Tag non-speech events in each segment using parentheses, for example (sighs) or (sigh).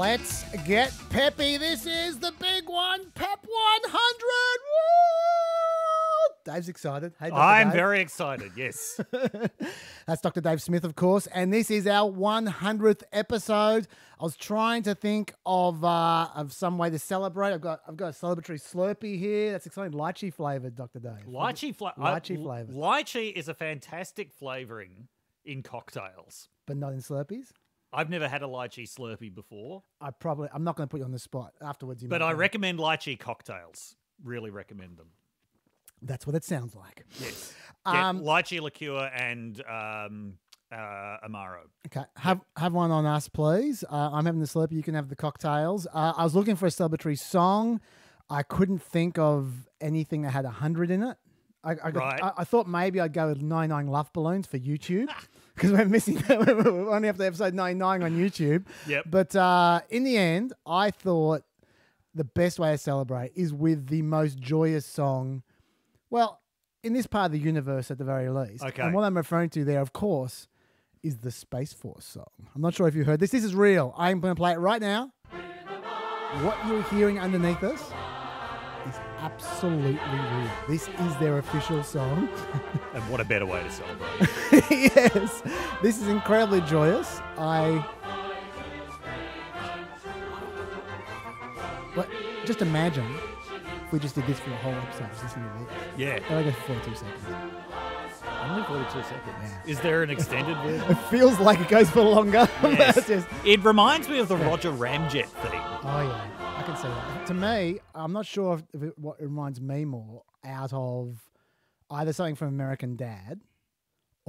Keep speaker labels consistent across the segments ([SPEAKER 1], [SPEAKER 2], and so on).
[SPEAKER 1] Let's get peppy. This is the big one, Pep 100. Woo! Dave's excited. Hey, Dr.
[SPEAKER 2] I'm
[SPEAKER 1] Dave.
[SPEAKER 2] very excited. Yes. (laughs)
[SPEAKER 1] That's Dr. Dave Smith, of course, and this is our 100th episode. I was trying to think of uh, of some way to celebrate. I've got I've got a celebratory Slurpee here. That's exciting, lychee flavored, Dr. Dave.
[SPEAKER 2] lychee fla-
[SPEAKER 1] Lychee
[SPEAKER 2] I-
[SPEAKER 1] flavours.
[SPEAKER 2] Lychee is a fantastic flavoring in cocktails.
[SPEAKER 1] but not in Slurpees.
[SPEAKER 2] I've never had a lychee Slurpee before,
[SPEAKER 1] I probably I'm not going to put you on the spot afterwards. You
[SPEAKER 2] but I
[SPEAKER 1] know.
[SPEAKER 2] recommend lychee cocktails. Really recommend them.
[SPEAKER 1] that's what it sounds like.
[SPEAKER 2] Yes. (laughs)
[SPEAKER 1] Um,
[SPEAKER 2] lychee liqueur and um, uh, amaro.
[SPEAKER 1] Okay, have have one on us, please. Uh, I'm having the Slurpee. You can have the cocktails. Uh, I was looking for a celebratory song. I couldn't think of anything that had hundred in it. I, I, got-
[SPEAKER 2] Right.
[SPEAKER 1] I, I thought maybe I'd go with 99 Luftballons for YouTube (laughs) because we're missing. (laughs) we're only up to episode 99 on YouTube.
[SPEAKER 2] Yep.
[SPEAKER 1] But uh, in the end, I thought the best way to celebrate is with the most joyous song. Well, in this part of the universe, at the very least.
[SPEAKER 2] Okay.
[SPEAKER 1] And what I'm referring to there, of course, is the Space Force song. I'm not sure if you heard this. This is real. I'm going to play it right now. What you're hearing underneath us is absolutely real. This is their official song. (laughs)
[SPEAKER 2] And what a better way to celebrate. (laughs)
[SPEAKER 1] yes, this is incredibly joyous. I. But just imagine if we just did this for a whole episode. Just listen to this.
[SPEAKER 2] yeah.
[SPEAKER 1] That'll go for 42 seconds.
[SPEAKER 2] Only 42 seconds. Is there an extended (laughs) version?
[SPEAKER 1] It feels like it goes for longer. (laughs)
[SPEAKER 2] Yes.
[SPEAKER 1] just-
[SPEAKER 2] It reminds me of the Roger Ramjet thing.
[SPEAKER 1] oh, yeah. I can see that. To me, I'm not sure if, if it, what it reminds me more out of either something from American Dad.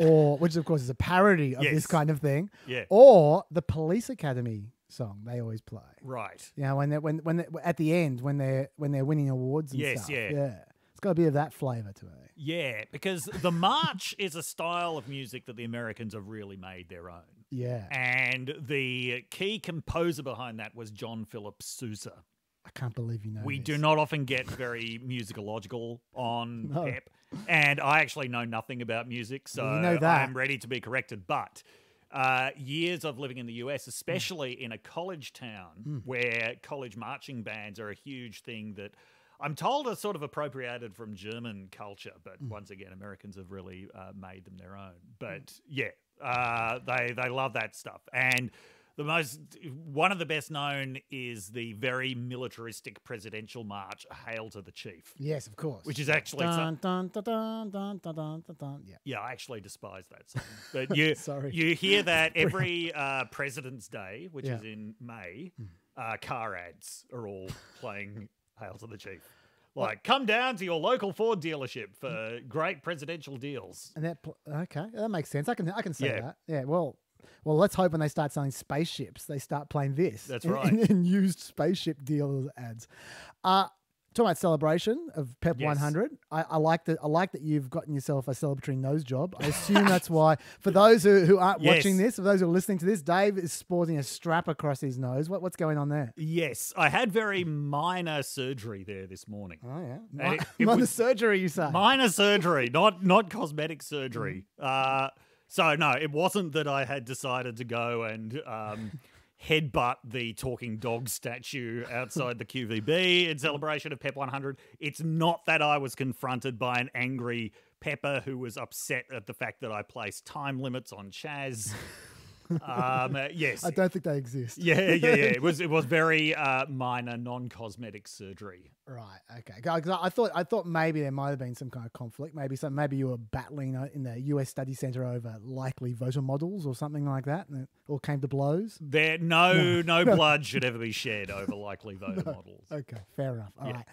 [SPEAKER 1] Or, which of course is a parody of this kind of thing,
[SPEAKER 2] Yeah.
[SPEAKER 1] or the Police Academy song they always play.
[SPEAKER 2] Right.
[SPEAKER 1] You know, when they when when they, at the end when they're when they're winning awards and
[SPEAKER 2] Yes,
[SPEAKER 1] stuff.
[SPEAKER 2] yeah.
[SPEAKER 1] yeah. It's got a bit of that flavour to it.
[SPEAKER 2] Yeah, because the march (laughs) is a style of music that the Americans have really made their own.
[SPEAKER 1] Yeah,
[SPEAKER 2] And the key composer behind that was John Philip Sousa.
[SPEAKER 1] I can't believe you know.
[SPEAKER 2] We
[SPEAKER 1] this.
[SPEAKER 2] do not often get very (laughs) musicological on
[SPEAKER 1] No.
[SPEAKER 2] Pep. And I actually know nothing about music, so
[SPEAKER 1] you know that.
[SPEAKER 2] I'm ready to be corrected. But uh, years of living in the US, especially in a college town
[SPEAKER 1] Mm.
[SPEAKER 2] where college marching bands are a huge thing that I'm told are sort of appropriated from German culture. But
[SPEAKER 1] Mm.
[SPEAKER 2] once again, Americans have really uh, made them their own. But yeah, uh, they, they love that stuff. And the most one of the best known is the very militaristic presidential march "Hail to the Chief,"
[SPEAKER 1] Yes, of course.
[SPEAKER 2] which is actually
[SPEAKER 1] dun, dun, dun, dun, dun, dun, dun, dun. Yeah.
[SPEAKER 2] yeah, I actually despise that song. But you (laughs)
[SPEAKER 1] Sorry.
[SPEAKER 2] you hear that (laughs) every uh, President's Day, which
[SPEAKER 1] Yeah.
[SPEAKER 2] is in May, uh, car ads are all playing "Hail to the Chief." Like, come down to your local Ford dealership for great presidential deals.
[SPEAKER 1] And that okay, that makes sense. I can I can see
[SPEAKER 2] Yeah.
[SPEAKER 1] that. Yeah. Well, well, let's hope when they start selling spaceships, they start playing this.
[SPEAKER 2] That's (laughs) right.
[SPEAKER 1] In, in used spaceship deal ads. Uh Talking about celebration of Pep
[SPEAKER 2] Yes.
[SPEAKER 1] 100, I, I like that. I like that you've gotten yourself a celebratory nose job. I assume that's why. For those who, who aren't watching this, for those who are listening to this, Dave is sporting a strap across his nose. What, what's going on there?
[SPEAKER 2] Yes, I had very minor surgery there this morning.
[SPEAKER 1] Oh yeah,
[SPEAKER 2] And
[SPEAKER 1] Mi-
[SPEAKER 2] it- it
[SPEAKER 1] minor surgery. You say?
[SPEAKER 2] minor surgery, not not cosmetic surgery.
[SPEAKER 1] Mm.
[SPEAKER 2] Uh, so no, it wasn't that I had decided to go and um, (laughs) headbutt the talking dog statue outside the QVB in celebration of Pep 100. It's not that I was confronted by an angry Pepper who was upset at the fact that I placed time limits on Chas. (laughs) um, uh, yes.
[SPEAKER 1] I don't think they exist.
[SPEAKER 2] Yeah, yeah, yeah. (laughs) It was it was very uh, minor, non-cosmetic surgery.
[SPEAKER 1] Right. Okay. I thought I thought maybe there might have been some kind of conflict. Maybe some. Maybe you were battling uh, in the U.S. Study Center over likely voter models or something like that, and it all came to blows.
[SPEAKER 2] There, no, no, (laughs) blood should ever be shed over likely voter models.
[SPEAKER 1] Okay. Fair enough. All
[SPEAKER 2] Yeah.
[SPEAKER 1] right.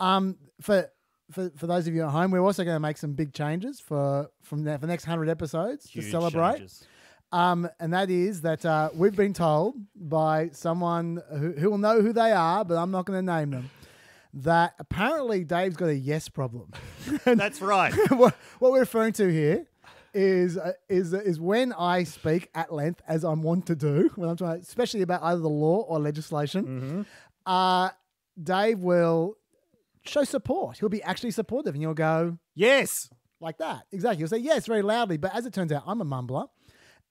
[SPEAKER 1] Um. For. For, for those of you at home, we're also going to make some big changes for from the, for the next hundred episodes
[SPEAKER 2] Huge
[SPEAKER 1] to celebrate.
[SPEAKER 2] changes.
[SPEAKER 1] Um, and that is that uh, we've been told by someone who, who will know who they are, but I'm not going to name them, that apparently Dave's got a yes problem. (laughs)
[SPEAKER 2] That's right. (laughs)
[SPEAKER 1] what, what we're referring to here is uh, is is when I speak at length, as I'm wont to do, when I'm trying, especially about either the law or legislation. Uh, Dave will show support. He'll be actually supportive, and you'll go
[SPEAKER 2] Yes.
[SPEAKER 1] like that. Exactly. You'll say yes very loudly, but as it turns out, I'm a mumbler.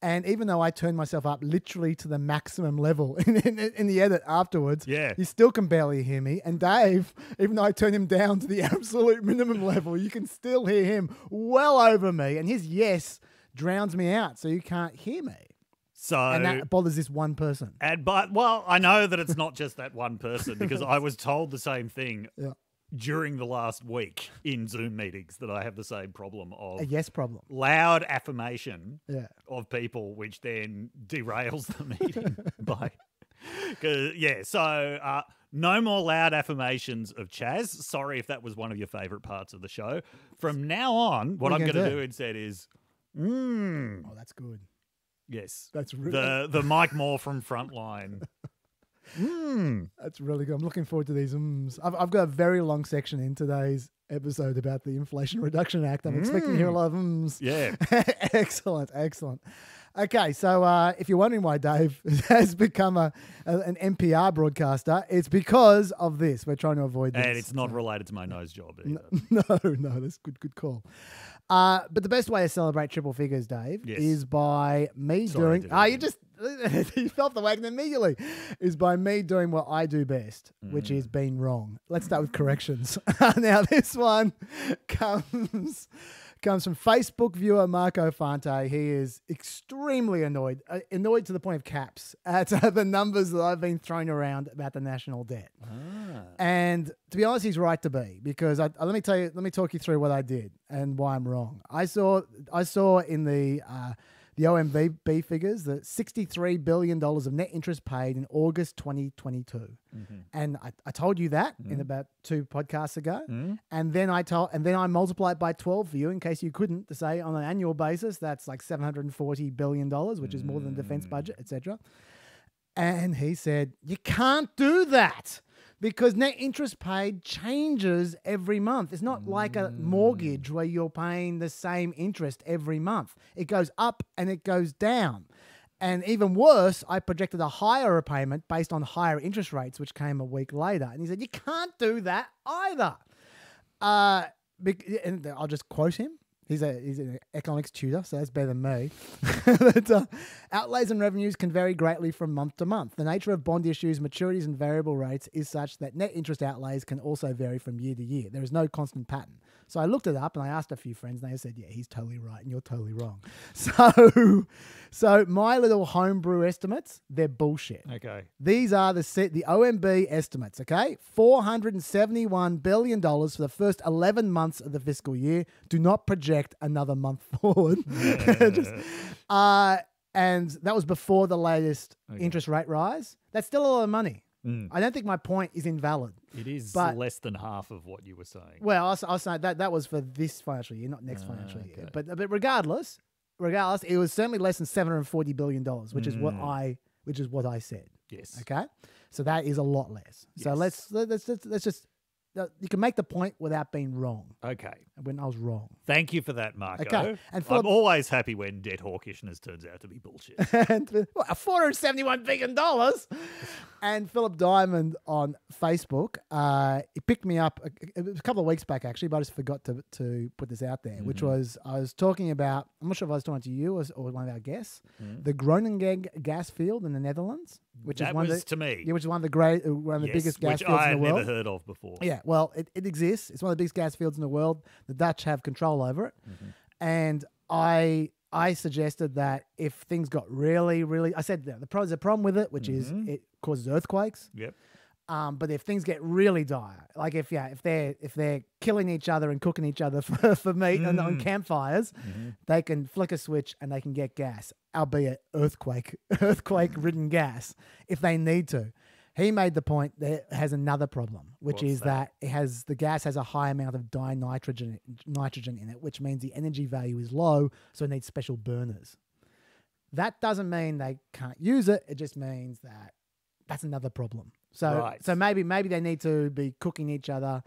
[SPEAKER 1] And even though I turned myself up literally to the maximum level (laughs) in, in, in the edit afterwards,
[SPEAKER 2] Yeah.
[SPEAKER 1] you still can barely hear me. And Dave, even though I turned him down to the (laughs) absolute minimum level, you can still hear him well over me. And his yes drowns me out, so you can't hear me.
[SPEAKER 2] So
[SPEAKER 1] And that bothers this one person.
[SPEAKER 2] And but well, I know that it's not just that one person because I was told the same thing (laughs)
[SPEAKER 1] Yeah.
[SPEAKER 2] During the last week in Zoom meetings that I have the same problem of
[SPEAKER 1] A yes problem.
[SPEAKER 2] loud affirmation
[SPEAKER 1] Yeah.
[SPEAKER 2] of people, which then derails the meeting (laughs) by. (laughs) 'Cause, yeah, so uh, no more loud affirmations of Chas. Sorry if that was one of your favorite parts of the show. From now on, what,
[SPEAKER 1] What
[SPEAKER 2] I'm going
[SPEAKER 1] gonna
[SPEAKER 2] to
[SPEAKER 1] do?
[SPEAKER 2] do instead is, mm,
[SPEAKER 1] Oh, that's good.
[SPEAKER 2] yes,
[SPEAKER 1] That's really
[SPEAKER 2] the the Mike Moore from Frontline. (laughs) Mm.
[SPEAKER 1] That's really good. I'm looking forward to these. Ums. I've, I've got a very long section in today's episode about the Inflation Reduction Act. I'm expecting to hear a lot of ums.
[SPEAKER 2] Yeah. (laughs)
[SPEAKER 1] excellent, excellent. Okay, so uh, if you're wondering why Dave (laughs) has become a, a- an NPR broadcaster, it's because of this. We're trying to avoid this.
[SPEAKER 2] And it's not related to my nose job either. (laughs)
[SPEAKER 1] No, no, that's good. Good call. Uh, but the best way to celebrate triple figures, Dave,
[SPEAKER 2] Yes.
[SPEAKER 1] is by me
[SPEAKER 2] Sorry,
[SPEAKER 1] doing. Ah,
[SPEAKER 2] did
[SPEAKER 1] you just (laughs) you felt the wagon immediately. Is by me doing what I do best, which
[SPEAKER 2] Mm.
[SPEAKER 1] is being wrong. Let's start with corrections. (laughs) now this one (laughs) comes comes from Facebook viewer Marco Fante. He is extremely annoyed, uh, annoyed to the point of caps at uh, the numbers that I've been throwing around about the national debt.
[SPEAKER 2] Ah.
[SPEAKER 1] And to be honest, he's right to be because I, uh, let me tell you, let me talk you through what I did and why I'm wrong. I saw, I saw in the uh, the OMB figures that 63 billion dollars of net interest paid in August 2022,
[SPEAKER 2] Mm-hmm.
[SPEAKER 1] and I, I told you that in about two podcasts ago,
[SPEAKER 2] Mm-hmm.
[SPEAKER 1] and then I told, and then I multiplied by 12 for you in case you couldn't to say on an annual basis that's like 740 billion dollars, which is more than the defense
[SPEAKER 2] Mm.
[SPEAKER 1] budget, etc. And he said, You can't do that because net interest paid changes every month. It's not like a mortgage where you're paying the same interest every month, it goes up and it goes down. And even worse, I projected a higher repayment based on higher interest rates, which came a week later. And he said, You can't do that either. Uh, and I'll just quote him. He's a he's an economics tutor, so that's better than me. (laughs) but, uh, outlays and revenues can vary greatly from month to month. The nature of bond issues, maturities, and variable rates is such that net interest outlays can also vary from year to year. There is no constant pattern. So I looked it up and I asked a few friends, and they said, "Yeah, he's totally right, and you're totally wrong." (laughs) So, so my little homebrew estimates, they're bullshit.
[SPEAKER 2] Okay.
[SPEAKER 1] These are the set, the OMB estimates. Okay, four hundred and seventy-one billion dollars for the first eleven months of the fiscal year. Do not project another month (laughs) forward. (laughs) Just, uh, and that was before the latest
[SPEAKER 2] Okay.
[SPEAKER 1] interest rate rise. That's still a lot of money.
[SPEAKER 2] Mm.
[SPEAKER 1] I don't think my point is invalid.
[SPEAKER 2] It is
[SPEAKER 1] But-
[SPEAKER 2] less than half of what you were saying.
[SPEAKER 1] Well, I was, I was saying that that was for this financial year, not next
[SPEAKER 2] Ah,
[SPEAKER 1] financial year.
[SPEAKER 2] okay.
[SPEAKER 1] But but regardless, regardless, it was certainly less than seven hundred forty billion dollars, which is what
[SPEAKER 2] Mm.
[SPEAKER 1] I which is what I said.
[SPEAKER 2] Yes.
[SPEAKER 1] Okay, so that is a lot less. So let's let's let's, let's just uh, you can make the point without being wrong.
[SPEAKER 2] Okay.
[SPEAKER 1] When I was wrong,
[SPEAKER 2] Thank you for that, Marco.
[SPEAKER 1] Okay, and Philip-
[SPEAKER 2] I'm always happy when debt hawkishness turns out to be bullshit. (laughs)
[SPEAKER 1] and what, four hundred seventy-one billion dollars. And Philip Diamond on Facebook, uh, he picked me up a, a couple of weeks back actually, but I just forgot to to put this out there. Which
[SPEAKER 2] Mm-hmm.
[SPEAKER 1] was I was talking about. I'm not sure if I was talking to you or, or one of our guests,
[SPEAKER 2] Mm.
[SPEAKER 1] the Groningen gas field in the Netherlands, which
[SPEAKER 2] that
[SPEAKER 1] is one
[SPEAKER 2] was
[SPEAKER 1] of the,
[SPEAKER 2] to me.
[SPEAKER 1] yeah, which is one of the great, uh, one of the
[SPEAKER 2] Yes,
[SPEAKER 1] biggest gas fields
[SPEAKER 2] I
[SPEAKER 1] in the world.
[SPEAKER 2] Which I never heard of before.
[SPEAKER 1] Yeah, well, it, it exists. It's one of the biggest gas fields in the world. The Dutch have control over it.
[SPEAKER 2] Mm-hmm.
[SPEAKER 1] And I I suggested that if things got really, really, I said the there's problem with it, which is
[SPEAKER 2] Mhm.
[SPEAKER 1] it causes earthquakes.
[SPEAKER 2] Yep.
[SPEAKER 1] Um, but if things get really dire, like if yeah, if they're if they're killing each other and cooking each other (laughs) for, for meat and on
[SPEAKER 2] Mm.
[SPEAKER 1] campfires,
[SPEAKER 2] Mhm.
[SPEAKER 1] they can flick a switch and they can get gas, albeit earthquake (laughs) earthquake ridden gas, if they need to. He made the point that it has another problem, which
[SPEAKER 2] What's
[SPEAKER 1] is
[SPEAKER 2] that?
[SPEAKER 1] that? it has the gas has a high amount of dinitrogen nitrogen in it, which means the energy value is low, so it needs special burners. That doesn't mean they can't use it. It just means that that's another problem. So
[SPEAKER 2] Right.
[SPEAKER 1] so maybe maybe they need to be cooking each other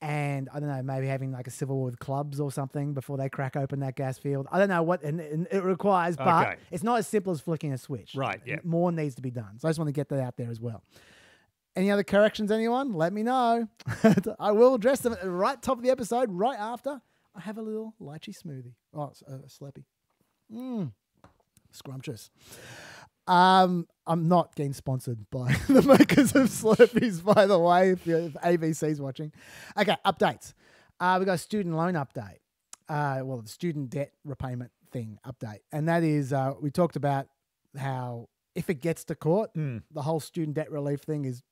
[SPEAKER 1] and I don't know, maybe having like a civil war with clubs or something before they crack open that gas field. I don't know what and, and it requires, but
[SPEAKER 2] Okay.
[SPEAKER 1] it's not as simple as flicking a switch.
[SPEAKER 2] Right, yeah.
[SPEAKER 1] More needs to be done. So I just want to get that out there as well. Any other corrections, anyone? Let me know. (laughs) I will address them at the right top of the episode, right after I have a little lychee smoothie. Oh, it's, uh, slappy. Mmm. Scrumptious. Um, I'm not getting sponsored by (laughs) the makers of Slurpees, by the way, if, if ABC's watching. Okay, updates. Uh, we got a student loan update. Uh, well, the student debt repayment thing update. And that is, uh, we talked about how if it gets to court,
[SPEAKER 2] Mm.
[SPEAKER 1] the whole student debt relief thing is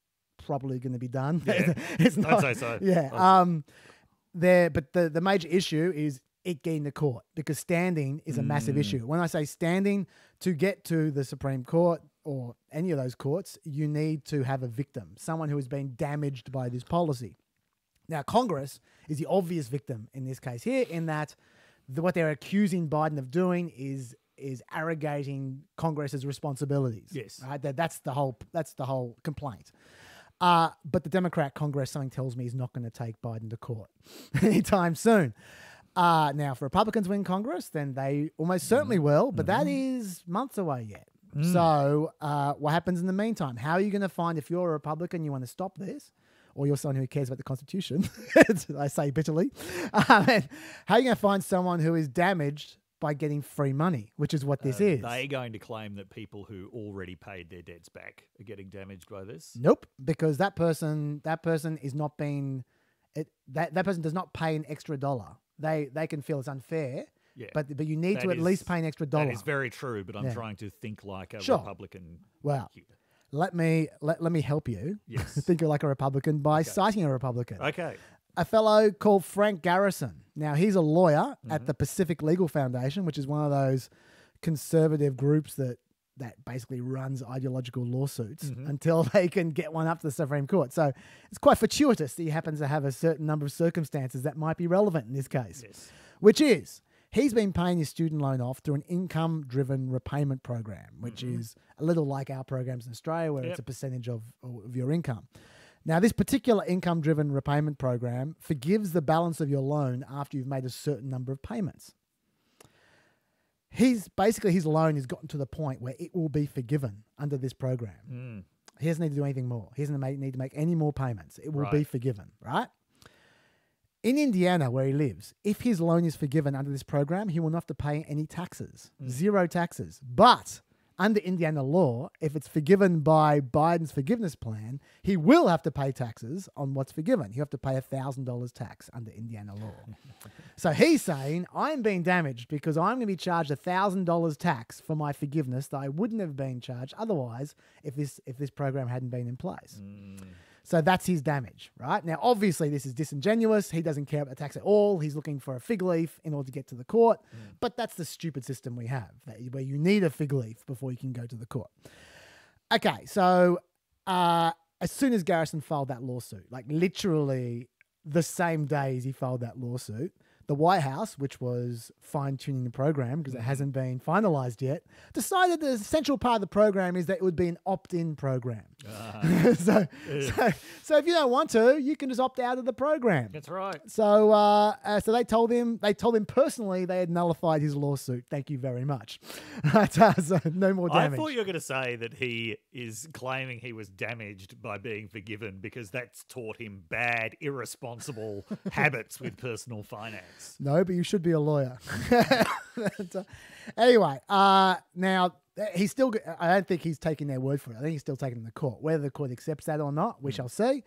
[SPEAKER 1] probably going to be done.
[SPEAKER 2] Yeah, (laughs)
[SPEAKER 1] it's
[SPEAKER 2] I'd say so.
[SPEAKER 1] yeah.
[SPEAKER 2] I'd-
[SPEAKER 1] Um, there, but the the major issue is it getting to court because standing is a massive
[SPEAKER 2] Mm.
[SPEAKER 1] issue. When I say standing to get to the Supreme Court or any of those courts, you need to have a victim, someone who has been damaged by this policy. Now, Congress is the obvious victim in this case here, in that the, what they're accusing Biden of doing is is arrogating Congress's responsibilities.
[SPEAKER 2] Yes.
[SPEAKER 1] right. That, that's the whole that's the whole complaint. Uh, but the Democrat Congress, something tells me, is not going to take Biden to court (laughs) anytime soon. Uh, now, if Republicans win Congress, then they almost certainly will, but that is months away yet. So, uh, what happens in the meantime? How are you going to find if you're a Republican, you want to stop this, or you're someone who cares about the Constitution? (laughs) I say bitterly. (laughs) Um, and how are you going to find someone who is damaged by getting free money, which is what this
[SPEAKER 2] Are
[SPEAKER 1] is?
[SPEAKER 2] They're going to claim that people who already paid their debts back are getting damaged by this?
[SPEAKER 1] Nope, because that person that person is not being it, that that person does not pay an extra dollar. They they can feel it's unfair,
[SPEAKER 2] Yeah.
[SPEAKER 1] but but you need to
[SPEAKER 2] That
[SPEAKER 1] at least pay an extra dollar.
[SPEAKER 2] That is very true, but I'm
[SPEAKER 1] Yeah.
[SPEAKER 2] trying to think like a
[SPEAKER 1] Sure.
[SPEAKER 2] Republican.
[SPEAKER 1] Well,
[SPEAKER 2] here.
[SPEAKER 1] let me let, let me help you
[SPEAKER 2] Yes. (laughs)
[SPEAKER 1] think like a Republican by citing a Republican.
[SPEAKER 2] Okay.
[SPEAKER 1] A fellow called Frank Garrison. Now he's a lawyer
[SPEAKER 2] Mm-hmm.
[SPEAKER 1] at the Pacific Legal Foundation, which is one of those conservative groups that that basically runs ideological lawsuits
[SPEAKER 2] Mm-hmm.
[SPEAKER 1] until (laughs) they can get one up to the Supreme Court. So it's quite fortuitous that he happens to have a certain number of circumstances that might be relevant in this case.
[SPEAKER 2] Yes.
[SPEAKER 1] which is he's been paying his student loan off through an income driven repayment program, which is a little like our programs in Australia, where
[SPEAKER 2] Yep.
[SPEAKER 1] it's a percentage of, of your income. Now, this particular income driven repayment program forgives the balance of your loan after you've made a certain number of payments. He's basically his loan has gotten to the point where it will be forgiven under this program.
[SPEAKER 2] Mm.
[SPEAKER 1] He doesn't need to do anything more. He doesn't make, need to make any more payments. It will be forgiven, right? In Indiana, where he lives, if his loan is forgiven under this program, he will not have to pay any taxes, zero taxes. But under Indiana law, if it's forgiven by Biden's forgiveness plan, he will have to pay taxes on what's forgiven. He'll have to pay $1,000 tax under Indiana law. (laughs) so he's saying, I'm being damaged because I'm going to be charged $1,000 tax for my forgiveness that I wouldn't have been charged otherwise if this, if this program hadn't been in place. Mm. So that's his damage, right? Now, obviously, this is disingenuous. He doesn't care about the tax at all. He's looking for a fig leaf in order to get to the court. But that's the stupid system we have, that, where you need a fig leaf before you can go to the court. Okay, so uh, as soon as Garrison filed that lawsuit, like literally the same day as he filed that lawsuit, the White House, which was fine tuning the program because it hasn't been finalized yet, decided the essential part of the program is that it would be an opt in program. (laughs) so, so, so if you don't want to, you can just opt out of the program.
[SPEAKER 2] That's right.
[SPEAKER 1] So, uh, uh, so they told him, they told him personally they had nullified his lawsuit. Thank you very much. (laughs) Uh, so no more damage.
[SPEAKER 2] I thought you were going to say that he is claiming he was damaged by being forgiven because that's taught him bad, irresponsible (laughs) habits with personal finance.
[SPEAKER 1] No, but you should be a lawyer. Uh, anyway, uh, now uh, he's still. I don't think he's taking their word for it. I think he's still taking them to court. Whether the court accepts that or not, we shall see.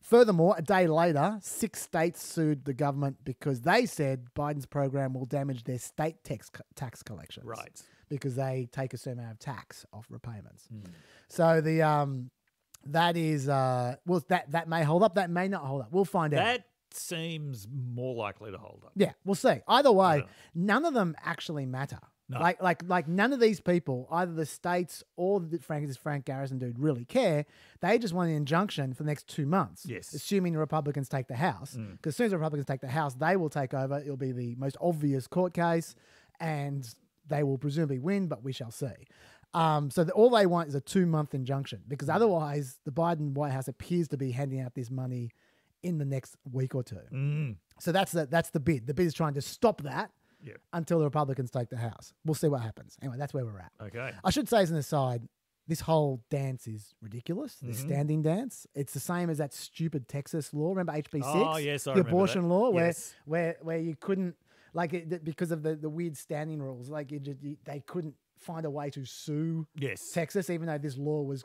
[SPEAKER 1] Furthermore, a day later, six states sued the government because they said Biden's program will damage their state tax tax collections.
[SPEAKER 2] Right.
[SPEAKER 1] Because they take a certain amount of tax off repayments. So the um, that is uh, well that that may hold up. That may not hold up. We'll find out.
[SPEAKER 2] That seems more likely to hold up.
[SPEAKER 1] Yeah, we'll see. Either way, none of them actually matter.
[SPEAKER 2] No.
[SPEAKER 1] Like, like, like none of these people, either the states or the Frank, this Frank Garrison dude, really care. They just want an injunction for the next two months.
[SPEAKER 2] Yes.
[SPEAKER 1] assuming the Republicans take the House, because as soon as the Republicans take the House, they will take over. It'll be the most obvious court case, and they will presumably win. But we shall see. Um, so the, all they want is a two-month injunction, because otherwise, the Biden White House appears to be handing out this money in the next week or two.
[SPEAKER 2] Mm.
[SPEAKER 1] So that's the that's the bid. The bid is trying to stop that
[SPEAKER 2] Yeah.
[SPEAKER 1] until the Republicans take the House. We'll see what happens. Anyway, that's where we're at.
[SPEAKER 2] Okay.
[SPEAKER 1] I should say as an aside, this whole dance is ridiculous. The
[SPEAKER 2] Mm-hmm.
[SPEAKER 1] standing dance. It's the same as that stupid Texas law. Remember HB six?
[SPEAKER 2] Oh, yes, I
[SPEAKER 1] the abortion
[SPEAKER 2] that.
[SPEAKER 1] law, where
[SPEAKER 2] Yes.
[SPEAKER 1] where where you couldn't like it, because of the, the weird standing rules. Like it you, they couldn't find a way to sue
[SPEAKER 2] Yes.
[SPEAKER 1] Texas, even though this law was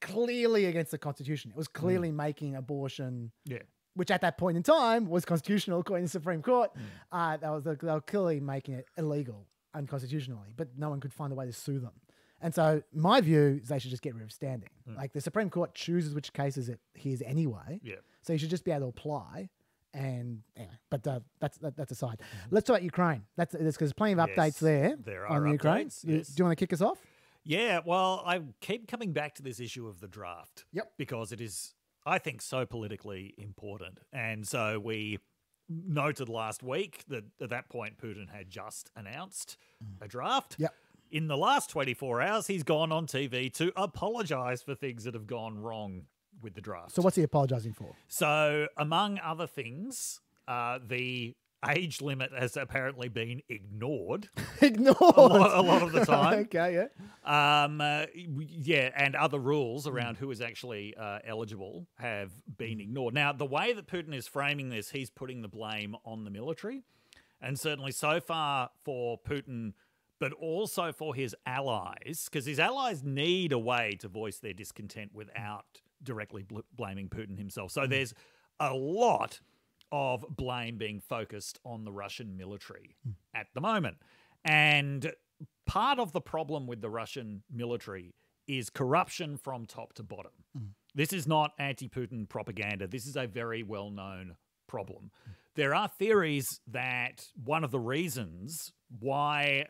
[SPEAKER 1] clearly against the Constitution. It was
[SPEAKER 2] Mm.
[SPEAKER 1] clearly making abortion,
[SPEAKER 2] Yeah.
[SPEAKER 1] Which at that point in time was constitutional according to the Supreme Court.
[SPEAKER 2] Mm.
[SPEAKER 1] Uh, that was they were clearly making it illegal unconstitutionally, but no one could find a way to sue them. And so my view is they should just get rid of standing.
[SPEAKER 2] Mm.
[SPEAKER 1] Like the Supreme Court chooses which cases it hears anyway.
[SPEAKER 2] Yeah.
[SPEAKER 1] So you should just be able to apply. And anyway, but uh, that's that, that's aside.
[SPEAKER 2] Mm-hmm.
[SPEAKER 1] Let's talk about Ukraine. That's because there's plenty of
[SPEAKER 2] Yes,
[SPEAKER 1] updates there.
[SPEAKER 2] there
[SPEAKER 1] on
[SPEAKER 2] are
[SPEAKER 1] Ukraine.
[SPEAKER 2] updates,
[SPEAKER 1] You-
[SPEAKER 2] yes.
[SPEAKER 1] Do you want to kick us off?
[SPEAKER 2] Yeah, well, I keep coming back to this issue of the draft.
[SPEAKER 1] Yep.
[SPEAKER 2] Because it is, I think, so politically important. And so we noted last week that at that point Putin had just announced a draft.
[SPEAKER 1] Yep.
[SPEAKER 2] In the last 24 hours, he's gone on TV to apologize for things that have gone wrong with the draft.
[SPEAKER 1] So what's he apologizing for?
[SPEAKER 2] So, among other things, uh, the age limit has apparently been ignored (laughs)
[SPEAKER 1] Ignored.
[SPEAKER 2] a lot, a lot of the (laughs) time.
[SPEAKER 1] okay, yeah.
[SPEAKER 2] Um, uh, yeah, and other rules around who is actually uh, eligible have been ignored. Now, the way that Putin is framing this, he's putting the blame on the military. And certainly so far for Putin, but also for his allies, because his allies need a way to voice their discontent without directly bl- blaming Putin himself. So there's a lot of blame being focused on the Russian military at the moment. And part of the problem with the Russian military is corruption from top to bottom. This is not anti Putin propaganda. This is a very well known problem. There are theories that one of the reasons why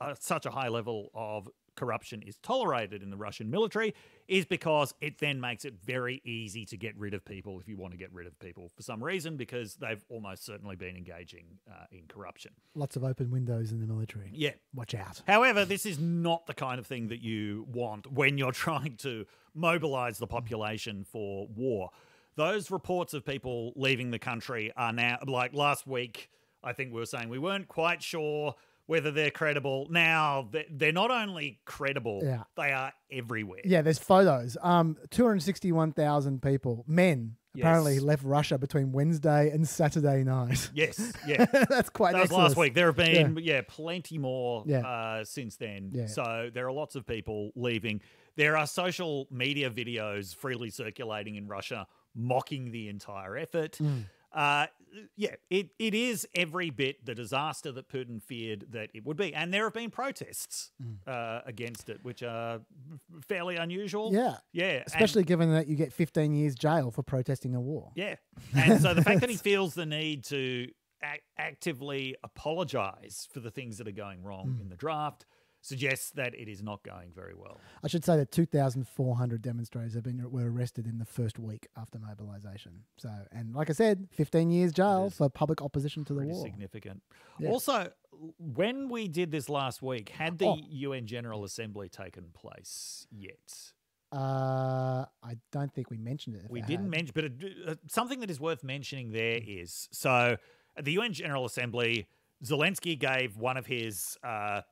[SPEAKER 2] uh, such a high level of corruption is tolerated in the Russian military is because it then makes it very easy to get rid of people if you want to get rid of people for some reason because they've almost certainly been engaging uh, in corruption.
[SPEAKER 1] Lots of open windows in the military.
[SPEAKER 2] Yeah.
[SPEAKER 1] Watch out.
[SPEAKER 2] However, this is not the kind of thing that you want when you're (laughs) trying to mobilize the population for war. Those reports of people leaving the country are now, like last week, I think we were saying we weren't quite sure whether they're credible. Now, they- they're not only credible,
[SPEAKER 1] Yeah.
[SPEAKER 2] they are everywhere.
[SPEAKER 1] Yeah, there's photos. Um, 261,000 people, men, apparently left Russia between Wednesday and Saturday night. (laughs)
[SPEAKER 2] Yes, (laughs) yeah.
[SPEAKER 1] That's quite
[SPEAKER 2] That was last week. There have been, yeah, plenty more
[SPEAKER 1] Yeah.
[SPEAKER 2] uh, since then.
[SPEAKER 1] Yeah.
[SPEAKER 2] So there are lots of people leaving. There are social media videos freely circulating in Russia mocking the entire effort.
[SPEAKER 1] Mm.
[SPEAKER 2] Uh, yeah, it, it is every bit the disaster that Putin feared that it would be. And there have been protests uh, against it, which are fairly unusual.
[SPEAKER 1] Mm. Yeah.
[SPEAKER 2] Yeah. and-
[SPEAKER 1] Especially given that you get 15 years jail for protesting a war.
[SPEAKER 2] yeah. And so the fact that he (laughs) feels the need to ac actively apologize for the things that are going wrong
[SPEAKER 1] Hmm.
[SPEAKER 2] in the draft suggests that it is not going very well.
[SPEAKER 1] I should say that 2,400 demonstrators have been were arrested in the first week after mobilization. So, and like I said, 15 years jail for public opposition to the war.
[SPEAKER 2] significant.
[SPEAKER 1] Yeah.
[SPEAKER 2] Also, when we did this last week, had the
[SPEAKER 1] Oh.
[SPEAKER 2] UN General Assembly taken place yet?
[SPEAKER 1] Uh, I don't think we mentioned it.
[SPEAKER 2] We
[SPEAKER 1] it
[SPEAKER 2] didn't
[SPEAKER 1] had.
[SPEAKER 2] mention, but it, uh, something that is worth mentioning there is so at the UN General Assembly, Zelensky gave one of his uh,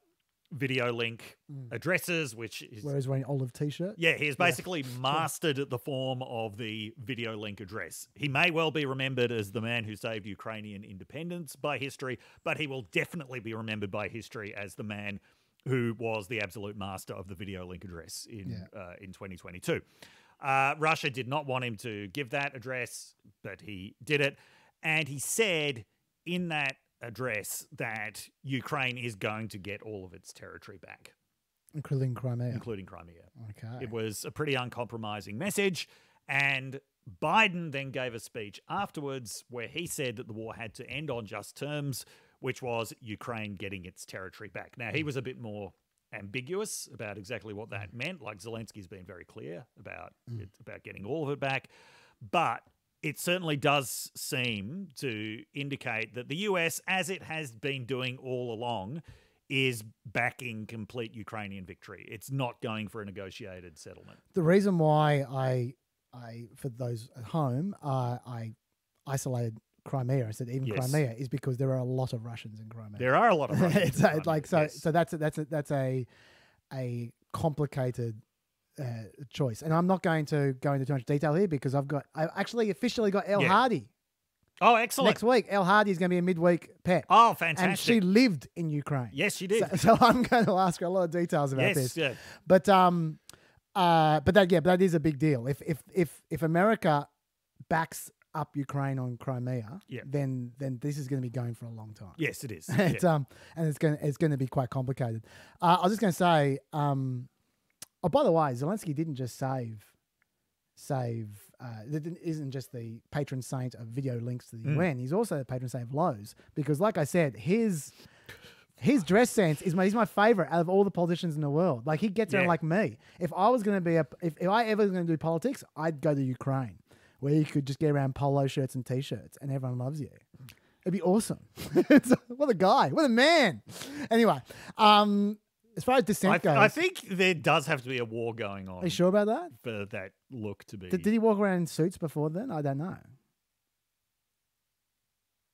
[SPEAKER 2] video link addresses, which is
[SPEAKER 1] Where he's wearing olive t-shirt.
[SPEAKER 2] yeah, he has basically mastered the form of the video link address. He may well be remembered as the man who saved Ukrainian independence by history, but he will definitely be remembered by history as the man who was the absolute master of the video link address in
[SPEAKER 1] Yeah.
[SPEAKER 2] uh, in 2022. Uh, Russia did not want him to give that address, but he did it, and he said in that address that Ukraine is going to get all of its territory back,
[SPEAKER 1] Including Crimea.
[SPEAKER 2] including Crimea.
[SPEAKER 1] okay.
[SPEAKER 2] It was a pretty uncompromising message. And Biden then gave a speech afterwards where he said that the war had to end on just terms, which was Ukraine getting its territory back. Now, he was a bit more ambiguous about exactly what that meant. Like Zelensky's been very clear about mm. it, about getting all of it back. But it certainly does seem to indicate that the US, as it has been doing all along, is backing complete Ukrainian victory. It's not going for a negotiated settlement.
[SPEAKER 1] the reason why I, I for those at home, uh, I isolated Crimea. I said even
[SPEAKER 2] Yes.
[SPEAKER 1] Crimea is because there are a lot of Russians in Crimea.
[SPEAKER 2] There are a lot of (laughs) Russians
[SPEAKER 1] it's a- like so.
[SPEAKER 2] yes.
[SPEAKER 1] So that's a, that's a, that's a a complicated uh, choice, and I'm not going to go into too much detail here because I've got I've actually officially got Elle
[SPEAKER 2] Yeah.
[SPEAKER 1] Hardy
[SPEAKER 2] Oh, excellent.
[SPEAKER 1] next week. Elle Hardy is going to be a midweek pet.
[SPEAKER 2] Oh, fantastic!
[SPEAKER 1] and she lived in Ukraine.
[SPEAKER 2] yes, she did.
[SPEAKER 1] So, (laughs) so I'm going to ask her a lot of details about
[SPEAKER 2] yes,
[SPEAKER 1] this.
[SPEAKER 2] yeah.
[SPEAKER 1] But um, uh, but that yeah, but that is a big deal. If if if if America backs up Ukraine on Crimea,
[SPEAKER 2] Yeah.
[SPEAKER 1] then then this is going to be going for a long time.
[SPEAKER 2] Yes, it is. (laughs)
[SPEAKER 1] it's
[SPEAKER 2] Yeah.
[SPEAKER 1] um and it's going to it's going to be quite complicated. Uh, I was just going to say um, oh by the way, Zelensky didn't just save save. Uh, didn't- isn't just the patron saint of video links to the
[SPEAKER 2] Mm.
[SPEAKER 1] UN. He's also the patron saint of Lowe's because, like I said, his his dress sense is my he's my favorite out of all the politicians in the world. Like he gets around like me. If I was going to be a if, if I ever was going to do politics, I'd go to Ukraine where you could just get around polo shirts and t-shirts and everyone loves you. It'd be awesome. (laughs) What a guy. What a man. Anyway, um, as far as dissent
[SPEAKER 2] I,
[SPEAKER 1] goes,
[SPEAKER 2] I think there does have to be a war going on
[SPEAKER 1] are you sure about that?
[SPEAKER 2] for that look to be.
[SPEAKER 1] Did, did he walk around in suits before then? I don't know.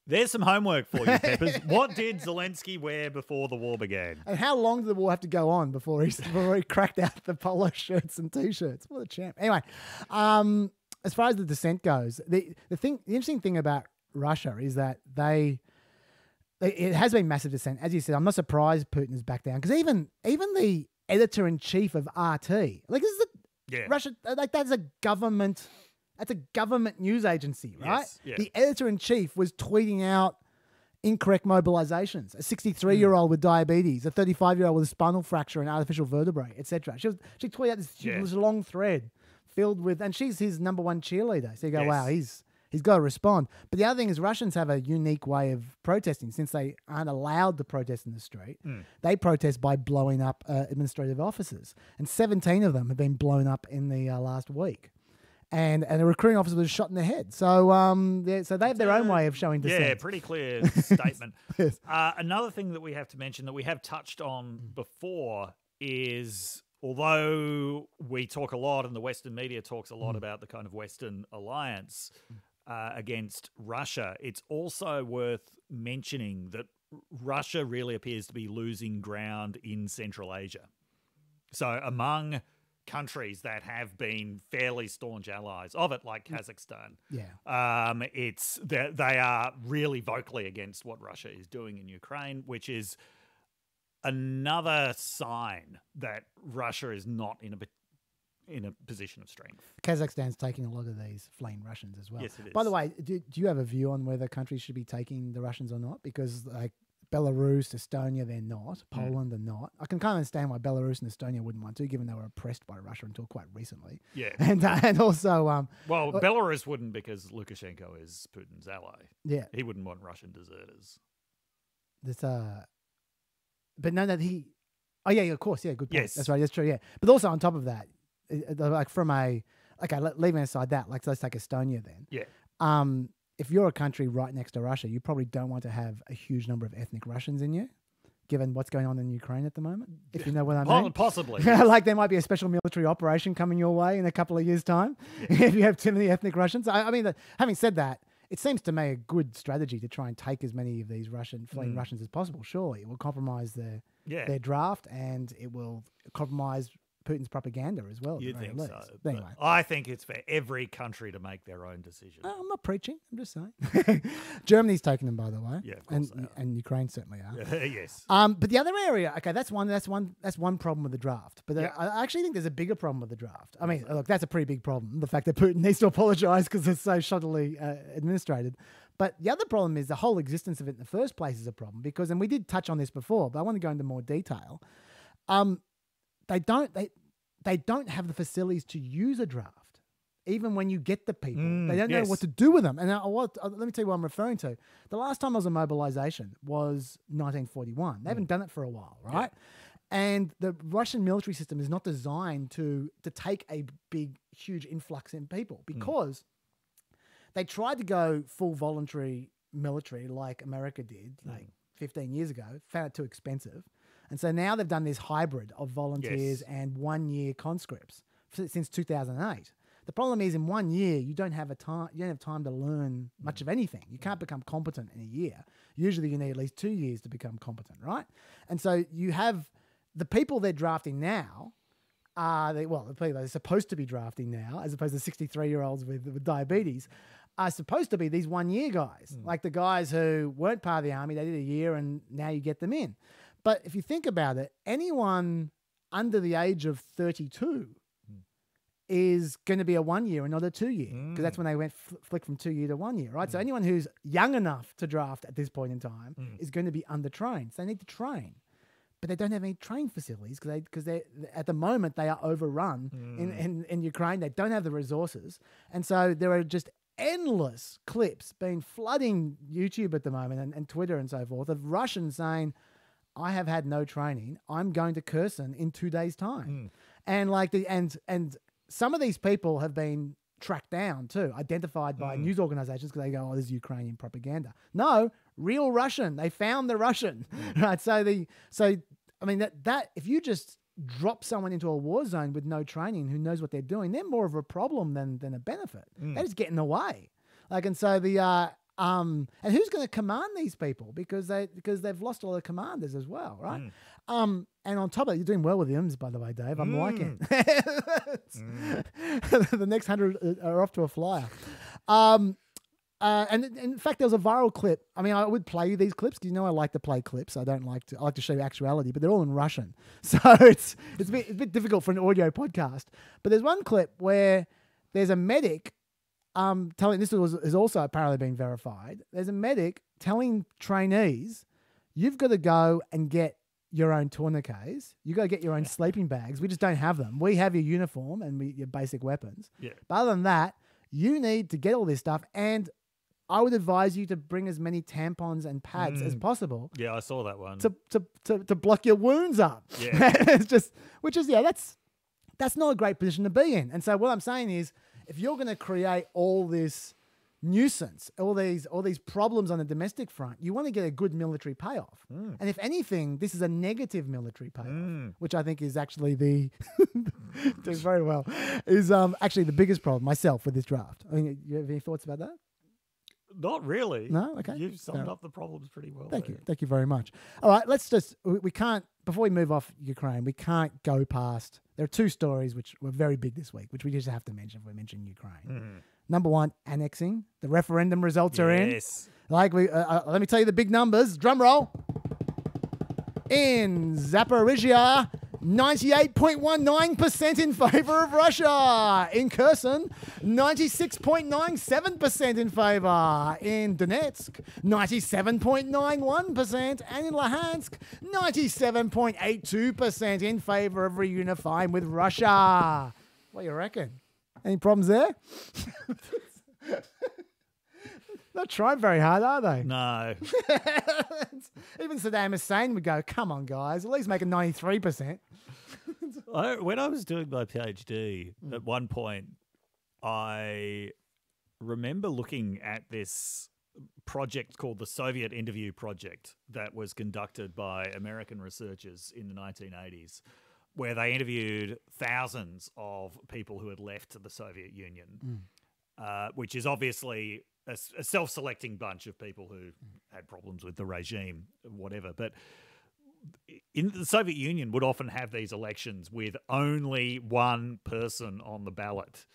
[SPEAKER 2] There's some homework for you, Peppers. (laughs) what did Zelensky wear before the war began?
[SPEAKER 1] And how long did the war have to go on before he (laughs) before he cracked out the polo shirts and t-shirts? What a champ! Anyway, um, as far as the dissent goes, the the thing, the interesting thing about Russia is that they it has been massive dissent. As you said, I'm not surprised Putin is back down because even even the editor in chief of RT, like this is the
[SPEAKER 2] Yeah.
[SPEAKER 1] Russia, like that's a government, that's a government news agency, right?
[SPEAKER 2] Yes, yeah.
[SPEAKER 1] The editor in chief was tweeting out incorrect mobilizations. A 63 year old with diabetes, a 35 year old with a spinal fracture and artificial vertebrae, etc. She was she tweeted out this,
[SPEAKER 2] Yeah.
[SPEAKER 1] long thread filled with, and she's his number one cheerleader. So you go,
[SPEAKER 2] Yes.
[SPEAKER 1] wow, he's. He's got to respond. But the other thing is, Russians have a unique way of protesting since they aren't allowed to protest in the street. They protest by blowing up uh, administrative offices. And 17 of them have been blown up in the uh, last week. And, and a recruiting officer was shot in the head. So um, yeah, so they have their own way of showing dissent.
[SPEAKER 2] Yeah, pretty clear (laughs) statement. (laughs)
[SPEAKER 1] Yes.
[SPEAKER 2] uh, another thing that we have to mention that we have touched on before is although we talk a lot and the Western media talks a
[SPEAKER 1] Mm.
[SPEAKER 2] lot about the kind of Western alliance uh, against Russia, it's also worth mentioning that Russia really appears to be losing ground in Central Asia. So among countries that have been fairly staunch allies of it, like Kazakhstan,
[SPEAKER 1] Yeah.
[SPEAKER 2] um, it's they they are really vocally against what Russia is doing in Ukraine, which is another sign that Russia is not in a in a position of strength.
[SPEAKER 1] Kazakhstan's taking a lot of these fleeing Russians as well.
[SPEAKER 2] Yes, it
[SPEAKER 1] By the way, do, do you have a view on whether countries should be taking the Russians or not? Because like Belarus, Estonia, they're not.
[SPEAKER 2] Hmm.
[SPEAKER 1] Poland, they're not. I can kind of understand why Belarus and Estonia wouldn't want to, given they were oppressed by Russia until quite recently.
[SPEAKER 2] Yeah. (laughs)
[SPEAKER 1] And uh, and also, um,
[SPEAKER 2] Well, Belarus wouldn't because Lukashenko is Putin's ally.
[SPEAKER 1] yeah,
[SPEAKER 2] He wouldn't want Russian deserters.
[SPEAKER 1] this uh, but no, no, he. Oh yeah, yeah, of course, yeah, good point.
[SPEAKER 2] Yes.
[SPEAKER 1] That's right, that's true. Yeah, but also on top of that, uh, uh, like from a okay, le- leaving aside that, like let's take Estonia then.
[SPEAKER 2] Yeah.
[SPEAKER 1] um, if you're a country right next to Russia, you probably don't want to have a huge number of ethnic Russians in you, given what's going on in Ukraine at the moment. If you know what I (laughs) mean.
[SPEAKER 2] Possibly. (laughs)
[SPEAKER 1] like there might be a special military operation coming your way in a couple of years' time (laughs) if you have too many ethnic Russians. I, I mean, the, having said that, it seems to me a good strategy to try and take as many of these Russian fleeing Russians as possible. Surely it will compromise their
[SPEAKER 2] Mm. Yeah.
[SPEAKER 1] their draft and it will compromise Putin's propaganda as well.
[SPEAKER 2] You think
[SPEAKER 1] least.
[SPEAKER 2] so?
[SPEAKER 1] Anyway.
[SPEAKER 2] I think it's for every country to make their own decision.
[SPEAKER 1] Oh, I'm not preaching. I'm just saying. (laughs) Germany's taking them, by the way.
[SPEAKER 2] Yeah, of course
[SPEAKER 1] and, and Ukraine certainly are. (laughs)
[SPEAKER 2] yes.
[SPEAKER 1] Um, but the other area, okay, that's one. That's one. That's one problem with the draft. But uh,
[SPEAKER 2] Yeah.
[SPEAKER 1] I actually think there's a bigger problem with the draft. I mean, look, that's a pretty big problem. The fact that Putin needs to apologise because it's so shoddily uh, administrated. But the other problem is the whole existence of it in the first place is a problem because, and we did touch on this before, but I want to go into more detail. Um, they don't. They they don't have the facilities to use a draft. Even when you get the people,
[SPEAKER 2] Mm,
[SPEAKER 1] they don't know what to do with them. And I, what, uh, let me tell you what I'm referring to. The last time I was on mobilization was 1941. They haven't done it for a while, right? And the Russian military system is not designed to to take a big, huge influx in people because they tried to go full voluntary military like America did like 15 years ago, found it too expensive. And so now they've done this hybrid of volunteers
[SPEAKER 2] Yes.
[SPEAKER 1] and one year conscripts since 2008. The problem is in one year you don't have a time you don't have time to learn much of anything. You can't become competent in a year. Usually you need at least 2 years to become competent, right? And so you have the people they're drafting now are they well the people they're supposed to be drafting now as opposed to 63 year olds with, with diabetes are supposed to be these one year guys,
[SPEAKER 3] Hmm.
[SPEAKER 1] like the guys who weren't part of the army. They did a year and now you get them in. But if you think about it, anyone under the age of 32
[SPEAKER 3] Hmm.
[SPEAKER 1] is going to be a one year and not a two year because
[SPEAKER 3] Hmm.
[SPEAKER 1] that's when they went fl- flick from two year to one year, right? So anyone who's young enough to draft at this point in time
[SPEAKER 3] Hmm.
[SPEAKER 1] is going to be undertrained. So they need to train. But they don't have any training facilities because they because they at the moment they are overrun in, in in Ukraine. They don't have the resources, and so there are just endless clips being flooding YouTube at the moment and, and Twitter and so forth of Russians saying, I have had no training. I'm going to Kherson in two days' time. Hmm. And like the and and some of these people have been tracked down too, identified by hmm. news organizations because they go, Oh, this is Ukrainian propaganda. No, real Russian. They found the Russian. Hmm. (laughs) Right. So the so I mean that that if you just drop someone into a war zone with no training who knows what they're doing, they're more of a problem than than a benefit. They're just getting away. Like and so the uh um and who's going to command these people because they because they've lost all the commanders as well, right? Um and on top of it, you're doing well with the M's, by the way, Dave. I'm liking it. (laughs) the next hundred are off to a flyer. Um, uh, and in- in fact, there was a viral clip. I mean, I would play you these clips because you know I like to play clips. I don't like to. I like to show you actuality, but they're all in Russian, (laughs) so it's it's a bit, it's a bit difficult for an audio podcast. But there's one clip where there's a medic um, telling this was is also apparently been verified. There's a medic telling trainees, "You've got to go and get your own tourniquets. You got to get your own sleeping bags. We just don't have them. We have your uniform and we, your basic weapons.
[SPEAKER 2] Yeah.
[SPEAKER 1] But other than that, you need to get all this stuff. And I would advise you to bring as many tampons and pads as possible
[SPEAKER 2] Yeah, I saw that one.
[SPEAKER 1] to, to, to, to block your wounds up.
[SPEAKER 2] Yeah. (laughs)
[SPEAKER 1] it's just, which is, yeah, that's, that's not a great position to be in. And so what I'm saying is, if you're going to create all this nuisance, all these, all these problems on the domestic front, you want to get a good military payoff. And if anything, this is a negative military payoff, which I think is actually the, (laughs) does very well, is um, actually the biggest problem myself with this draft. I mean, you have any thoughts about that?
[SPEAKER 2] Not really.
[SPEAKER 1] No? Okay.
[SPEAKER 2] You've summed
[SPEAKER 1] Fair.
[SPEAKER 2] up the problems pretty well.
[SPEAKER 1] Thank
[SPEAKER 2] there.
[SPEAKER 1] you. Thank you very much. All right, let's just, we we can't, before we move off Ukraine, we can't go past, there are two stories which were very big this week, which we just have to mention if we mention Ukraine. Number one, annexing. The referendum results are in.
[SPEAKER 2] Yes.
[SPEAKER 1] Like we, uh, uh, let me tell you the big numbers. Drum roll. In Zaporizhia, 98.19% in favor of Russia. In Kherson, 96.97% in favor. In Donetsk, 97.91%. And in Luhansk, 97.82% in favor of reunifying with Russia. What do you reckon? Any problems there? (laughs) Not trying very hard, are they?
[SPEAKER 2] No. (laughs)
[SPEAKER 1] Even Saddam Hussein would go, come on, guys, at least make it 93%. (laughs)
[SPEAKER 2] I, when I was doing my PhD, at one point, I remember looking at this project called the Soviet Interview Project that was conducted by American researchers in the 1980s, where they interviewed thousands of people who had left the Soviet Union, uh, which is obviously a, a self selecting bunch of people who had problems with the regime, whatever. But in the Soviet Union would often have these elections with only one person on the ballot.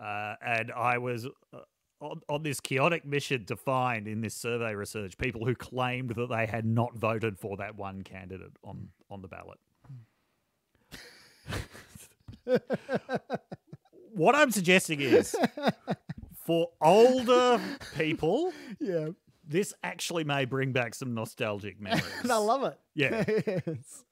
[SPEAKER 2] Uh, and I was uh, on, on this chaotic mission to find in this survey research people who claimed that they had not voted for that one candidate on, on the ballot. (laughs) what I'm suggesting is (laughs) for older people,
[SPEAKER 1] Yeah.
[SPEAKER 2] this actually may bring back some nostalgic memories. (laughs)
[SPEAKER 1] I love it.
[SPEAKER 2] Yeah. (laughs)
[SPEAKER 1] Yes.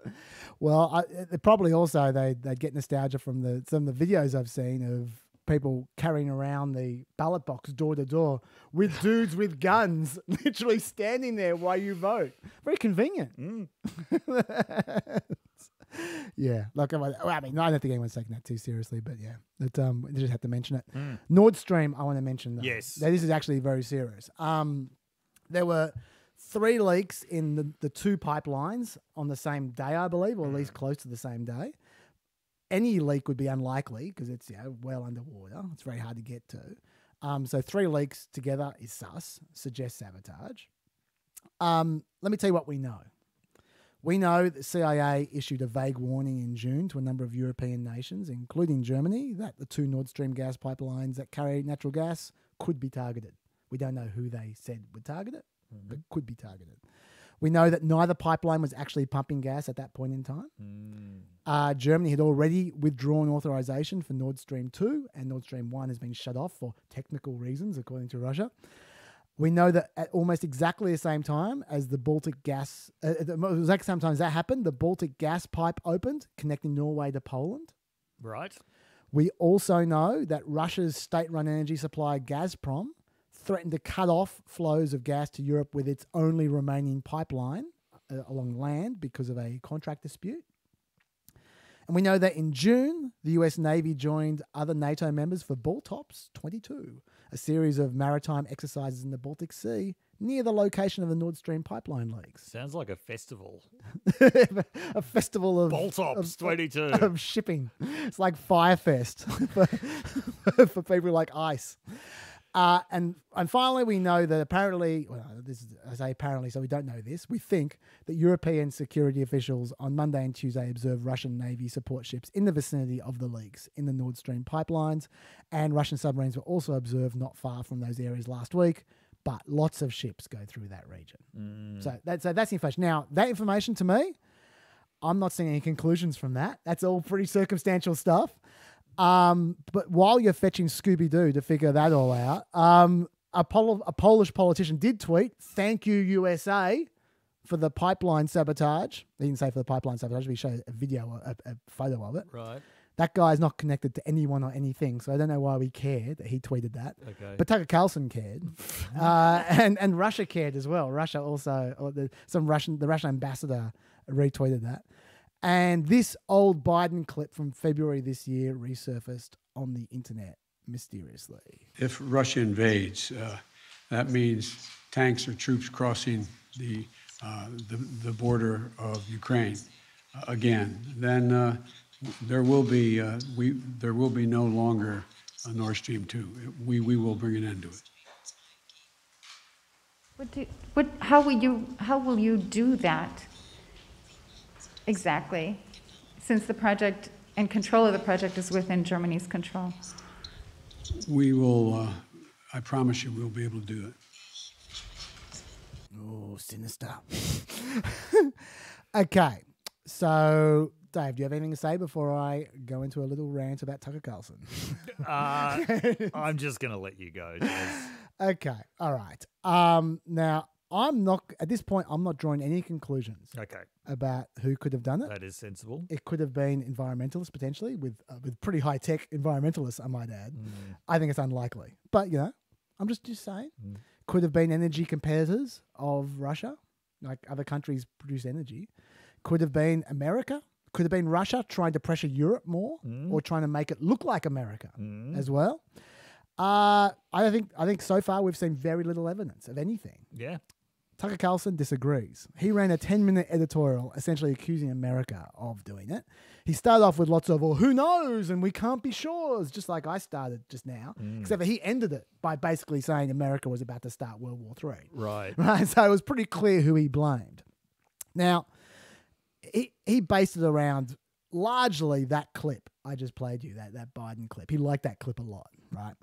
[SPEAKER 1] Well, I, probably also they they get nostalgia from the some of the videos I've seen of people carrying around the ballot box door to door with (laughs) dudes with guns, literally standing there while you vote. Very convenient.
[SPEAKER 2] Mm. (laughs)
[SPEAKER 1] yeah, like I well, I mean, I don't think anyone's taking that too seriously, but yeah, but um, we just have to mention it. Nord Stream, I want to mention. Though.
[SPEAKER 2] Yes.
[SPEAKER 1] This is actually very serious. Um, there were three leaks in the, the two pipelines on the same day, I believe, or at least close to the same day. Any leak would be unlikely because it's you know, well underwater. It's very hard to get to. Um, so three leaks together is sus, suggests sabotage. Um, let me tell you what we know. We know that CIA issued a vague warning in June to a number of European nations, including Germany, that the two Nord Stream gas pipelines that carry natural gas could be targeted. We don't know who they said would target it, but could be targeted. We know that neither pipeline was actually pumping gas at that point in time. Uh, Germany had already withdrawn authorization for Nord Stream 2, and Nord Stream 1 has been shut off for technical reasons, according to Russia. We know that at almost exactly the same time as the Baltic gas, uh, at the exact same time as that happened, the Baltic gas pipe opened, connecting Norway to Poland.
[SPEAKER 2] Right.
[SPEAKER 1] We also know that Russia's state run energy supplier Gazprom threatened to cut off flows of gas to Europe with its only remaining pipeline uh, along land because of a contract dispute. And we know that in June, the US Navy joined other NATO members for Baltops 22, a series of maritime exercises in the Baltic Sea near the location of the Nord Stream pipeline leaks.
[SPEAKER 2] Sounds like a festival. (laughs)
[SPEAKER 1] a festival of
[SPEAKER 2] Boltops
[SPEAKER 1] of-
[SPEAKER 2] 22. (laughs)
[SPEAKER 1] of shipping. It's like Firefest (laughs) for, for people like ice. Uh, and and finally, we know that apparently, well, this is, I say apparently, so we don't know this. We think that European security officials on Monday and Tuesday observed Russian Navy support ships in the vicinity of the leaks in the Nord Stream pipelines, and Russian submarines were also observed not far from those areas last week. But lots of ships go through that region. So that's so that's the information. Now that information to me, I'm not seeing any conclusions from that. That's all pretty circumstantial stuff. Um, but while you're fetching Scooby Doo to figure that all out, um, a, Pol- a Polish politician did tweet, "Thank you USA for the pipeline sabotage." He didn't say for the pipeline sabotage. but He showed a video, a, a photo of it.
[SPEAKER 2] right.
[SPEAKER 1] That guy's not connected to anyone or anything, so I don't know why we cared that he tweeted that.
[SPEAKER 2] Okay.
[SPEAKER 1] But Tucker Carlson cared, (laughs) uh, and and Russia cared as well. Russia also, or the, some Russian, the Russian ambassador retweeted that, and this old Biden clip from February this year resurfaced on the internet mysteriously.
[SPEAKER 3] If Russia invades, uh, that means tanks or troops crossing the, uh, the, the border of Ukraine uh, again. Then uh, there will be uh, we there will be no longer a Nord Stream two. We we will bring an end to it.
[SPEAKER 4] What do, what, how will you, how will you do that? Exactly, since the project and control of the project is within Germany's control.
[SPEAKER 3] We will. Uh, I promise you, we'll be able to do it.
[SPEAKER 1] Oh, sinister. (laughs) okay, so Dave, do you have anything to say before I go into a little rant about Tucker Carlson? (laughs)
[SPEAKER 2] Uh, I'm just going to let you go. Jez. (laughs)
[SPEAKER 1] okay, all right. Um, now I'm not at this point. I'm not drawing any conclusions
[SPEAKER 2] Okay.
[SPEAKER 1] about who could have done it.
[SPEAKER 2] That is sensible.
[SPEAKER 1] It could have been environmentalists potentially, with uh, with pretty high tech environmentalists. I might add. Mm. I think it's unlikely, but you know, I'm just just saying. Mm. Could have been energy competitors of Russia, like other countries produce energy. Could have been America. Could have been Russia trying to pressure Europe more, mm. or trying to make it look like America as well. Uh, I think I think so far we've seen very little evidence of anything.
[SPEAKER 2] Yeah.
[SPEAKER 1] Tucker Carlson disagrees. He ran a 10 minute editorial essentially accusing America of doing it. He started off with lots of, well, who knows? And we can't be sure, It's just like I started just now. Except that he ended it by basically saying America was about to start World War III.
[SPEAKER 2] Right. (laughs)
[SPEAKER 1] Right. So it was pretty clear who he blamed. Now, he, he based it around largely that clip I just played you, that, that Biden clip. He liked that clip a lot, right?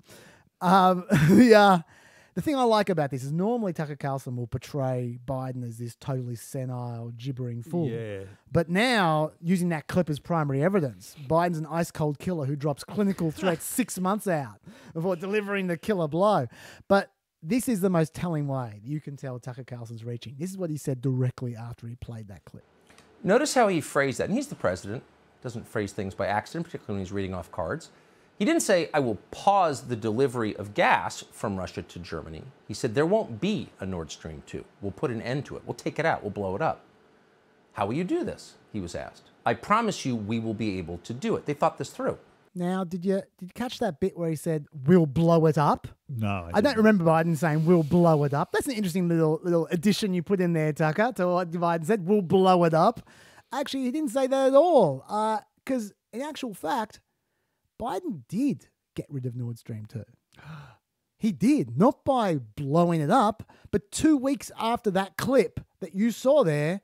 [SPEAKER 1] Um, (laughs) the, uh, the thing I like about this is normally Tucker Carlson will portray Biden as this totally senile, gibbering fool.
[SPEAKER 2] Yeah.
[SPEAKER 1] But now, using that clip as primary evidence, Biden's an ice cold killer who drops clinical (laughs) threats six months out before delivering the killer blow. But this is the most telling way you can tell Tucker Carlson's reaching. This is what he said directly after he played that clip.
[SPEAKER 5] Notice how he phrased that. And he's the president, doesn't phrase things by accident, particularly when he's reading off cards. He didn't say, I will pause the delivery of gas from Russia to Germany. He said, there won't be a Nord Stream 2. We'll put an end to it. We'll take it out. We'll blow it up. How will you do this? He was asked. I promise you we will be able to do it. They thought this through.
[SPEAKER 1] Now, did you did you catch that bit where he said, "We'll blow it up"?
[SPEAKER 2] No.
[SPEAKER 1] I don't remember Biden saying "We'll blow it up." That's an interesting little little addition you put in there, Tucker, to what Biden said. We'll blow it up. Actually, he didn't say that at all. Uh, because in actual fact, Biden did get rid of Nord Stream two. He did not by blowing it up, but two weeks after that clip that you saw there,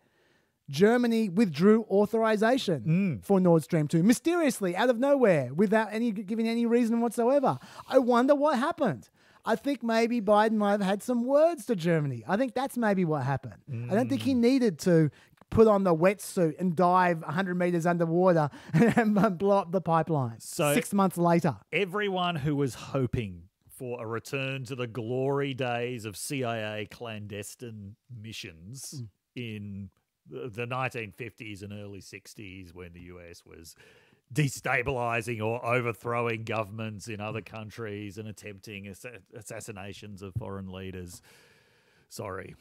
[SPEAKER 1] Germany withdrew authorization for Nord Stream 2 mysteriously out of nowhere without any giving any reason whatsoever. I wonder what happened. I think maybe Biden might have had some words to Germany. I think that's maybe what happened. I don't think he
[SPEAKER 2] Mm.
[SPEAKER 1] needed to put on the wetsuit and dive 100 meters underwater (laughs) and blow up the pipeline.
[SPEAKER 2] So-
[SPEAKER 1] Six months later.
[SPEAKER 2] Everyone who was hoping for a return to the glory days of CIA clandestine missions in the the 1950s and early 60s when the US was destabilizing or overthrowing governments in other countries and attempting assa- assassinations of foreign leaders. Sorry.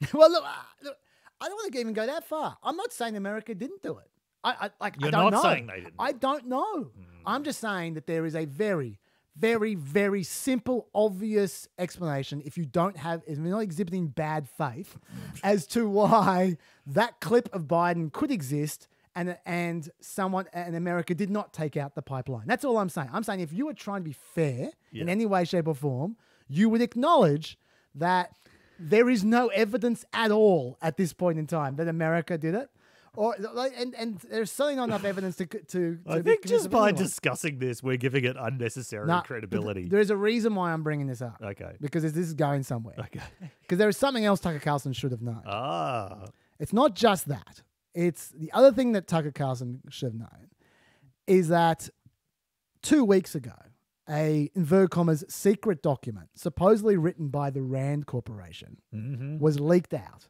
[SPEAKER 2] (laughs)
[SPEAKER 1] Well, look, uh, look, I don't want to even go that far. I'm not saying America didn't do it. I, I like.
[SPEAKER 2] You're
[SPEAKER 1] don't
[SPEAKER 2] not
[SPEAKER 1] know.
[SPEAKER 2] saying they didn't
[SPEAKER 1] I don't know. Hmm. I'm just saying that there is a very, very, very simple, obvious explanation. If you don't have, if you're not exhibiting bad faith, (laughs) as to why that clip of Biden could exist. And, and someone in America did not take out the pipeline. That's all I'm saying. I'm saying if you were trying to be fair in any way, shape, or form, you would acknowledge that there is no evidence at all at this point in time that America did it. Or like, and, and there's certainly not enough evidence to to. to
[SPEAKER 2] I think just by
[SPEAKER 1] anyone.
[SPEAKER 2] discussing this, we're giving it unnecessary
[SPEAKER 1] Nah,
[SPEAKER 2] credibility.
[SPEAKER 1] There is a reason why I'm bringing this up.
[SPEAKER 2] Okay.
[SPEAKER 1] Because this is going somewhere.
[SPEAKER 2] Okay. (laughs)
[SPEAKER 1] Because there is something else Tucker Carlson should have known.
[SPEAKER 2] Ah.
[SPEAKER 1] It's not just that. It's the other thing that Tucker Carlson should have known is that two weeks ago, a inverted commas secret document, supposedly written by the Rand Corporation, mm-hmm. was leaked out.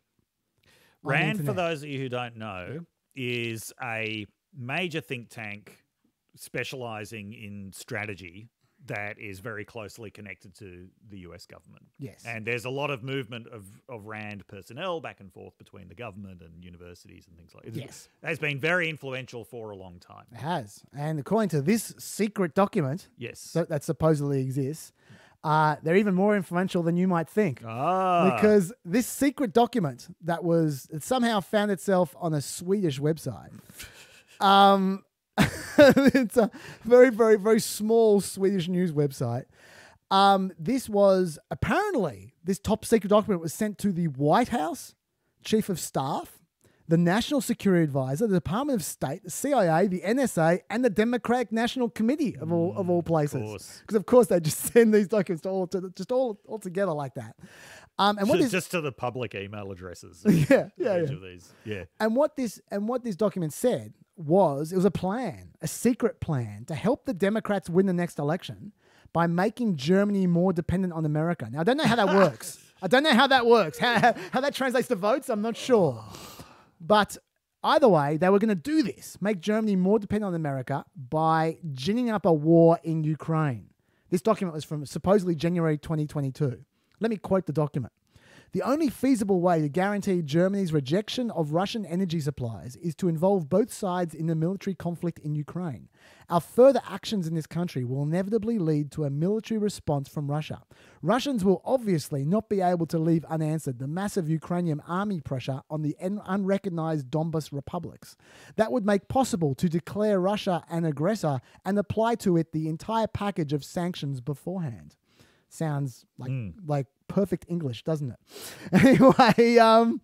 [SPEAKER 2] Rand, for those of you who don't know, is a major think tank specializing in strategy that is very closely connected to the US government.
[SPEAKER 1] Yes.
[SPEAKER 2] And there's a lot of movement of, of Rand personnel back and forth between the government and universities and things like that.
[SPEAKER 1] Yes.
[SPEAKER 2] It has been very influential for a long time.
[SPEAKER 1] It has. And according to this secret document
[SPEAKER 2] Yes.
[SPEAKER 1] that, that supposedly exists, uh, they're even more influential than you might think.
[SPEAKER 2] ah.
[SPEAKER 1] Because this secret document that was it somehow found itself on a Swedish website. Um, (laughs) it's a very, very, very small Swedish news website. Um, this was apparently this top secret document was sent to the White House Chief of Staff, the National Security Advisor, the Department of State, the CIA, the NSA, and the Democratic National Committee of all of all places. Because of course they just (laughs) send these documents to all to just all all together like that. Um, and what
[SPEAKER 2] Ju-
[SPEAKER 1] is
[SPEAKER 2] just to the public email addresses. (laughs)
[SPEAKER 1] yeah yeah yeah.
[SPEAKER 2] of. Yeah.
[SPEAKER 1] And what this and what this document said was it was a plan, a secret plan to help the Democrats win the next election by making Germany more dependent on America. Now I don't know how that works. (laughs) I don't know how that works. How, how that translates to votes, I'm not sure. But either way, they were going to do this, make Germany more dependent on America by ginning up a war in Ukraine. This document was from supposedly January 2022. Let me quote the document. The only feasible way to guarantee Germany's rejection of Russian energy supplies is to involve both sides in the military conflict in Ukraine. Our further actions in this country will inevitably lead to a military response from Russia. Russians will obviously not be able to leave unanswered the massive Ukrainian army pressure on the un- unrecognized Donbas republics. That would make possible to declare Russia an aggressor and apply to it the entire package of sanctions beforehand sounds like hmm. like perfect English, doesn't it? (laughs) anyway, um,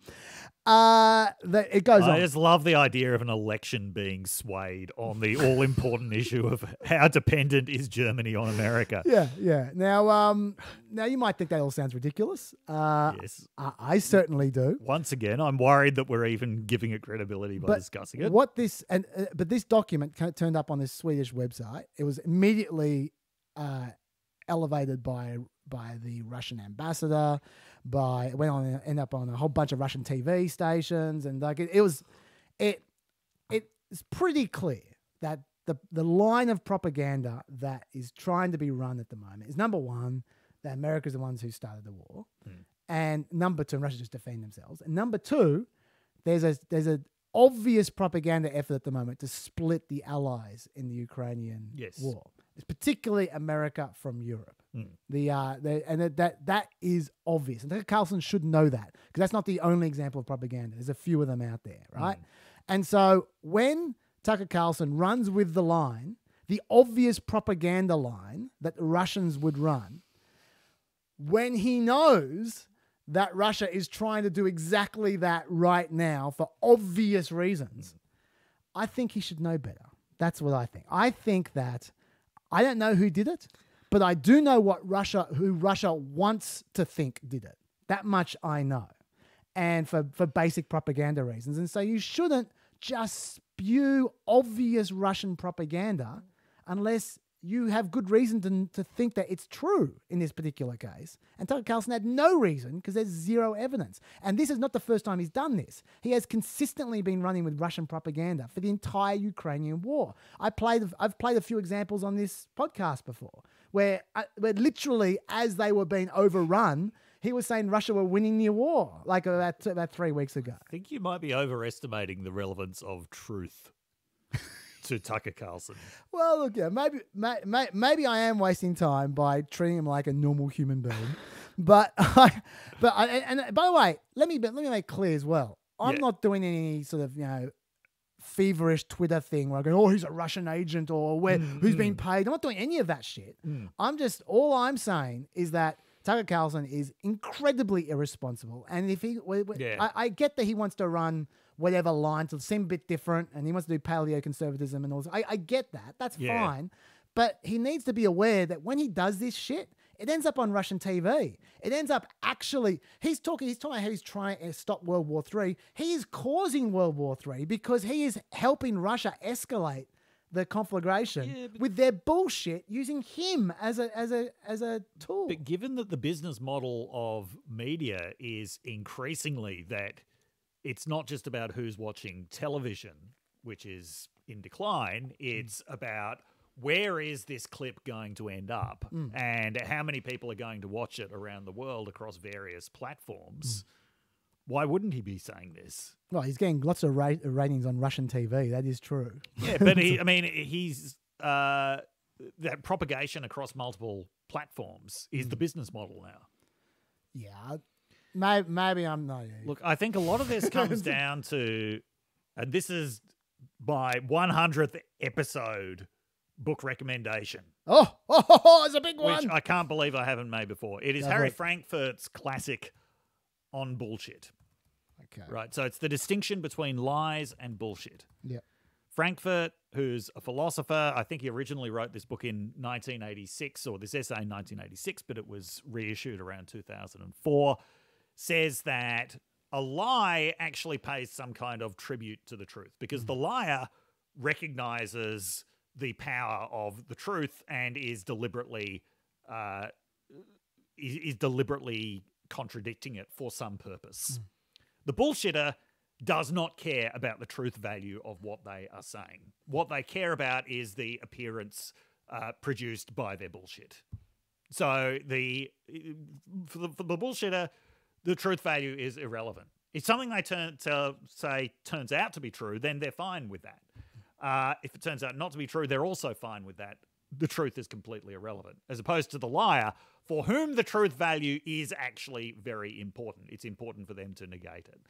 [SPEAKER 1] uh, the, it goes
[SPEAKER 2] I
[SPEAKER 1] on.
[SPEAKER 2] I just love the idea of an election being swayed on the all important issue of how dependent is Germany on America.
[SPEAKER 1] Yeah, yeah. Now, um, now you might think that all sounds ridiculous. Uh,
[SPEAKER 2] Yes.
[SPEAKER 1] I, I certainly do.
[SPEAKER 2] Once again, I'm worried that we're even giving it credibility by
[SPEAKER 1] But
[SPEAKER 2] discussing it.
[SPEAKER 1] what this and uh, but this document turned up on this Swedish website. It was immediately uh, elevated by by the Russian ambassador. By it went on and ended up on a whole bunch of Russian TV stations, and like it, it was, it it's pretty clear that the the line of propaganda that is trying to be run at the moment is number one that America's the ones who started the war, hmm. and number two, Russia just defend themselves, and number two, there's a there's a obvious propaganda effort at the moment to split the allies in the Ukrainian
[SPEAKER 2] Yes.
[SPEAKER 1] war. It's particularly America from Europe.
[SPEAKER 2] Hmm.
[SPEAKER 1] The uh, the, and that, that that is obvious, and Tucker Carlson should know that because that's not the only example of propaganda. There's a few of them out there, right? And so when Tucker Carlson runs with the line, the obvious propaganda line that the Russians would run, when he knows that Russia is trying to do exactly that right now for obvious reasons, I think he should know better. That's what I think. I think that I don't know who did it, but I do know what Russia, who Russia wants to think did it. That much I know, and for for basic propaganda reasons. And so you shouldn't just spew obvious Russian propaganda unless you have good reason to, to think that it's true in this particular case. And Tucker Carlson had no reason because there's zero evidence. And this is not the first time he's done this. He has consistently been running with Russian propaganda for the entire Ukrainian war. I played, I've played a few examples on this podcast before where, uh, where literally as they were being overrun, he was saying Russia were winning the war like about, about three weeks ago.
[SPEAKER 2] I think you might be overestimating the relevance of truth (laughs) to Tucker Carlson.
[SPEAKER 1] Well, look, yeah, maybe, may, may, maybe I am wasting time by treating him like a normal human being, (laughs) but I, but I, and, and by the way, let me let me make clear as well. I'm
[SPEAKER 2] Yeah.
[SPEAKER 1] not doing any sort of you know feverish Twitter thing where I go, oh, he's a Russian agent or where mm, who's mm. being paid. I'm not doing any of that shit. Mm. I'm just all I'm saying is that. Tucker Carlson is incredibly irresponsible, and if he,
[SPEAKER 2] Yeah.
[SPEAKER 1] I, I get that he wants to run whatever line to seem a bit different, and he wants to do paleo conservatism and all. This. I, I get that. That's
[SPEAKER 2] Yeah.
[SPEAKER 1] fine, but he needs to be aware that when he does this shit, it ends up on Russian TV. It ends up actually. He's talking. He's talking about how he's trying to stop World War Three. He is causing World War Three because he is helping Russia escalate the conflagration with their bullshit, using him as a as a as a tool.
[SPEAKER 2] But given that the business model of media is increasingly that it's not just about who's watching television, which is in decline, hmm. it's about where is this clip going to end up hmm. and how many people are going to watch it around the world across various platforms. Hmm. Why wouldn't he be saying this?
[SPEAKER 1] Well, he's getting lots of ra- ratings on Russian TV. That is true.
[SPEAKER 2] Yeah, but he, (laughs) I mean, he's uh, that propagation across multiple platforms is the business model now.
[SPEAKER 1] Yeah, maybe, maybe I'm not.
[SPEAKER 2] Look, I think a lot of this comes (laughs) down to, and this is my 100th episode book recommendation,
[SPEAKER 1] Oh, (laughs) oh, oh, oh, it's a big one. which.
[SPEAKER 2] I can't believe I haven't made before. It is
[SPEAKER 1] Go
[SPEAKER 2] Harry. Frankfurt's classic on bullshit.
[SPEAKER 1] okay.
[SPEAKER 2] Right. So it's the distinction between lies and bullshit.
[SPEAKER 1] Yeah.
[SPEAKER 2] Frankfurt, who's a philosopher, I think he originally wrote this book in 1986 or this essay in 1986, but it was reissued around 2004, says that a lie actually pays some kind of tribute to the truth because the liar recognizes the power of the truth and is deliberately uh, is, is deliberately contradicting it for some purpose. The bullshitter does not care about the truth value of what they are saying. What they care about is the appearance uh, produced by their bullshit. So the for, the for the bullshitter, the truth value is irrelevant. If something they turn to say turns out to be true, then they're fine with that. Uh, if it turns out not to be true, they're also fine with that. The truth is completely irrelevant, as opposed to the liar, for whom the truth value is actually very important. It's important for them to negate it.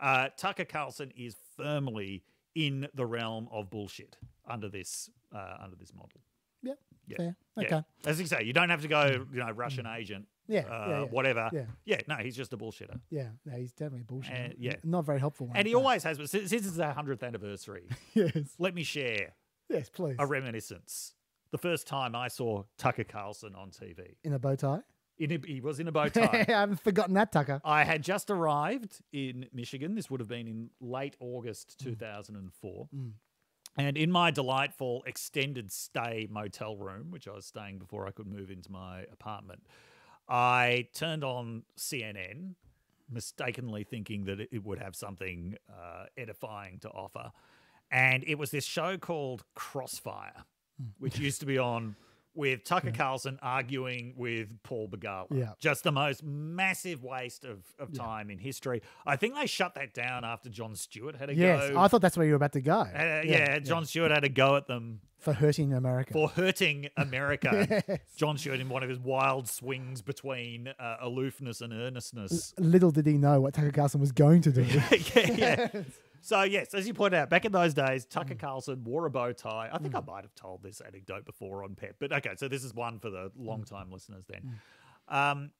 [SPEAKER 2] Uh, Tucker Carlson is firmly in the realm of bullshit under this uh, under this model.
[SPEAKER 1] Yep.
[SPEAKER 2] Yeah.
[SPEAKER 1] Fair.
[SPEAKER 2] Yeah.
[SPEAKER 1] Okay.
[SPEAKER 2] As you say, you don't have to go, you know, Russian agent,
[SPEAKER 1] Yeah,
[SPEAKER 2] uh,
[SPEAKER 1] yeah, yeah.
[SPEAKER 2] whatever.
[SPEAKER 1] Yeah.
[SPEAKER 2] no, he's just a bullshitter.
[SPEAKER 1] Yeah. No, he's definitely bullshit.
[SPEAKER 2] Uh, yeah.
[SPEAKER 1] Not very helpful. One,
[SPEAKER 2] And he always has, but since, since it's our 100th anniversary, (laughs)
[SPEAKER 1] Yes.
[SPEAKER 2] let me share
[SPEAKER 1] Yes, please.
[SPEAKER 2] a reminiscence. The first time I saw Tucker Carlson on TV,
[SPEAKER 1] In a bow tie.
[SPEAKER 2] in a, he was in a bow (laughs) tie.
[SPEAKER 1] I haven't forgotten that, Tucker.
[SPEAKER 2] I had just arrived in Michigan. This would have been in late August
[SPEAKER 1] Mm.
[SPEAKER 2] 2004. And in my delightful extended stay motel room, which I was staying before I could move into my apartment, I turned on CNN, mistakenly thinking that it- would have something uh, edifying to offer. And it was this show called Crossfire,
[SPEAKER 1] Hmm.
[SPEAKER 2] which used to be on with Tucker Carlson arguing with Paul Begala.
[SPEAKER 1] Yeah.
[SPEAKER 2] Just the most massive waste of, of time in history. I think they shut that down after Jon Stewart had a
[SPEAKER 1] Yes.
[SPEAKER 2] go.
[SPEAKER 1] I thought that's where you were about to go.
[SPEAKER 2] Uh, yeah, Jon Stewart had a go at them
[SPEAKER 1] For hurting America.
[SPEAKER 2] for hurting America. (laughs) Jon Stewart in one of his wild swings between uh, aloofness and earnestness.
[SPEAKER 1] Little did he know what Tucker Carlson was going to do. (laughs)
[SPEAKER 2] yeah, yeah. (laughs) So yes, as you pointed out, back in those days,
[SPEAKER 1] Mm.
[SPEAKER 2] Tucker Carlson wore a bow tie. I think I might have told this anecdote before on Pep, but okay, so this is one for the
[SPEAKER 1] Mm.
[SPEAKER 2] long-time listeners then. Um,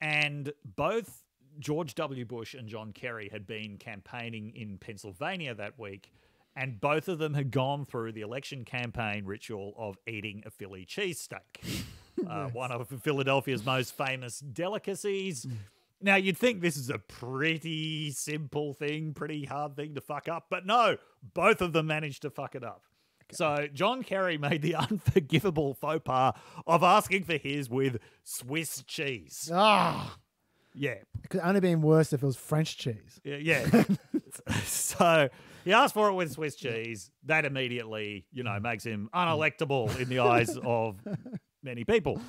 [SPEAKER 2] and both George W. Bush and John Kerry had been campaigning in Pennsylvania that week, and both of them had gone through the election campaign ritual of eating a Philly cheesesteak. (laughs) uh, one of Philadelphia's most famous delicacies. Now, you'd think this is a pretty simple thing, pretty hard thing to fuck up, but no, both of them managed to fuck it up. So, John Kerry made the (laughs) unforgivable faux pas of asking for his with Swiss cheese.
[SPEAKER 1] Ah,
[SPEAKER 2] Yeah,
[SPEAKER 1] it could only been worse if it was French cheese.
[SPEAKER 2] yeah. yeah. (laughs) so he asked for it with Swiss cheese. That immediately, you know, makes him unelectable in the eyes of many people.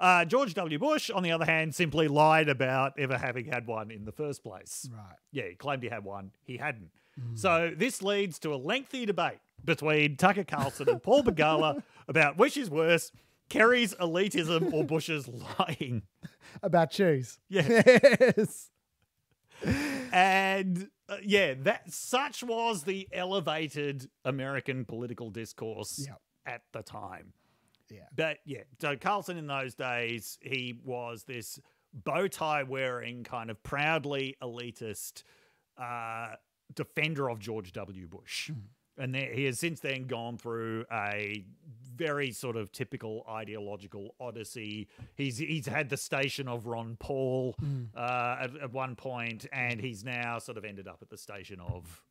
[SPEAKER 2] Uh, George W. Bush, on the other hand, simply lied about ever having had one in the first place.
[SPEAKER 1] Right.
[SPEAKER 2] Yeah, he claimed he had one. He hadn't. So this leads to a lengthy debate between Tucker Carlson and Paul Begala (laughs) about which is worse, Kerry's elitism or Bush's (laughs) lying.
[SPEAKER 1] About cheese.
[SPEAKER 2] Yeah.
[SPEAKER 1] Yes.
[SPEAKER 2] And uh, yeah, that such was the elevated American political discourse
[SPEAKER 1] Yep.
[SPEAKER 2] at the time.
[SPEAKER 1] Yeah.
[SPEAKER 2] But yeah, so Carlson in those days, he was this bow tie wearing, kind of proudly elitist uh, defender of George W. Bush. And there, he has since then gone through a very sort of typical ideological odyssey. He's he's had the station of Ron Paul uh, at, at one point, and he's now sort of ended up at the station of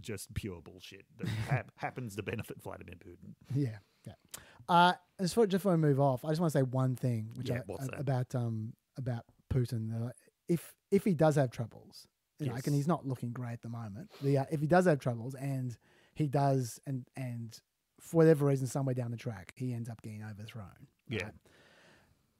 [SPEAKER 2] just pure bullshit that (laughs) hap- happens to benefit Vladimir Putin.
[SPEAKER 1] Yeah. Yeah. Uh, just for just before we move off, I just want to say one thing, which
[SPEAKER 2] Yeah,
[SPEAKER 1] I,
[SPEAKER 2] that?
[SPEAKER 1] about um about Putin. Uh, if if he does have troubles, you know, like, and he's not looking great at the moment. The, uh, if he does have troubles, and he does, and and for whatever reason, somewhere down the track, he ends up getting overthrown.
[SPEAKER 2] Yeah.
[SPEAKER 1] right?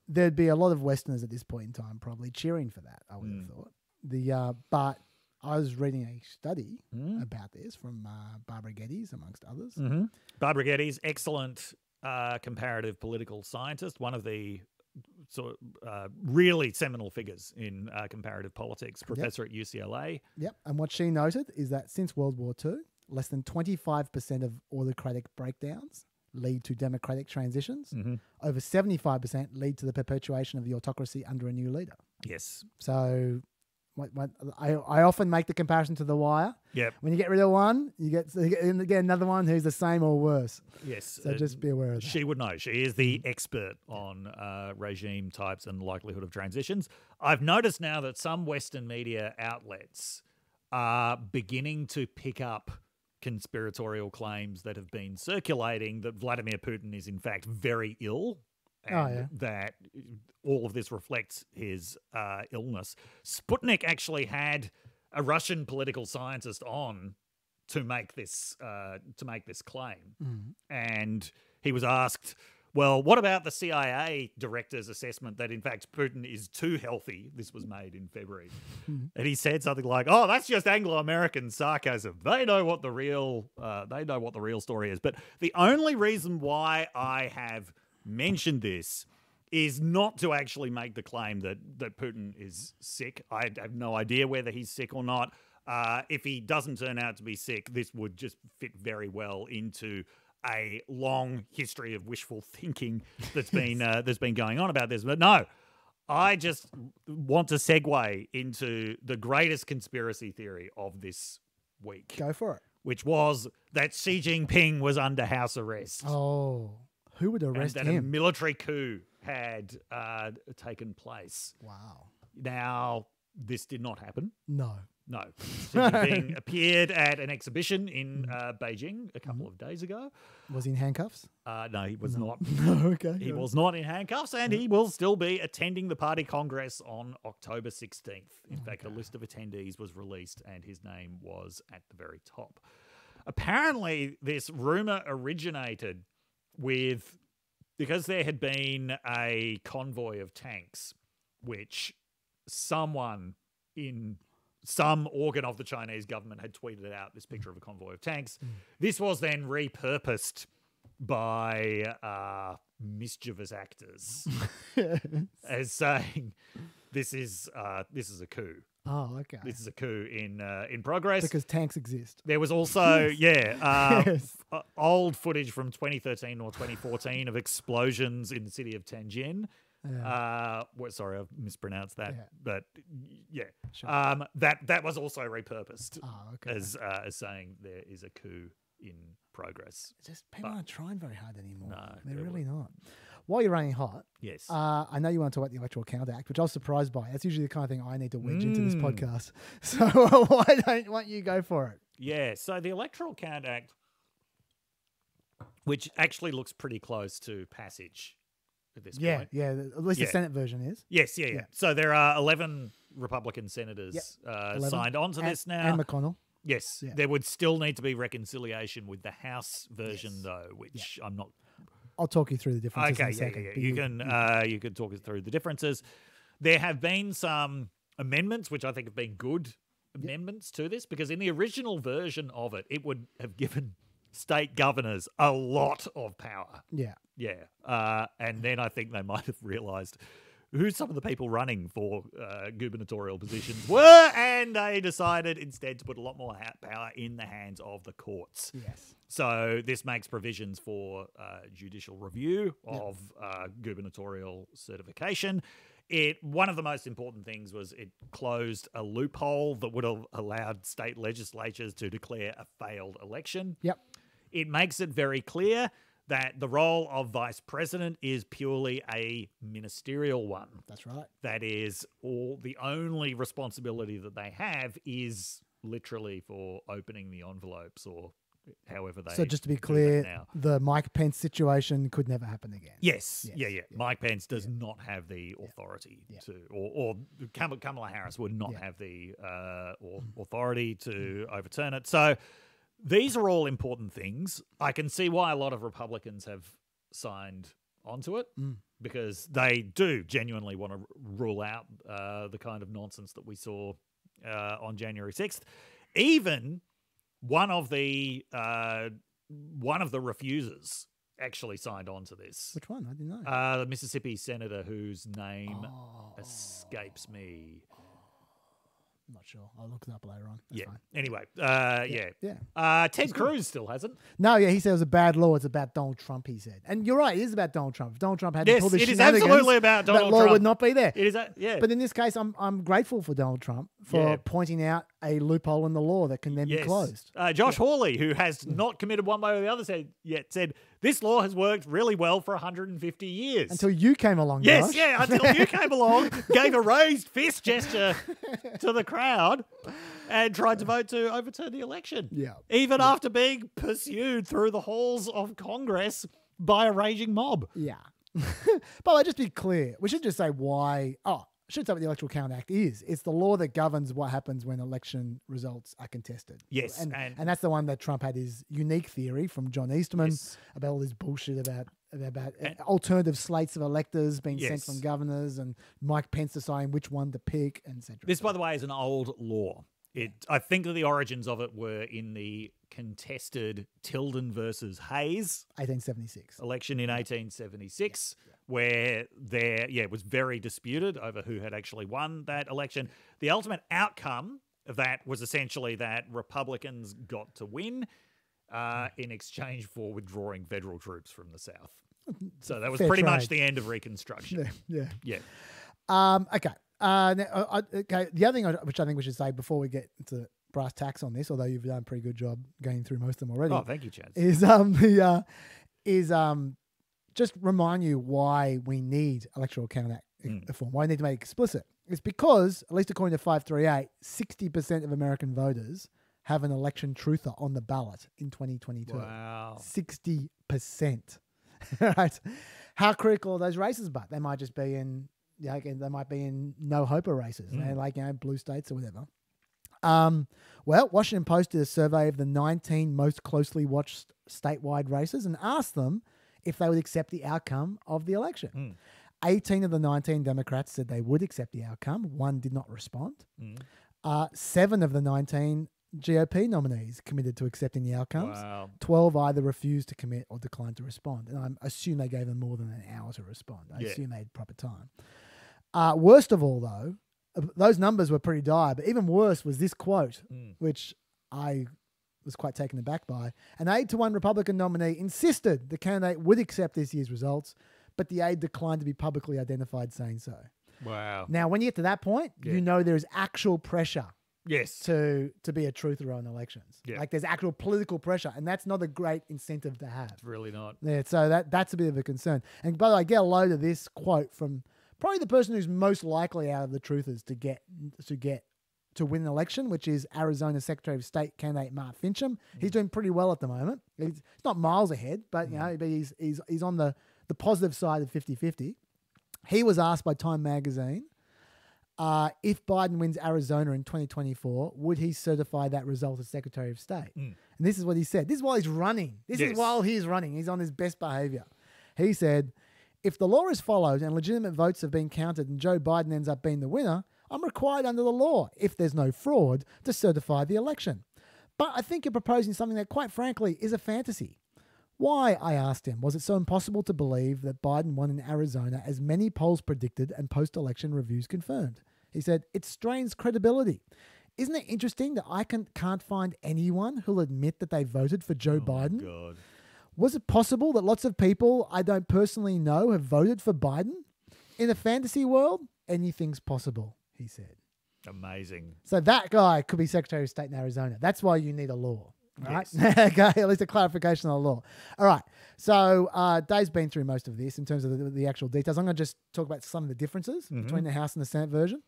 [SPEAKER 1] There'd be a lot of Westerners at this point in time probably cheering for that. I would
[SPEAKER 2] Mm.
[SPEAKER 1] have thought. The uh, but I was reading a study
[SPEAKER 2] Mm.
[SPEAKER 1] about this from uh, Barbara Geddes, amongst others.
[SPEAKER 2] Mm-hmm. Barbara Geddes, excellent uh, comparative political scientist, one of the sort of, uh, really seminal figures in uh, comparative politics, professor at UCLA.
[SPEAKER 1] Yep. And what she noted is that since World War II, less than 25% of autocratic breakdowns lead to democratic transitions.
[SPEAKER 2] Mm-hmm.
[SPEAKER 1] Over 75% lead to the perpetuation of the autocracy under a new leader.
[SPEAKER 2] Yes.
[SPEAKER 1] So I, I often make the comparison to The Wire.
[SPEAKER 2] Yep.
[SPEAKER 1] When you get rid of one, you get, you get get another one who's the same or worse.
[SPEAKER 2] Yes.
[SPEAKER 1] So
[SPEAKER 2] uh,
[SPEAKER 1] just be aware of that.
[SPEAKER 2] She would know. She is the expert on uh, regime types and likelihood of transitions. I've noticed now that some Western media outlets are beginning to pick up conspiratorial claims that have been circulating that Vladimir Putin is in fact very ill. And
[SPEAKER 1] Oh, yeah.
[SPEAKER 2] that all of this reflects his uh, illness. Sputnik actually had a Russian political scientist on to make this uh, to make this claim, and he was asked, "Well, what about the CIA director's assessment that in fact Putin is too healthy?" This was made in February, and he said something like, "Oh, that's just Anglo-American sarcasm. They know what the real uh, they know what the real story is." But the only reason why I have mentioned this is not to actually make the claim that that Putin is sick. I have no idea whether he's sick or not. Uh, if he doesn't turn out to be sick, this would just fit very well into a long history of wishful (laughs) thinking that's been uh, that's been going on about this. But no, I just want to segue into the greatest conspiracy theory of this week,
[SPEAKER 1] Go for it.
[SPEAKER 2] which was that Xi Jinping was under house arrest
[SPEAKER 1] Oh, who would
[SPEAKER 2] and
[SPEAKER 1] arrest
[SPEAKER 2] that a military coup had uh, taken place.
[SPEAKER 1] wow.
[SPEAKER 2] Now, this did not happen.
[SPEAKER 1] No.
[SPEAKER 2] No. (laughs) Xi Jinping appeared at an exhibition in
[SPEAKER 1] Mm.
[SPEAKER 2] uh, Beijing a couple of days ago.
[SPEAKER 1] Was he in handcuffs?
[SPEAKER 2] Uh, no, he was not.
[SPEAKER 1] No, (laughs) okay.
[SPEAKER 2] He was not in handcuffs, and he will still be attending the party congress on October 16th. In fact, a list of attendees was released, and his name was at the very top. Apparently, this rumor originated with because there had been a convoy of tanks, which someone in some organ of the Chinese government had tweeted out this picture of a convoy of tanks. This was then repurposed by uh, mischievous actors (laughs) as saying this is uh, this is a coup.
[SPEAKER 1] Oh, okay.
[SPEAKER 2] This is a coup in uh, in progress.
[SPEAKER 1] because tanks exist.
[SPEAKER 2] There was also, yeah, uh, (laughs)
[SPEAKER 1] Yes.
[SPEAKER 2] uh, old footage from 2013 or 2014 of explosions in the city of Tianjin. Uh, what, sorry, I've mispronounced that,
[SPEAKER 1] Yeah.
[SPEAKER 2] but yeah, um, that that was also repurposed
[SPEAKER 1] Oh, okay.
[SPEAKER 2] as uh, as saying there is a coup in progress.
[SPEAKER 1] Just people aren't trying very hard anymore.
[SPEAKER 2] No,
[SPEAKER 1] they're
[SPEAKER 2] they
[SPEAKER 1] really not. While you're running hot,
[SPEAKER 2] Yes.
[SPEAKER 1] uh, I know you want to talk about the Electoral Count Act, which I was surprised by. That's usually the kind of thing I need to wedge into this
[SPEAKER 2] Mm.
[SPEAKER 1] podcast. (laughs) So (laughs) why don't why don't you go for it?
[SPEAKER 2] Yeah, so the Electoral Count Act, which actually looks pretty close to passage at this
[SPEAKER 1] Yeah,
[SPEAKER 2] point.
[SPEAKER 1] yeah. At least
[SPEAKER 2] Yeah.
[SPEAKER 1] the Senate version is.
[SPEAKER 2] Yes, yeah, yeah,
[SPEAKER 1] Yeah.
[SPEAKER 2] So there are 11 Republican senators
[SPEAKER 1] Yep.
[SPEAKER 2] uh,
[SPEAKER 1] 11.
[SPEAKER 2] signed on to
[SPEAKER 1] And-
[SPEAKER 2] this now.
[SPEAKER 1] And McConnell.
[SPEAKER 2] yes,
[SPEAKER 1] Yeah.
[SPEAKER 2] there would still need to be reconciliation with the House version, though, which I'm not
[SPEAKER 1] I'll talk you through the differences
[SPEAKER 2] Okay,
[SPEAKER 1] in a
[SPEAKER 2] yeah,
[SPEAKER 1] second.
[SPEAKER 2] yeah, yeah.
[SPEAKER 1] but
[SPEAKER 2] You can uh, you can talk us through the differences. There have been some amendments which I think have been good amendments to this because in the original version of it, it would have given state governors a lot of power.
[SPEAKER 1] yeah.
[SPEAKER 2] Yeah, uh, and then I think they (laughs) might have realised who some of the people running for uh, gubernatorial positions were, and they decided instead to put a lot more power in the hands of the courts.
[SPEAKER 1] Yes.
[SPEAKER 2] So this makes provisions for uh, judicial review of uh, gubernatorial certification. It one of the most important things was it closed a loophole that would have allowed state legislatures to declare a failed election.
[SPEAKER 1] Yep.
[SPEAKER 2] It makes it very clear that the role of vice president is purely a ministerial one.
[SPEAKER 1] That's right.
[SPEAKER 2] That is all the only responsibility that they have is literally for opening the envelopes or however they
[SPEAKER 1] So just to be clear, the Mike Pence situation could never happen again.
[SPEAKER 2] Yes,
[SPEAKER 1] Yes,
[SPEAKER 2] yeah, yeah,
[SPEAKER 1] yeah.
[SPEAKER 2] Mike Pence does not have the authority
[SPEAKER 1] Yeah.
[SPEAKER 2] to, or, or Kamala Harris would not
[SPEAKER 1] Yeah.
[SPEAKER 2] have the uh, or authority to overturn it. So these are all important things. I can see why a lot of Republicans have signed onto it
[SPEAKER 1] Mm.
[SPEAKER 2] because they do genuinely want to rule out uh, the kind of nonsense that we saw uh, on January sixth. Even one of the uh, one of the refusers actually signed on to this.
[SPEAKER 1] Which one? I didn't know.
[SPEAKER 2] Uh, the Mississippi senator whose name
[SPEAKER 1] oh,
[SPEAKER 2] escapes me.
[SPEAKER 1] I'm not sure. I'll look it up later on. That's
[SPEAKER 2] yeah.
[SPEAKER 1] fine.
[SPEAKER 2] Anyway, uh, yeah.
[SPEAKER 1] Yeah.
[SPEAKER 2] Uh, Ted Cruz still hasn't.
[SPEAKER 1] No, yeah, he said it was a bad law. It's about Donald Trump, he said. And you're right, it is about Donald Trump. If Donald Trump hadn't
[SPEAKER 2] Yes,
[SPEAKER 1] pulled this
[SPEAKER 2] it is absolutely about Donald
[SPEAKER 1] that law
[SPEAKER 2] Trump.
[SPEAKER 1] would not be there.
[SPEAKER 2] It is. A, yeah.
[SPEAKER 1] But in this case, I'm I'm grateful for Donald Trump for
[SPEAKER 2] Yeah.
[SPEAKER 1] pointing out a loophole in the law that can then
[SPEAKER 2] yes.
[SPEAKER 1] be closed.
[SPEAKER 2] Uh, Josh Hawley, who has not committed one way or the other, said yet said this law has worked really well for 150 years.
[SPEAKER 1] Until you came along,
[SPEAKER 2] Yes,
[SPEAKER 1] Josh.
[SPEAKER 2] yeah, until you (laughs) came along, gave a raised fist gesture to the crowd and tried to vote to overturn the election.
[SPEAKER 1] Yeah.
[SPEAKER 2] Even after being pursued through the halls of Congress by a raging mob.
[SPEAKER 1] Yeah. (laughs) but let's just be clear. We should just say why. Oh, I should say what the Electoral Count Act is. It's the law that governs what happens when election results are contested.
[SPEAKER 2] Yes,
[SPEAKER 1] And,
[SPEAKER 2] and-
[SPEAKER 1] and, that's the one that Trump had his unique theory from John Eastman
[SPEAKER 2] Yes.
[SPEAKER 1] about all this bullshit about about uh,
[SPEAKER 2] And-
[SPEAKER 1] alternative slates of electors being sent from governors and Mike Pence deciding which one to pick, etc.
[SPEAKER 2] This, by the way, is an old law. It, I think that the origins of it were in the contested Tilden versus Hayes
[SPEAKER 1] 1876.
[SPEAKER 2] election in 1876, where there, yeah, it was very disputed over who had actually won that election. The ultimate outcome of that was essentially that Republicans got to win uh, in exchange for withdrawing federal troops from the South. (laughs) So that was
[SPEAKER 1] Fair
[SPEAKER 2] pretty much the end of Reconstruction.
[SPEAKER 1] Yeah.
[SPEAKER 2] Yeah.
[SPEAKER 1] Um, okay. Uh, now, uh, uh, okay. The other thing I- which I think we should say before we get to brass tacks on this, although you've done a pretty good job going through most of them already,
[SPEAKER 2] Oh, thank you, Chas.
[SPEAKER 1] is um (laughs) the uh, is um just remind you why we need electoral count act
[SPEAKER 2] Mm.
[SPEAKER 1] reform. Why we need to make it explicit. It's because, at least according to 538, 60% of American voters have an election truther on the ballot in twenty twenty two.
[SPEAKER 2] Wow.
[SPEAKER 1] Sixty percent. (laughs) right. How critical are those races? But they might just be in. Yeah, again, they might be in no hoper races,
[SPEAKER 2] Mm.
[SPEAKER 1] They're like you know blue states or whatever. Um, well, Washington Post did a survey of the 19 most closely watched statewide races and asked them if they would accept the outcome of the election.
[SPEAKER 2] Mm.
[SPEAKER 1] 18 of the 19 Democrats said they would accept the outcome. One did not respond.
[SPEAKER 2] Mm.
[SPEAKER 1] Uh, seven of the 19 GOP nominees committed to accepting the outcomes.
[SPEAKER 2] Wow.
[SPEAKER 1] 12 either refused to commit or declined to respond. And I assume they gave them more than an hour to respond. I
[SPEAKER 2] Yeah.
[SPEAKER 1] assume they had proper time. Uh, worst of all, though, uh, those numbers were pretty dire, but even worse was this quote,
[SPEAKER 2] Mm.
[SPEAKER 1] which I was quite taken aback by. An eight to one Republican nominee insisted the candidate would accept this year's results, but the aide declined to be publicly identified saying so.
[SPEAKER 2] Wow.
[SPEAKER 1] Now, when you get to that point,
[SPEAKER 2] Yeah.
[SPEAKER 1] you know there is actual pressure
[SPEAKER 2] Yes.
[SPEAKER 1] to to be a truther on elections.
[SPEAKER 2] Yeah.
[SPEAKER 1] Like there's actual political pressure, and that's not a great incentive to have.
[SPEAKER 2] It's really not.
[SPEAKER 1] Yeah, so that that's a bit of a concern. And by the way, I get a load of this quote from probably the person who's most likely out of the truthers to get to get to win an election, which is Arizona Secretary of State candidate Mark Finchem. He's hmm. doing pretty well at the moment. He's, not miles ahead, but you know, hmm. but he's he's he's on the the positive side of 50-50. He was asked by Time magazine uh, if Biden wins Arizona in 2024, would he certify that result as Secretary of State? Hmm. And this is what he said. This is while he's running. This
[SPEAKER 2] Yes.
[SPEAKER 1] is while he's running. He's on his best behavior. He said, if the law is followed and legitimate votes have been counted and Joe Biden ends up being the winner, I'm required under the law, if there's no fraud, to certify the election. But I think you're proposing something that, quite frankly, is a fantasy. Why, I asked him, was it so impossible to believe that Biden won in Arizona as many polls predicted and post election reviews confirmed? He said, it strains credibility. Isn't it interesting that I can, can't find anyone who'll admit that they voted for Joe oh Biden?
[SPEAKER 2] God.
[SPEAKER 1] Was it possible that lots of people I don't personally know have voted for Biden? In a fantasy world, anything's possible, he said.
[SPEAKER 2] Amazing.
[SPEAKER 1] So that guy could be Secretary of State in Arizona. That's why you need a law. Right?
[SPEAKER 2] Yes. (laughs)
[SPEAKER 1] okay, at least a clarification on the law. All right. So uh, Dave's been through most of this in terms of the, the actual details. I'm going to just talk about some of the differences between the House and the Senate version.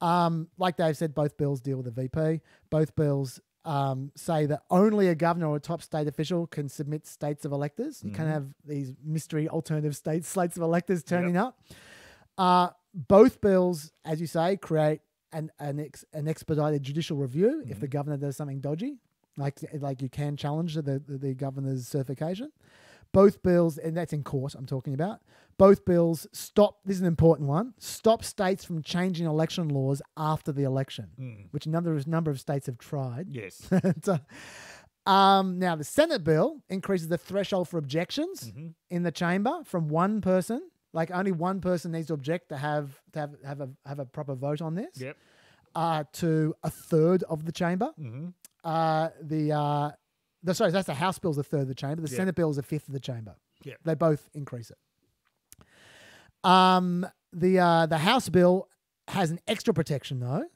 [SPEAKER 1] Um, like Dave said, both bills deal with the VP. Both bills um, say that only a governor or a top state official can submit states of electors. You can't have these mystery alternative states, slates of electors turning up. Uh, both bills, as you say, create an an, ex, an expedited judicial review if mm-hmm. the governor does something dodgy, like like you can challenge the, the, the governor's certification. Both bills, and that's in court. I'm talking about. Both bills stop. This is an important one. Stop states from changing election laws after the election, hmm. which a number of number of states have tried.
[SPEAKER 2] Yes. (laughs)
[SPEAKER 1] So, um, now the Senate bill increases the threshold for objections mm-hmm. in the chamber from one person, like only one person needs to object to have to have have a have a proper vote on this,
[SPEAKER 2] yep.
[SPEAKER 1] uh, to a third of the chamber. Uh, the uh, the sorry, that's the House bill's a third of the chamber. The
[SPEAKER 2] Yeah.
[SPEAKER 1] Senate bill is a fifth of the chamber.
[SPEAKER 2] Yep.
[SPEAKER 1] They both increase it. Um, the uh, the House bill has an extra protection though.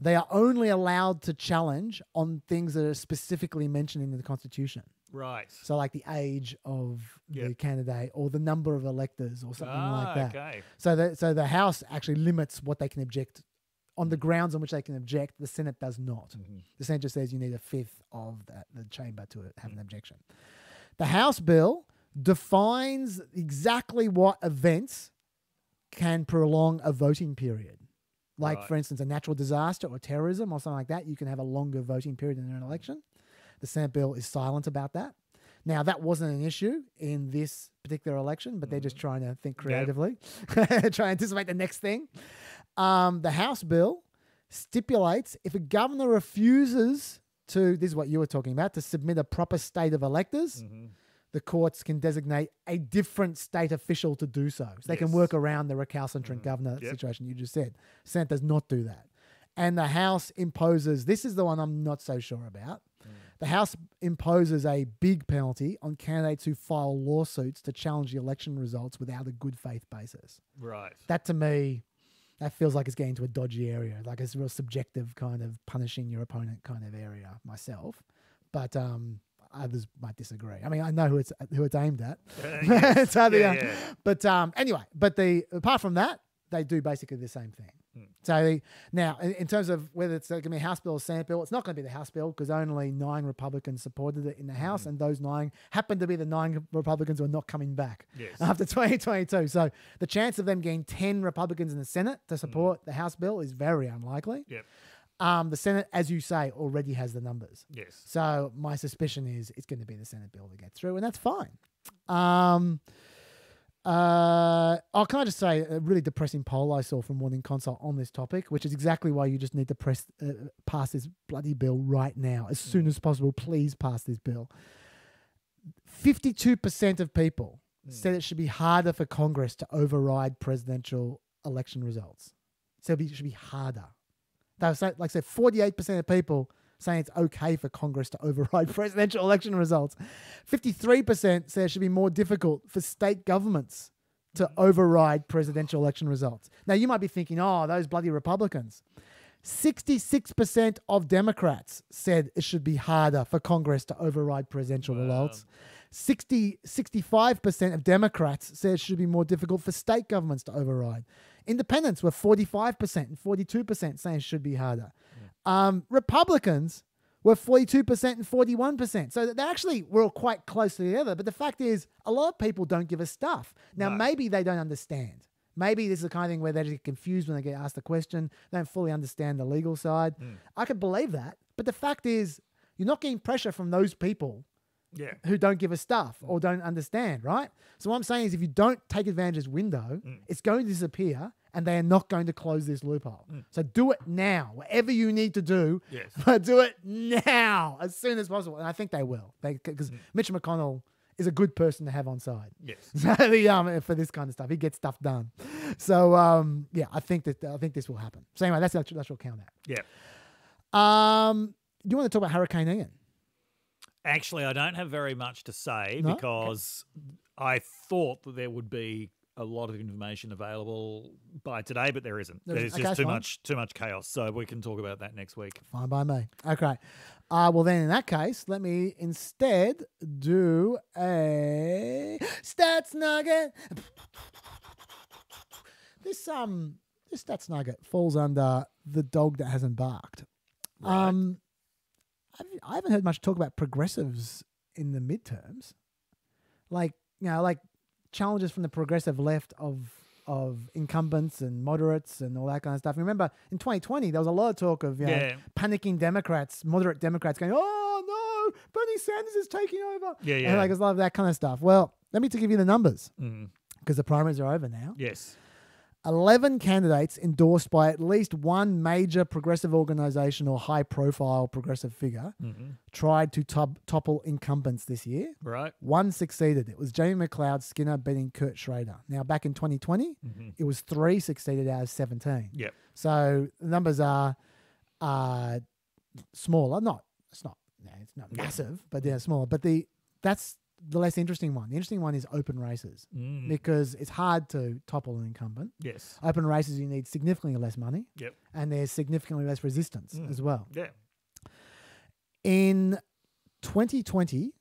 [SPEAKER 1] They are only allowed to challenge on things that are specifically mentioned in the Constitution.
[SPEAKER 2] Right.
[SPEAKER 1] So, like the age of the candidate or the number of electors or something
[SPEAKER 2] Ah,
[SPEAKER 1] like that.
[SPEAKER 2] okay.
[SPEAKER 1] So, the, so the House actually limits what they can object on the grounds on which they can object. The Senate does not.
[SPEAKER 2] Mm-hmm.
[SPEAKER 1] The Senate just says you need a fifth of that, the chamber to have an objection. The House bill defines exactly what events can prolong a voting period. Like,
[SPEAKER 2] Right.
[SPEAKER 1] for instance, a natural disaster or terrorism or something like that, you can have a longer voting period in an election. The Senate bill is silent about that. Now, that wasn't an issue in this particular election, but they're just mm-hmm. trying to think creatively, (laughs) try to anticipate the next thing. Um, the House bill stipulates if a governor refuses to, this is what you were talking about, to submit a proper state of electors, mm-hmm. the courts can designate a different state official to do so. So they can work around the recalcitrant mm-hmm. governor
[SPEAKER 2] Yep.
[SPEAKER 1] situation you just said. Senate does not do that. And the House imposes, this is the one I'm not so sure about. The House imposes a big penalty on candidates who file lawsuits to challenge the election results without a good faith basis.
[SPEAKER 2] Right.
[SPEAKER 1] That to me, that feels like it's getting to a dodgy area, like it's a real subjective kind of punishing your opponent kind of area myself. But um, others might disagree. I mean, I know who it's who it's aimed at.
[SPEAKER 2] yes.
[SPEAKER 1] So the,
[SPEAKER 2] Yeah,
[SPEAKER 1] uh,
[SPEAKER 2] yeah.
[SPEAKER 1] But um, anyway, but the apart from that, they do basically the same thing. So the, now, in, terms of whether it's going to be a House bill or Senate bill, it's not going to be the House bill because only nine Republicans supported it in the House,
[SPEAKER 2] Hmm.
[SPEAKER 1] and those nine happened to be the nine Republicans who are not coming back
[SPEAKER 2] Yes.
[SPEAKER 1] after (laughs) 2022. So the chance of them getting 10 Republicans in the Senate to support the House bill is very unlikely.
[SPEAKER 2] Yep.
[SPEAKER 1] Um, the Senate, as you say, already has the numbers.
[SPEAKER 2] Yes.
[SPEAKER 1] So my suspicion is it's going to be the Senate bill to get through, and that's fine. Um, uh, I just say a really depressing poll I saw from Morning Consult on this topic, which is exactly why you just need to press uh, pass this bloody bill right now, as soon as possible. Please pass this bill. Fifty-two percent of people said it should be harder for Congress to override presidential election results. So it should be harder. They were say, like say forty-eight percent of people saying it's okay for Congress to (laughs) override presidential election results. Fifty-three percent say it should be more difficult for state governments to mm. override presidential election results. Now you might be thinking, oh, those bloody Republicans. 66% of Democrats said it should be harder for Congress to override presidential results. 60, 65% of Democrats said it should be more difficult for state governments to override. Independents were 45% and 42% saying it should be harder. Um, Republicans were 42% and 41%. So they actually were quite close to the other. But the fact is, a lot of people don't give a stuff. Now,
[SPEAKER 2] No.
[SPEAKER 1] maybe they don't understand. Maybe this is the kind of thing where they just get confused when they get asked a question, they don't fully understand the legal side. Hmm. I could believe that. But the fact is, you're not getting pressure from those people
[SPEAKER 2] Yeah.
[SPEAKER 1] who don't give a stuff hmm. or don't understand, right? So what I'm saying is if you don't take advantage of this window, hmm. it's going to disappear and they are not going to close this loophole. So do it now. Whatever you need to do,
[SPEAKER 2] Yes. (laughs)
[SPEAKER 1] but do it now as soon as possible. And I think they will. Because Mitch McConnell is a good person to have on side.
[SPEAKER 2] Yes. (laughs)
[SPEAKER 1] So the, um, for this kind of stuff, he gets stuff done. So um, yeah, I think that I think this will happen. So anyway, that's that's what count
[SPEAKER 2] Yeah.
[SPEAKER 1] out. Um, do you want to talk about Hurricane Ian?
[SPEAKER 2] Actually, I don't have very much to say
[SPEAKER 1] No?
[SPEAKER 2] because I thought that there would be a lot of information available by today, but there isn't.
[SPEAKER 1] There
[SPEAKER 2] There's
[SPEAKER 1] isn't.
[SPEAKER 2] just
[SPEAKER 1] Okay,
[SPEAKER 2] too
[SPEAKER 1] fine.
[SPEAKER 2] much too much chaos. So we can talk about that next week.
[SPEAKER 1] Fine by me. Okay. Uh, well, then in that case, let me instead do a stats nugget. This um this stats nugget falls under the dog that hasn't barked. Um, I've, I haven't heard much talk about progressives in the midterms, like you know, like challenges from the progressive left of of incumbents and moderates and all that kind of stuff. Remember, in 2020, there was a lot of talk of you know,
[SPEAKER 2] Yeah.
[SPEAKER 1] panicking Democrats, moderate Democrats, going, "Oh no, Bernie Sanders is taking over."
[SPEAKER 2] Yeah,
[SPEAKER 1] And
[SPEAKER 2] yeah.
[SPEAKER 1] like there's a lot of that kind of stuff. Well, let me to give you the numbers
[SPEAKER 2] Mm.
[SPEAKER 1] because the primaries are over now.
[SPEAKER 2] Yes.
[SPEAKER 1] 11 candidates endorsed by at least one major progressive organization or high profile progressive figure
[SPEAKER 2] hmm
[SPEAKER 1] tried to top- topple incumbents this year.
[SPEAKER 2] Right.
[SPEAKER 1] One succeeded. It was Jamie McLeod Skinner beating Kurt Schrader. Now, back in 2020,
[SPEAKER 2] hmm
[SPEAKER 1] it was three succeeded out of 17.
[SPEAKER 2] Yep.
[SPEAKER 1] So the numbers are uh, smaller. Not it's not no, it's not massive, but they're smaller. But the that's the less interesting one. The interesting one is open races
[SPEAKER 2] Mm.
[SPEAKER 1] because it's hard to topple an incumbent.
[SPEAKER 2] Yes.
[SPEAKER 1] Open races, you need significantly less money,
[SPEAKER 2] Yep.
[SPEAKER 1] and there's significantly less resistance
[SPEAKER 2] Mm.
[SPEAKER 1] as well.
[SPEAKER 2] Yeah.
[SPEAKER 1] In 2020,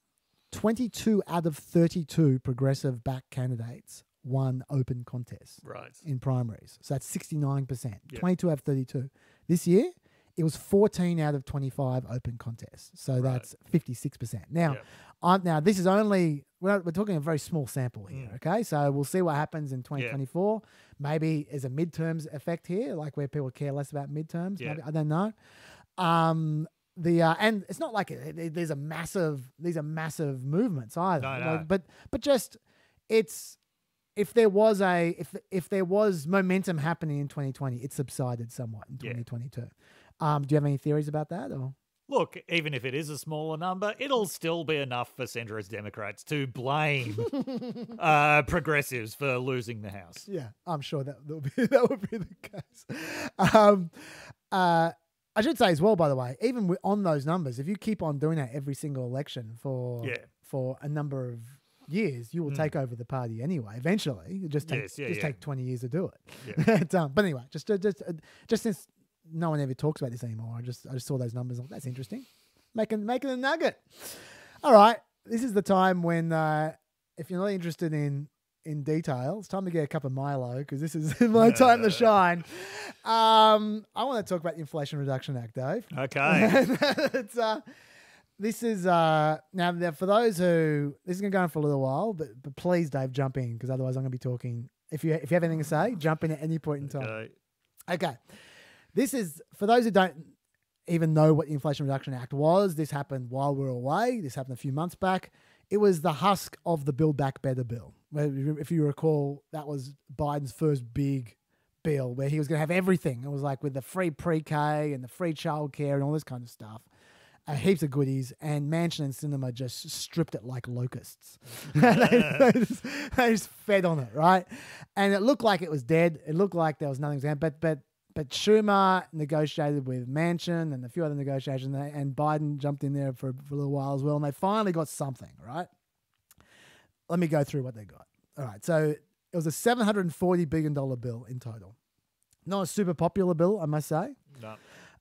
[SPEAKER 1] 22 out of 32 progressive back candidates won open contests
[SPEAKER 2] Right.
[SPEAKER 1] in primaries. So that's 69%,
[SPEAKER 2] Yeah.
[SPEAKER 1] 22 out of 32. This year, it was 14 out of 25 open contests. So that's 56%. Now,
[SPEAKER 2] Yeah.
[SPEAKER 1] I'm, now this is only, we're, we're talking a very small sample here,
[SPEAKER 2] Mm.
[SPEAKER 1] okay? So we'll see what happens in 2024. Maybe there's a midterms effect here, like where people care less about midterms.
[SPEAKER 2] Yeah.
[SPEAKER 1] Maybe, I don't know. Um, the uh, and it's not like it, it- there's a massive these are massive movements either.
[SPEAKER 2] No,
[SPEAKER 1] Like,
[SPEAKER 2] no.
[SPEAKER 1] but but just it's if there was a if if there was momentum happening in 2020, it subsided somewhat in
[SPEAKER 2] Yeah.
[SPEAKER 1] 2022. Um, do you have any theories about that? Or
[SPEAKER 2] Look, even if it is a smaller number, it'll still be enough for centrist Democrats to blame (laughs) uh, progressives for losing the House.
[SPEAKER 1] yeah, I'm sure that that would be, (laughs) that would be the case. Um, uh, I should say as well, by the way, even on those numbers, if you keep on doing that every single election for
[SPEAKER 2] Yeah.
[SPEAKER 1] for a number of years, you will
[SPEAKER 2] Mm.
[SPEAKER 1] take over the party anyway. Eventually, it just take
[SPEAKER 2] Yes, yeah,
[SPEAKER 1] just
[SPEAKER 2] yeah.
[SPEAKER 1] take 20 years to do it. (laughs) But, um, but anyway, just just just since no one ever talks about this anymore, I just I just saw those numbers. Like, That's interesting. Making making a nugget. All right, this is the time when uh, if you're not interested in in detail, it's time to get a cup of Milo because this is (laughs) my time to shine. Um, I want to talk about the Inflation Reduction Act, Dave.
[SPEAKER 2] Okay. (laughs)
[SPEAKER 1] it's uh, this is uh now now for those who this is gonna go on for a little while, but but please, Dave, jump in because otherwise I'm gonna be talking. If you if you have anything to say, jump in at any point in time.
[SPEAKER 2] okay.
[SPEAKER 1] Okay. This is for those who don't even know what the Inflation Reduction Act was. This happened while we were away. This happened a few months back. It was the husk of the Build Back Better bill. If you recall, that was Biden's first big bill where he was going to have everything. It was like with the free pre-K and the free childcare and all this kind of stuff. Uh, heaps of goodies, and Manchin and Sinema just stripped it like locusts. they, (laughs) they just, they just fed on it, right? And it looked like it was dead. It looked like there was nothing. But but but Schumer negotiated with Manchin and a few other negotiations, and- and Biden jumped in there for, for a little while as well, and they finally got something, right? Let me go through what they got. All right, so it was a seven hundred and forty billion dollar bill in total. Not a super popular bill, I must say.
[SPEAKER 2] No.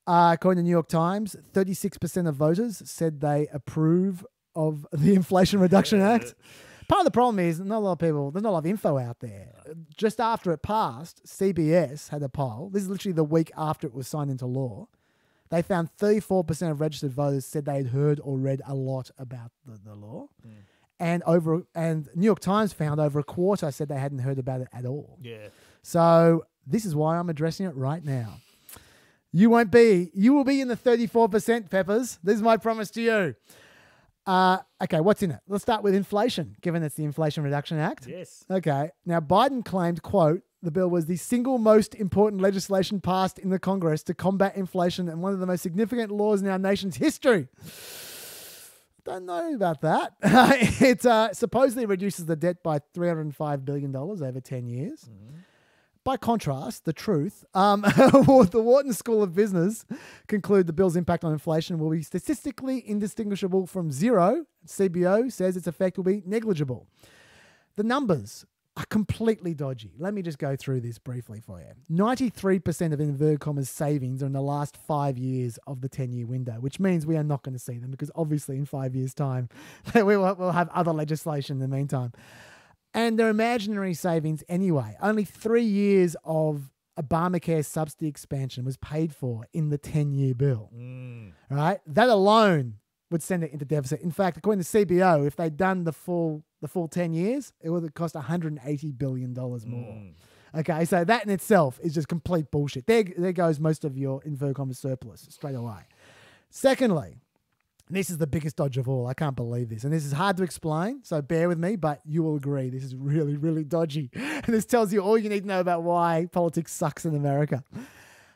[SPEAKER 1] Uh, according to the New York Times, 36% of voters said they approve of the Inflation Reduction Act. Part of the problem is not a lot of people, there's not a lot of info out there. Just after it passed, CBS had a poll. This is literally the week after it was signed into law. They found 34% of registered voters said they had heard or read a lot about the, the law. Hmm. And over and New York Times found over a quarter said they hadn't heard about it at all.
[SPEAKER 2] Yeah.
[SPEAKER 1] So this is why I'm addressing it right now. You won't be. You will be in the 34%, Peppers. This is my promise to you. Uh, okay, what's in it? Let's start with inflation, given it's the Inflation Reduction Act.
[SPEAKER 2] Yes.
[SPEAKER 1] Okay. Now, Biden claimed, quote, the bill was the single most important legislation passed in the Congress to combat inflation and one of the most significant laws in our nation's history. Don't know about that. (laughs) it uh, supposedly reduces the debt by $305 billion over 10 years. By contrast, the truth, um, (laughs) the Wharton School of Business conclude the bill's impact on inflation will be statistically indistinguishable from zero. CBO says its effect will be negligible. The numbers are completely dodgy. Let me just go through this briefly for you. 93% of inverted commas savings are in the last five years of the 10 year window, which means we are not going to see them because obviously in five years' time, (laughs) we will we'll have other legislation in the meantime. And they're imaginary savings anyway. Only three years of Obamacare subsidy expansion was paid for in the 10 year bill. Mm. Right? That alone would send it into deficit. In fact, according to CBO, if they'd done the full the full 10 years, it would have cost 180 billion dollars more. Mm. Okay, so that in itself is just complete bullshit. There, there goes most of your inverted commas surplus straight away. Secondly, this is the biggest dodge of all. I can't believe this. And this is hard to explain, so bear with me, but you will agree this is really, really dodgy. (laughs) And this tells you all you need to know about why politics sucks in America.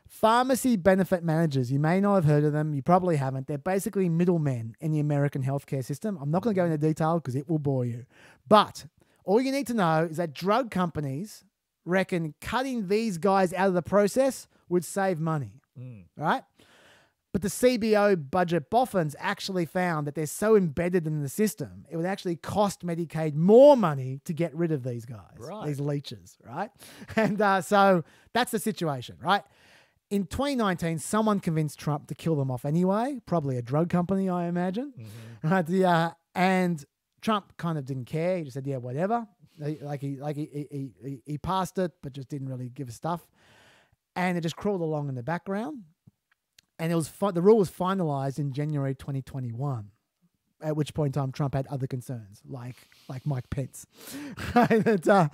[SPEAKER 1] Pharmacy benefit managers, you may not have heard of them, you probably haven't. They're basically middlemen in the American healthcare system. I'm not going to go into detail because it will bore you. But all you need to know is that drug companies reckon cutting these guys out of the process would save money. Mm. Right? But the CBO budget boffins actually found that they're so embedded in the system, it would actually cost Medicaid more money to get rid of these guys,
[SPEAKER 2] Right.
[SPEAKER 1] these leeches, right? (laughs) And uh, so that's the situation, right? In 2019, someone convinced Trump to kill them off anyway, probably a drug company, I imagine. (laughs) Right, the, uh, and Trump kind of didn't care. He just said, "Yeah, whatever." Like he like he, he, he, he passed it, but just didn't really give a stuff. And it just crawled along in the background and it was fi- the rule was finalized in January 2021. At which point in time, Trump had other concerns, like like Mike Pence. (laughs) That, uh,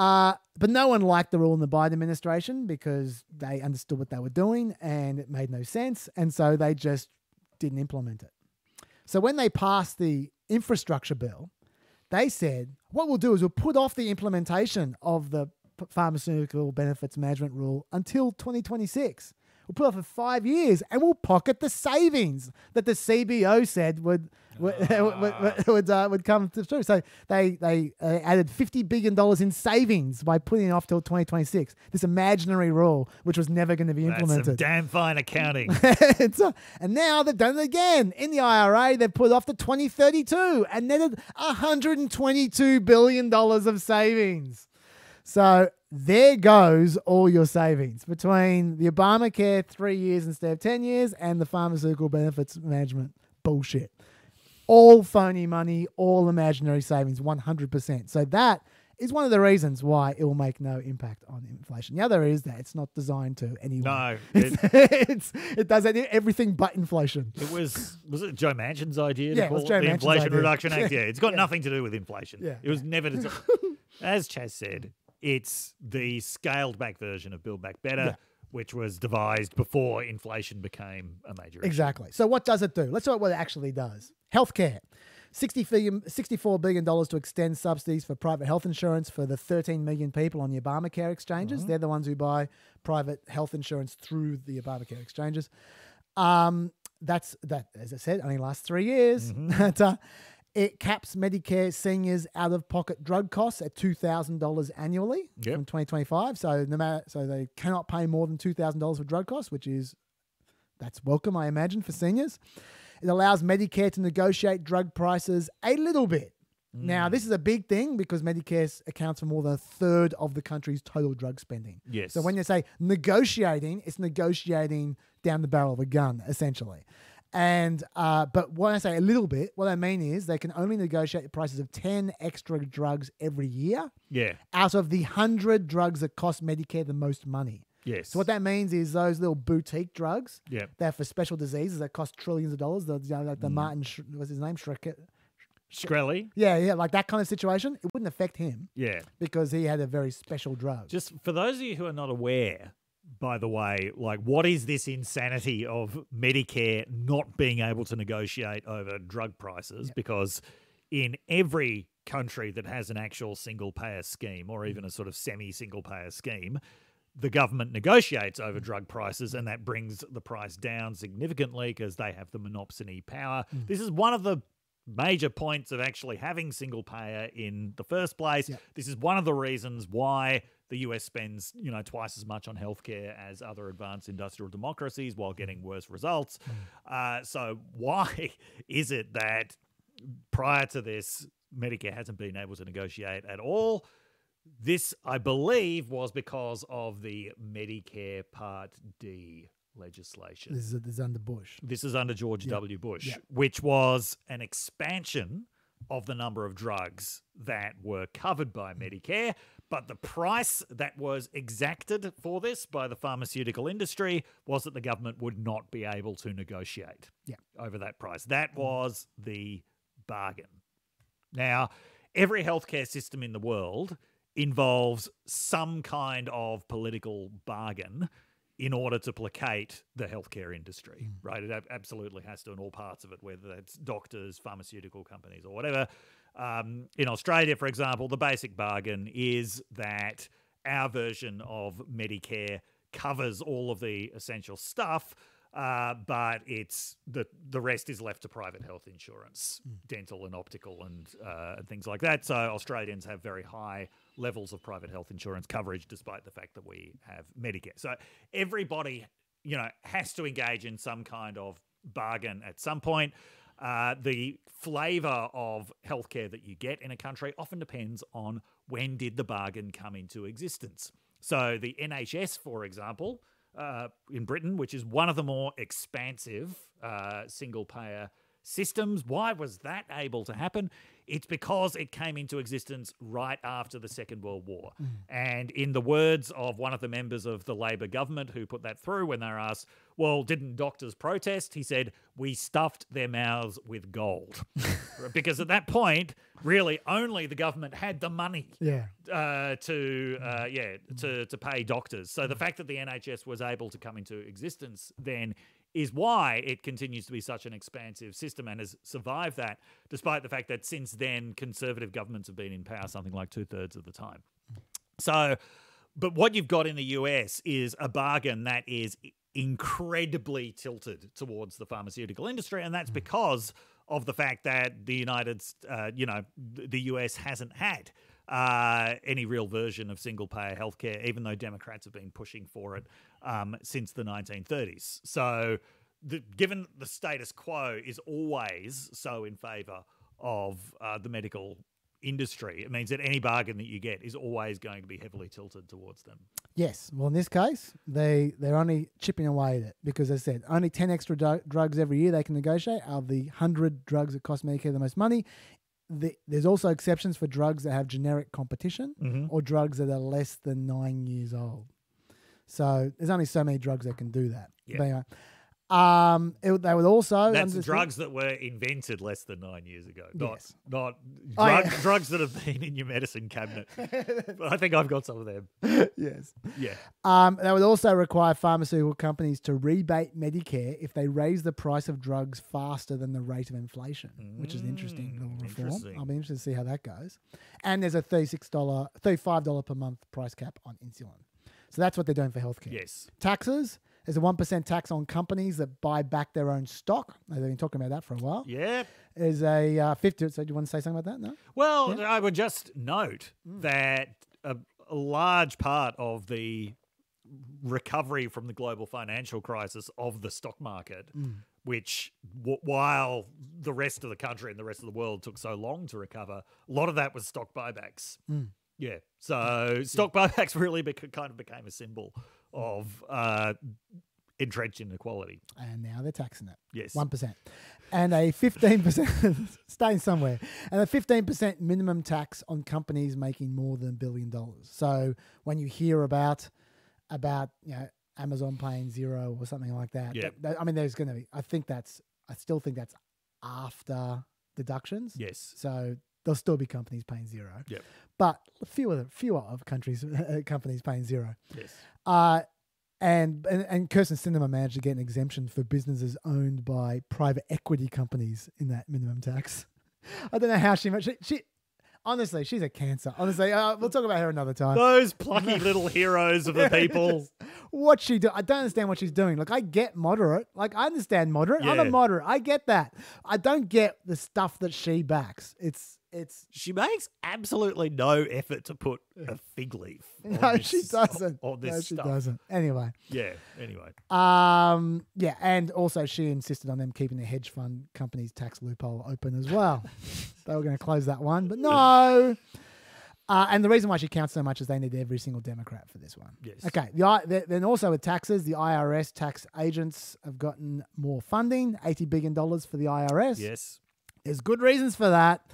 [SPEAKER 1] uh, but no one liked the rule in the Biden administration because they understood what they were doing and it made no sense, and so they just didn't implement it. So when they passed the infrastructure bill, they said, what we'll do is we'll put off the implementation of the pharmaceutical benefits management rule until 2026. We'll put it off for five years and we'll pocket the savings that the CBO said would would (laughs) would, would, uh, would come through. So they they uh, added fifty billion dollars in savings by putting it off till 2026. This imaginary rule, which was never going to be implemented.
[SPEAKER 2] damn fine accounting. (laughs)
[SPEAKER 1] Uh, and now they've done it again. In the IRA, they've put off to 2032 and netted $122 billion of savings. So there goes all your savings between the Obamacare three years instead of 10 years and the pharmaceutical benefits management bullshit. All phony money, all imaginary savings, 100%. So that is one of the reasons why it will make no impact on inflation. The other is that it's not designed to anyway.
[SPEAKER 2] no, (laughs) it,
[SPEAKER 1] it's, it does everything but inflation.
[SPEAKER 2] it was was it Joe Manchin's idea to
[SPEAKER 1] Yeah, it was
[SPEAKER 2] it
[SPEAKER 1] Joe
[SPEAKER 2] the
[SPEAKER 1] Manchin's
[SPEAKER 2] Inflation
[SPEAKER 1] idea.
[SPEAKER 2] Reduction Act? (laughs) Yeah, it's got nothing to do with inflation.
[SPEAKER 1] Yeah.
[SPEAKER 2] It was never designed. (laughs) As Chas said, it's the scaled back version of Build Back Better,
[SPEAKER 1] Yeah.
[SPEAKER 2] which was devised before inflation became a major issue.
[SPEAKER 1] Exactly. So what does it do? Let's talk about what it actually does. Healthcare. 60 billion, $64 billion to extend subsidies for private health insurance for the 13 million people on the Obamacare exchanges. They're the ones who buy private health insurance through the Obamacare exchanges. Um, that's that, as I said, only lasts three years. (laughs) But, uh, it caps Medicare seniors out of pocket drug costs at two thousand dollars annually
[SPEAKER 2] Yep.
[SPEAKER 1] from twenty twenty five. So no matter, so they cannot pay more than two thousand dollars for drug costs, which is that's welcome, I imagine, for seniors. It allows Medicare to negotiate drug prices a little bit Now, mm. this is a big thing because Medicare accounts for more than a third of the country's total drug spending.
[SPEAKER 2] Yes.
[SPEAKER 1] So when you say negotiating, it's negotiating down the barrel of a gun, essentially. And uh, but when I say a little bit, what I mean is they can only negotiate the prices of ten extra drugs every year
[SPEAKER 2] Yeah.
[SPEAKER 1] out of the hundred drugs that cost Medicare the most money.
[SPEAKER 2] Yes.
[SPEAKER 1] So what that means is those little boutique drugs
[SPEAKER 2] Yeah.
[SPEAKER 1] They're for special diseases that cost trillions of dollars. The, you know, like the
[SPEAKER 2] Mm.
[SPEAKER 1] Martin, Sh- what's his name, Shrek.
[SPEAKER 2] Shkreli.
[SPEAKER 1] Yeah, yeah, like that kind of situation. It wouldn't affect him
[SPEAKER 2] Yeah.
[SPEAKER 1] because he had a very special drug.
[SPEAKER 2] Just for those of you who are not aware, by the way, like what is this insanity of Medicare not being able to negotiate over drug prices? Because in every country that has an actual single payer scheme or even a sort of semi single payer scheme, the government negotiates over mm. drug prices and that brings the price down significantly because they have the monopsony power. Mm. This is one of the major points of actually having single payer in the first place.
[SPEAKER 1] Yeah.
[SPEAKER 2] This is one of the reasons why the US spends, you know, twice as much on healthcare as other advanced industrial democracies while getting worse results. Uh, so why (laughs) is it that prior to this, Medicare hasn't been able to negotiate at all? This, I believe, was because of the Medicare Part D legislation.
[SPEAKER 1] This is, this is under Bush.
[SPEAKER 2] This is under George
[SPEAKER 1] Yeah.
[SPEAKER 2] W. Bush,
[SPEAKER 1] Yeah.
[SPEAKER 2] which was an expansion of the number of drugs that were covered by Medicare. But the price that was exacted for this by the pharmaceutical industry was that the government would not be able to negotiate
[SPEAKER 1] Yeah.
[SPEAKER 2] over that price. That was the bargain. Now, every healthcare system in the world involves some kind of political bargain in order to placate the healthcare industry, mm. right? It absolutely has to in all parts of it, whether that's doctors, pharmaceutical companies, or whatever. Um, in Australia, for example, the basic bargain is that our version of Medicare covers all of the essential stuff, uh, but it's the the rest is left to private health insurance, dental and optical and uh, and things like that. So Australians have very high levels of private health insurance coverage, despite the fact that we have Medicare. So everybody, you know, has to engage in some kind of bargain at some point. Uh, the flavour of healthcare that you get in a country often depends on when did the bargain come into existence. So the NHS, for example, uh, in Britain, which is one of the more expansive uh, single payer systems. Why was that able to happen? It's because it came into existence right after the Second World War. And in the words of one of the members of the Labor government who put that through when they were asked, well, didn't doctors protest? He said, we stuffed their mouths with gold. (laughs) because at that point, really only the government had the money
[SPEAKER 1] Yeah.
[SPEAKER 2] uh, to uh, yeah to to pay doctors. So the fact that the NHS was able to come into existence then is why it continues to be such an expansive system and has survived that, despite the fact that since then conservative governments have been in power something like two thirds of the time. So, but what you've got in the US is a bargain that is incredibly tilted towards the pharmaceutical industry, and that's because of the fact that the United, uh, you know, the US hasn't had uh, any real version of single payer healthcare, even though Democrats have been pushing for it um, since the 1930s. So, the, given the status quo is always so in favor of uh, the medical industry, it means that any bargain that you get is always going to be heavily tilted towards them.
[SPEAKER 1] Yes. Well, in this case, they they're only chipping away at it because, as I said, only ten extra drugs every year they can negotiate out of the hundred drugs that cost Medicare the most money. The, there's also exceptions for drugs that have generic competition or drugs that are less than nine years old. So there's only so many drugs that can do that.
[SPEAKER 2] Yeah.
[SPEAKER 1] But anyway, um, it, they would also
[SPEAKER 2] That's drugs that were invented less than nine years ago, not
[SPEAKER 1] Yes.
[SPEAKER 2] not
[SPEAKER 1] Oh, yeah.
[SPEAKER 2] drugs that have been in your medicine cabinet. (laughs) I think I've got some of them.
[SPEAKER 1] yes.
[SPEAKER 2] Yeah,
[SPEAKER 1] Um, they would also require pharmaceutical companies to rebate Medicare if they raise the price of drugs faster than the rate of inflation, which is an interesting little reform.
[SPEAKER 2] interesting.
[SPEAKER 1] I'll be interested to see how that goes. And there's a $36, $35 per month price cap on insulin. So that's what they're doing for healthcare.
[SPEAKER 2] yes,
[SPEAKER 1] Taxes. There's a 1% tax on companies that buy back their own stock. They've been talking about that for a while.
[SPEAKER 2] yeah.
[SPEAKER 1] There's a uh, 50. So do you want to say something about that? No?
[SPEAKER 2] Well, I would just note
[SPEAKER 1] Mm.
[SPEAKER 2] that a, a large part of the recovery from the global financial crisis of the stock market
[SPEAKER 1] Mm.
[SPEAKER 2] which w- while the rest of the country and the rest of the world took so long to recover, a lot of that was stock buybacks. Yeah. So (laughs) stock buybacks (laughs) really bec- kind of became a symbol of uh, entrenched inequality.
[SPEAKER 1] and now they're taxing it.
[SPEAKER 2] Yes.
[SPEAKER 1] One percent, and a fifteen percent (laughs) staying somewhere, and a fifteen percent minimum tax on companies making more than a billion dollars. So when you hear about about you know Amazon paying zero or something like that,
[SPEAKER 2] Yeah.
[SPEAKER 1] that- that- I mean, there's going to be. I think that's. I still think that's after deductions.
[SPEAKER 2] Yes.
[SPEAKER 1] So there'll still be companies paying zero.
[SPEAKER 2] Yep.
[SPEAKER 1] But fewer fewer of countries (laughs) companies paying zero.
[SPEAKER 2] Yes.
[SPEAKER 1] Uh, and, and and Kyrsten Sinema managed to get an exemption for businesses owned by private equity companies in that minimum tax. (laughs) I don't know how she she, she honestly she's a cancer. Honestly, uh, we'll talk about her another time.
[SPEAKER 2] Those plucky (laughs) little heroes of the people.
[SPEAKER 1] what she do? I don't understand what she's doing. Like I get moderate. Like I understand moderate. I'm a moderate. I get that. I don't get the stuff that she backs. It's it's
[SPEAKER 2] She makes absolutely no effort to put a fig leaf. (laughs) on
[SPEAKER 1] no,
[SPEAKER 2] this-
[SPEAKER 1] she doesn't.
[SPEAKER 2] On this
[SPEAKER 1] no, she
[SPEAKER 2] stuff.
[SPEAKER 1] doesn't. Anyway.
[SPEAKER 2] Yeah. Anyway.
[SPEAKER 1] Um, yeah, and also she insisted on them keeping the hedge fund company's tax loophole open as well. (laughs) they were going to close that one, but no. (laughs) Uh, and the reason why she counts so much is they need every single Democrat for this one.
[SPEAKER 2] Yes.
[SPEAKER 1] Okay. The, the- then also with taxes, the IRS tax agents have gotten more funding, eighty billion dollars for the IRS.
[SPEAKER 2] Yes.
[SPEAKER 1] There's good reasons for that.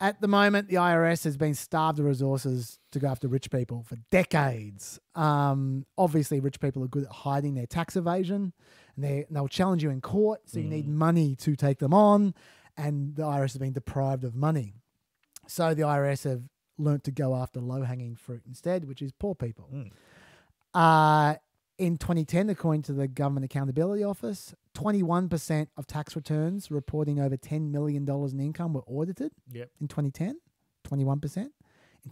[SPEAKER 1] At the moment, the IRS has been starved of resources to go after rich people for decades. Um, obviously, rich people are good at hiding their tax evasion, and they they'll challenge you in court. So you need money to take them on, and the IRS has been deprived of money. So the IRS have learnt to go after low hanging fruit instead, which is poor people. Uh, in 2010, according to the Government Accountability Office, 21% of tax returns reporting over $10 million in income were audited
[SPEAKER 2] Yep.
[SPEAKER 1] in 2010, 21%. In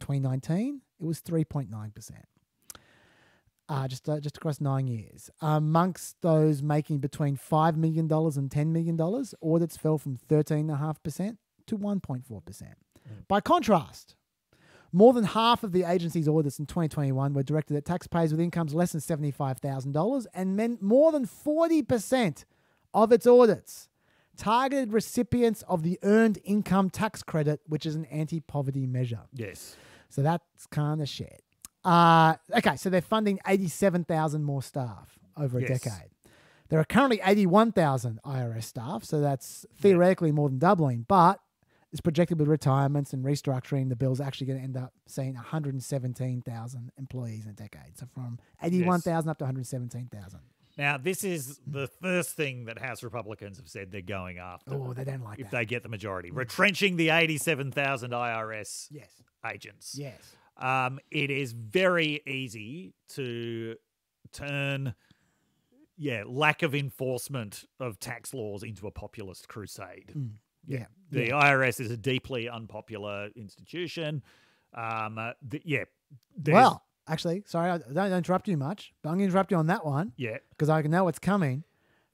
[SPEAKER 1] 2019, it was 3.9%. Uh, just, uh, just across nine years. Amongst those making between $5 million and $10 million, audits fell from 13.5% to 1.4%. By contrast, more than half of the agency's audits in 2021 were directed at taxpayers with incomes less than $75,000, and meant more than 40% of its audits targeted recipients of the Earned Income Tax Credit, which is an anti poverty measure.
[SPEAKER 2] Yes.
[SPEAKER 1] So that's kind of shit. Uh, okay, so they're funding 87,000 more staff over a
[SPEAKER 2] Yes.
[SPEAKER 1] decade. There are currently 81,000 IRS staff, so that's theoretically more than doubling, but it's projected with retirements and restructuring, the bill's actually going to end up seeing 117,000 employees in a decade. So from 81,000 up to 117,000.
[SPEAKER 2] Now, this is the first thing that House Republicans have said they're going after
[SPEAKER 1] Oh, they don't like
[SPEAKER 2] if
[SPEAKER 1] that.
[SPEAKER 2] they get the majority, retrenching the 87,000 IRS
[SPEAKER 1] yes.
[SPEAKER 2] agents.
[SPEAKER 1] Yes.
[SPEAKER 2] Um, it is very easy to turn, yeah, lack of enforcement of tax laws into a populist crusade.
[SPEAKER 1] Yeah.
[SPEAKER 2] The IRS is a deeply unpopular institution. Um, uh, th- yeah.
[SPEAKER 1] Well, actually, sorry, I don't interrupt you much, but I'm going to interrupt you on that one
[SPEAKER 2] yeah,
[SPEAKER 1] because I can know what's coming.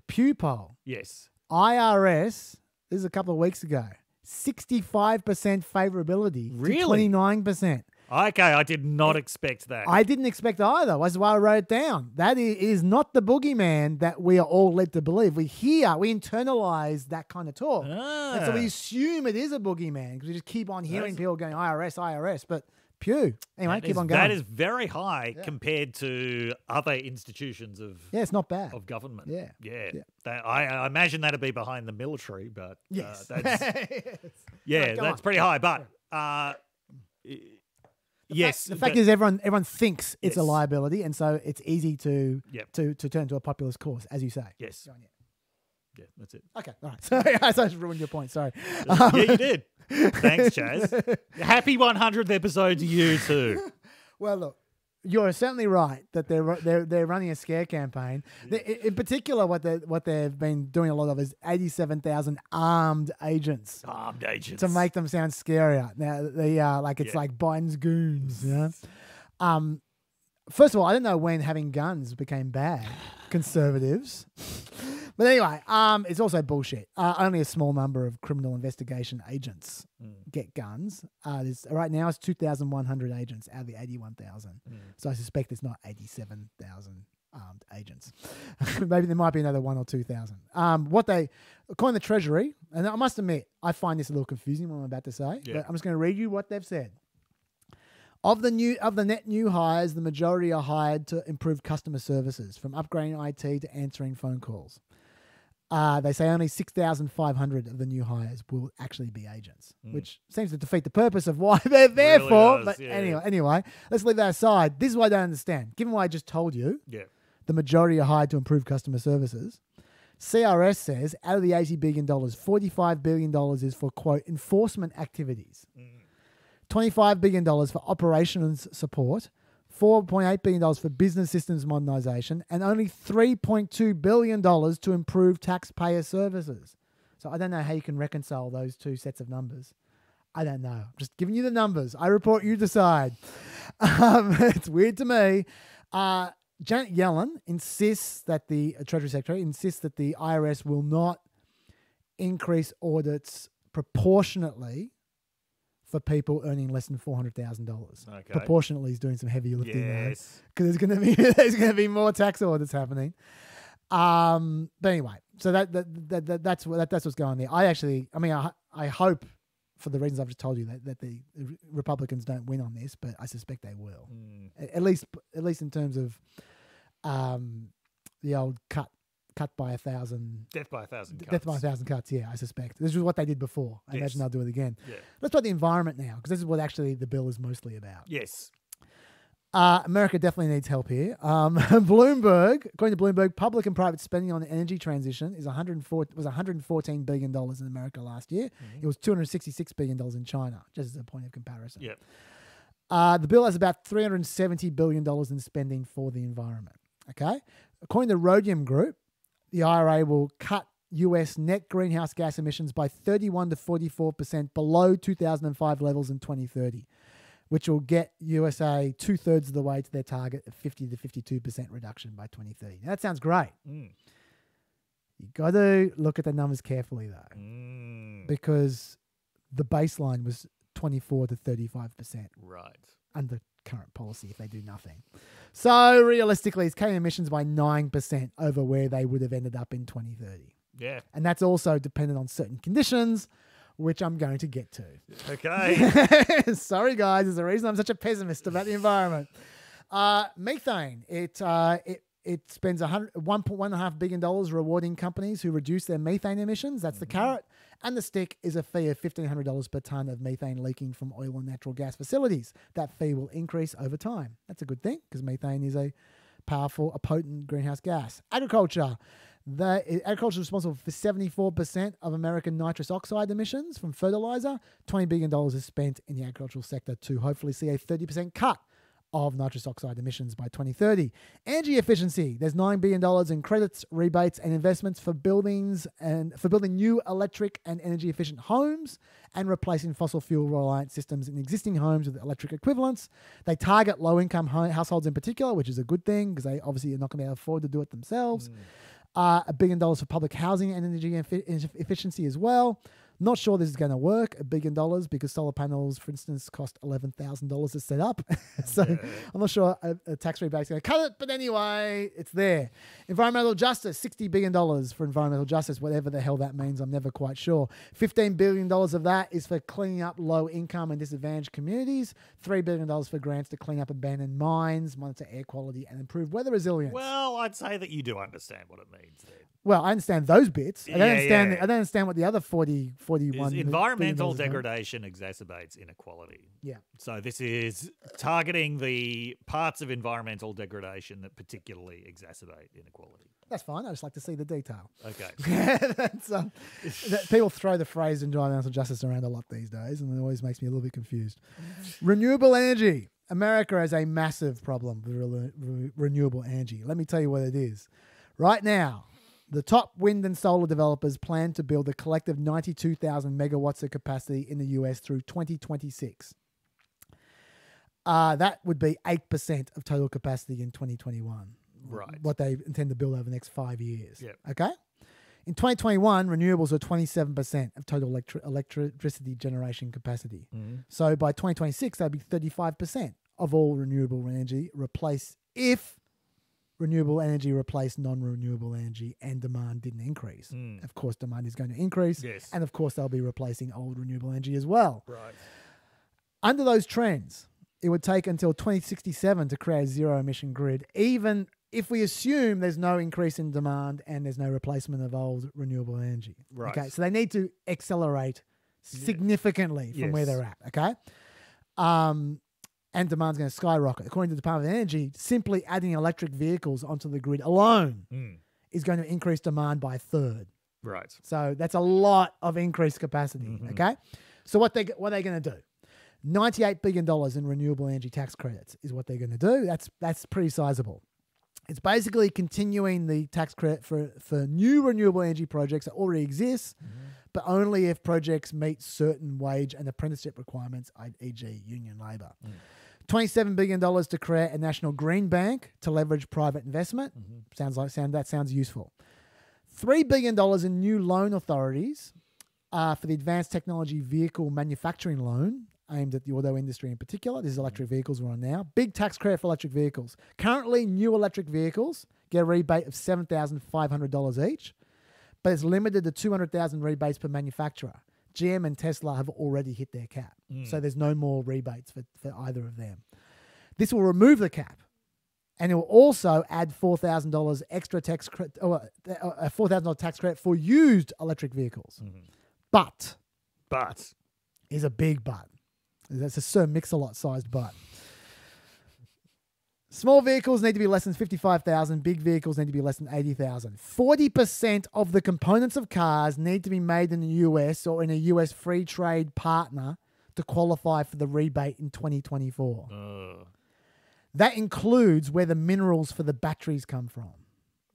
[SPEAKER 1] Pew poll.
[SPEAKER 2] yes.
[SPEAKER 1] IRS, this is a couple of weeks ago, 65% favorability
[SPEAKER 2] Really?
[SPEAKER 1] to 29%.
[SPEAKER 2] Okay, I did not expect that.
[SPEAKER 1] I didn't expect either. That's why I wrote it down. That is not the boogeyman that we are all led to believe. We hear, we internalize that kind of talk. And so we
[SPEAKER 2] Ah.
[SPEAKER 1] assume it is a boogeyman because we just keep on hearing
[SPEAKER 2] That's-
[SPEAKER 1] people going IRS, IRS. But pew. Anyway,
[SPEAKER 2] That
[SPEAKER 1] keep
[SPEAKER 2] is-
[SPEAKER 1] on going.
[SPEAKER 2] That is very high compared to other institutions of
[SPEAKER 1] yeah, it's not bad.
[SPEAKER 2] of government.
[SPEAKER 1] Yeah.
[SPEAKER 2] yeah.
[SPEAKER 1] Yeah.
[SPEAKER 2] That, I, I imagine that'd be behind the military, but
[SPEAKER 1] yes.
[SPEAKER 2] uh, that's (laughs) yeah,
[SPEAKER 1] Right,
[SPEAKER 2] that's
[SPEAKER 1] on.
[SPEAKER 2] pretty high. But uh, yes,
[SPEAKER 1] the fact
[SPEAKER 2] but-
[SPEAKER 1] is, everyone everyone thinks it's a liability, and so it's easy to
[SPEAKER 2] Yep.
[SPEAKER 1] to to turn to a populist course, as you say.
[SPEAKER 2] yes,
[SPEAKER 1] on, yeah.
[SPEAKER 2] yeah, that's it.
[SPEAKER 1] Okay, all right. (laughs) Sorry, I just ruined your point. Sorry.
[SPEAKER 2] yeah, you did. Thanks, Chas. Happy 100th episode to you too. (laughs)
[SPEAKER 1] Well, look, you're certainly right that they're they're they're running a scare campaign. They- in- particular, what they what they've been doing a lot of is eighty-seven thousand armed agents
[SPEAKER 2] Armed agents.
[SPEAKER 1] to make them sound scarier. Now, the uh, like it's
[SPEAKER 2] Yeah.
[SPEAKER 1] like Biden's goons. You know? Um, first of all, I don't know when having guns became bad. (sighs) (laughs) Conservatives. But anyway, um, it's also bullshit. Uh, only a small number of criminal investigation agents get guns. Uh, right now, it's 2,100 agents out of the 81,000. So I suspect it's not 87,000 armed agents. (laughs) Maybe there might be another one or two thousand. Um, what they, according to the Treasury, and I must admit, I find this a little confusing what I'm about to say.
[SPEAKER 2] Yeah.
[SPEAKER 1] But I'm just going to read you what they've said. Of the new of the net new hires, the majority are hired to improve customer services, from upgrading IT to answering phone calls. Uh, they say only 6,500 of the new hires will actually be agents, which seems to defeat the purpose of why (laughs) they're there
[SPEAKER 2] Really
[SPEAKER 1] for.
[SPEAKER 2] does,
[SPEAKER 1] but
[SPEAKER 2] yeah.
[SPEAKER 1] anyway, anyway, let's leave that aside. This is what I don't understand. Given what I just told you,
[SPEAKER 2] Yeah.
[SPEAKER 1] the majority are hired to improve customer services. CRS says out of the $80 billion, $45 billion is for, quote, enforcement activities, $25 billion for operations support, $4.8 billion for business systems modernization, and only $3.2 billion to improve taxpayer services. So I don't know how you can reconcile those two sets of numbers. I don't know. I'm just giving you the numbers. I report, you decide. (laughs) Um, it's weird to me. Uh, Janet Yellen insists that the uh, Treasury Secretary insists that the IRS will not increase audits proportionately for people earning less than four hundred thousand dollars.
[SPEAKER 2] Okay.
[SPEAKER 1] Proportionately, he's doing some heavy lifting there because there's going to be (laughs) there's going to be more tax audits happening. Um, but anyway, so that, that, that, that that's what that, that's what's going on there. I actually, I mean, I I hope for the reasons I've just told you that, that the Republicans don't win on this, but I suspect they will. A- At least at least in terms of um, the old cut cut by a thousand.
[SPEAKER 2] Death by a thousand cuts.
[SPEAKER 1] Death by a thousand cuts, yeah, I suspect. This is what they did before. I
[SPEAKER 2] Yes.
[SPEAKER 1] imagine they'll do it again.
[SPEAKER 2] Yeah.
[SPEAKER 1] Let's talk about the environment now, because this is what actually the bill is mostly about.
[SPEAKER 2] Yes.
[SPEAKER 1] Uh, America definitely needs help here. Um, (laughs) Bloomberg, according to Bloomberg, public and private spending on the energy transition is 104 was 114 billion dollars in America last year. It was 266 billion dollars in China, just as a point of comparison.
[SPEAKER 2] Yep.
[SPEAKER 1] Uh, the bill has about 370 billion dollars in spending for the environment. Okay, according to Rhodium Group, the IRA will cut U.S. net greenhouse gas emissions by 31 to 44 percent below 2005 levels in 2030 which will get USA two thirds of the way to their target of 50 to 52% reduction by 2030. Now, that sounds great.
[SPEAKER 2] Mm.
[SPEAKER 1] You got to look at the numbers carefully, though,
[SPEAKER 2] Mm.
[SPEAKER 1] because the baseline was 24 to 35%
[SPEAKER 2] Right.
[SPEAKER 1] under current policy if they do nothing. So, realistically, it's cutting emissions by 9% over where they would have ended up in 2030.
[SPEAKER 2] Yeah.
[SPEAKER 1] And that's also dependent on certain conditions, which I'm going to get to.
[SPEAKER 2] Okay. (laughs)
[SPEAKER 1] Sorry, guys. There's a reason I'm such a pessimist about the environment. Uh, methane. It uh, it it spends a hundred one point one and a half billion dollars rewarding companies who reduce their methane emissions. That's the carrot, and the stick is a fee of fifteen hundred dollars per ton of methane leaking from oil and natural gas facilities. That fee will increase over time. That's a good thing because methane is a powerful, a potent greenhouse gas. Agriculture. The agriculture is responsible for 74% of American nitrous oxide emissions from fertilizer. $20 billion is spent in the agricultural sector to hopefully see a 30% cut of nitrous oxide emissions by 2030. Energy efficiency. There's $9 billion in credits, rebates, and investments for buildings and for building new electric and energy efficient homes and replacing fossil fuel reliant systems in existing homes with electric equivalents. They target low income households in particular, which is a good thing because they obviously are not going to be able to afford to do it themselves. Uh, a billion dollars for public housing and energy effi- efficiency as well. Not sure this is going to work. A billion dollars because solar panels, for instance, cost eleven thousand dollars to set up. (laughs) so I'm not sure a, a tax rebate is going to cut it. But anyway, it's there. Environmental justice, sixty billion dollars for environmental justice, whatever the hell that means. I'm never quite sure. Fifteen billion dollars of that is for cleaning up low income and disadvantaged communities. Three billion dollars for grants to clean up abandoned mines, monitor air quality, and improve weather resilience.
[SPEAKER 2] well, I'd say that you do understand what it means there.
[SPEAKER 1] Well, I understand those bits. I don't
[SPEAKER 2] Yeah,
[SPEAKER 1] understand.
[SPEAKER 2] yeah.
[SPEAKER 1] I don't understand what the other 40, 41
[SPEAKER 2] Is environmental degradation exacerbates inequality.
[SPEAKER 1] Yeah.
[SPEAKER 2] So this is targeting the parts of environmental degradation that particularly exacerbate inequality.
[SPEAKER 1] That's fine. I just like to see the detail.
[SPEAKER 2] Okay. (laughs)
[SPEAKER 1] That's, um, that, people throw the phrase environmental justice around a lot these days, and it always makes me a little bit confused. (laughs) renewable energy. America has a massive problem with re- re- renewable energy. Let me tell you what it is. Right now, the top wind and solar developers plan to build a collective 92,000 megawatts of capacity in the US through 2026. Uh, that would be 8% of total capacity in 2021.
[SPEAKER 2] Right.
[SPEAKER 1] What they intend to build over the next five years.
[SPEAKER 2] Yep.
[SPEAKER 1] Okay? In 2021, renewables were 27% of total electri- electricity generation capacity. So by 2026, that'd be 35% of all renewable energy replaced if renewable energy replaced non-renewable energy and demand didn't increase. Of course, demand is going to increase,
[SPEAKER 2] Yes.
[SPEAKER 1] and of course they'll be replacing old renewable energy as well.
[SPEAKER 2] Right.
[SPEAKER 1] Under those trends, it would take until 2067 to create a zero emission grid, even if we assume there's no increase in demand and there's no replacement of old renewable energy.
[SPEAKER 2] Right.
[SPEAKER 1] Okay, so they need to accelerate significantly from where they're at. Okay. Um, and demand's going to skyrocket. According to the Department of Energy, simply adding electric vehicles onto the grid alone
[SPEAKER 2] Mm.
[SPEAKER 1] is going to increase demand by a third.
[SPEAKER 2] Right.
[SPEAKER 1] So that's a lot of increased capacity. Mm-hmm. Okay. So what they what are they going to do? Ninety-eight billion dollars in renewable energy tax credits is what they're going to do. That's that's pretty sizable. It's basically continuing the tax credit for for new renewable energy projects that already exist, mm-hmm. but only if projects meet certain wage and apprenticeship requirements, e.g., union labor. Mm. $27 billion to create a national green bank to leverage private investment. Sounds like sound that sounds useful. $3 billion in new loan authorities uh, for the Advanced Technology Vehicle Manufacturing Loan, aimed at the auto industry in particular. This is electric vehicles we're on now. Big tax credit for electric vehicles. Currently, new electric vehicles get a rebate of $7,500 each, but it's limited to 200,000 rebates per manufacturer. GM and Tesla have already hit their cap, hmm. so there's no more rebates for, for either of them. This will remove the cap and it will also add four thousand dollars extra tax credit, or uh, a four thousand dollars tax credit for used electric vehicles. Mm-hmm. But
[SPEAKER 2] But
[SPEAKER 1] is a big but. That's a Sir Mix-a-Lot sized but. Small vehicles need to be less than 55,000. Big vehicles need to be less than 80,000. 40% of the components of cars need to be made in the US or in a US free trade partner to qualify for the rebate in 2024.
[SPEAKER 2] uh,
[SPEAKER 1] That includes where the minerals for the batteries come from.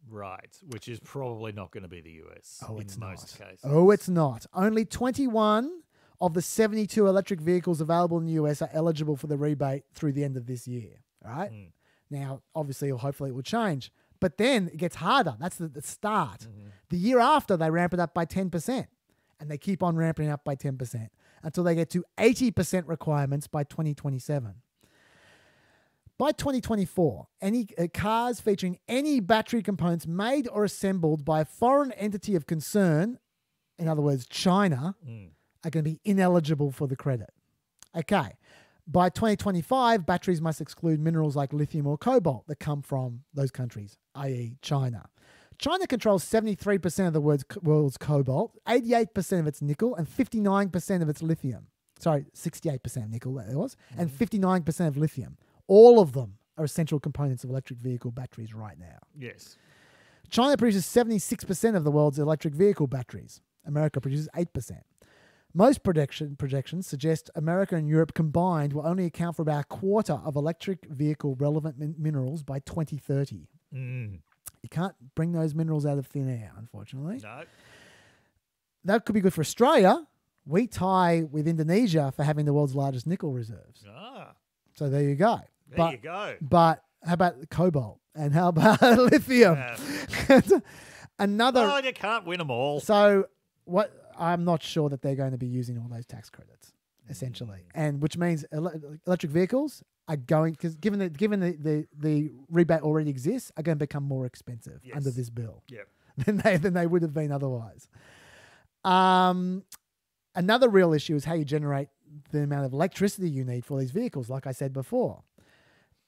[SPEAKER 2] right, which is probably not going to be the US.
[SPEAKER 1] Oh,
[SPEAKER 2] in
[SPEAKER 1] it's
[SPEAKER 2] most
[SPEAKER 1] not.
[SPEAKER 2] cases.
[SPEAKER 1] Oh, it's not. Only 21 of the 72 electric vehicles available in the US are eligible for the rebate through the end of this year. right?
[SPEAKER 2] Mm.
[SPEAKER 1] Now, obviously, or hopefully, it will change. But then it gets harder. That's the, the start.
[SPEAKER 2] Mm-hmm.
[SPEAKER 1] The year after, they ramp it up by 10%. And they keep on ramping it up by 10% until they get to 80% requirements by 2027. By 2024, any uh, cars featuring any battery components made or assembled by a foreign entity of concern, in other words, China,
[SPEAKER 2] Mm.
[SPEAKER 1] are going to be ineligible for the credit. Okay. By 2025, batteries must exclude minerals like lithium or cobalt that come from those countries, i.e., China. China controls 73% of the world's, world's cobalt, 88% of its nickel, and 59% of its lithium. Sorry, 68% nickel, that was, and mm-hmm. 59% of lithium. All of them are essential components of electric vehicle batteries right now.
[SPEAKER 2] Yes.
[SPEAKER 1] China produces 76% of the world's electric vehicle batteries. America produces 8%. Most projection, projections suggest America and Europe combined will only account for about a quarter of electric vehicle relevant min- minerals by 2030.
[SPEAKER 2] Mm.
[SPEAKER 1] You can't bring those minerals out of thin air, unfortunately.
[SPEAKER 2] No.
[SPEAKER 1] That could be good for Australia. We tie with Indonesia for having the world's largest nickel reserves.
[SPEAKER 2] Ah,
[SPEAKER 1] So there you go.
[SPEAKER 2] there
[SPEAKER 1] but,
[SPEAKER 2] you go.
[SPEAKER 1] But how about cobalt? And how about (laughs) lithium? (laughs) Another.
[SPEAKER 2] Oh, you can't win them all.
[SPEAKER 1] So what I'm not sure that they're going to be using all those tax credits essentially,
[SPEAKER 2] Mm.
[SPEAKER 1] and which means ele- electric vehicles are going because given that given the, the the rebate already exists, are going to become more expensive under this bill
[SPEAKER 2] Yep. (laughs)
[SPEAKER 1] than they than they would have been otherwise. Um, another real issue is how you generate the amount of electricity you need for these vehicles, like I said before.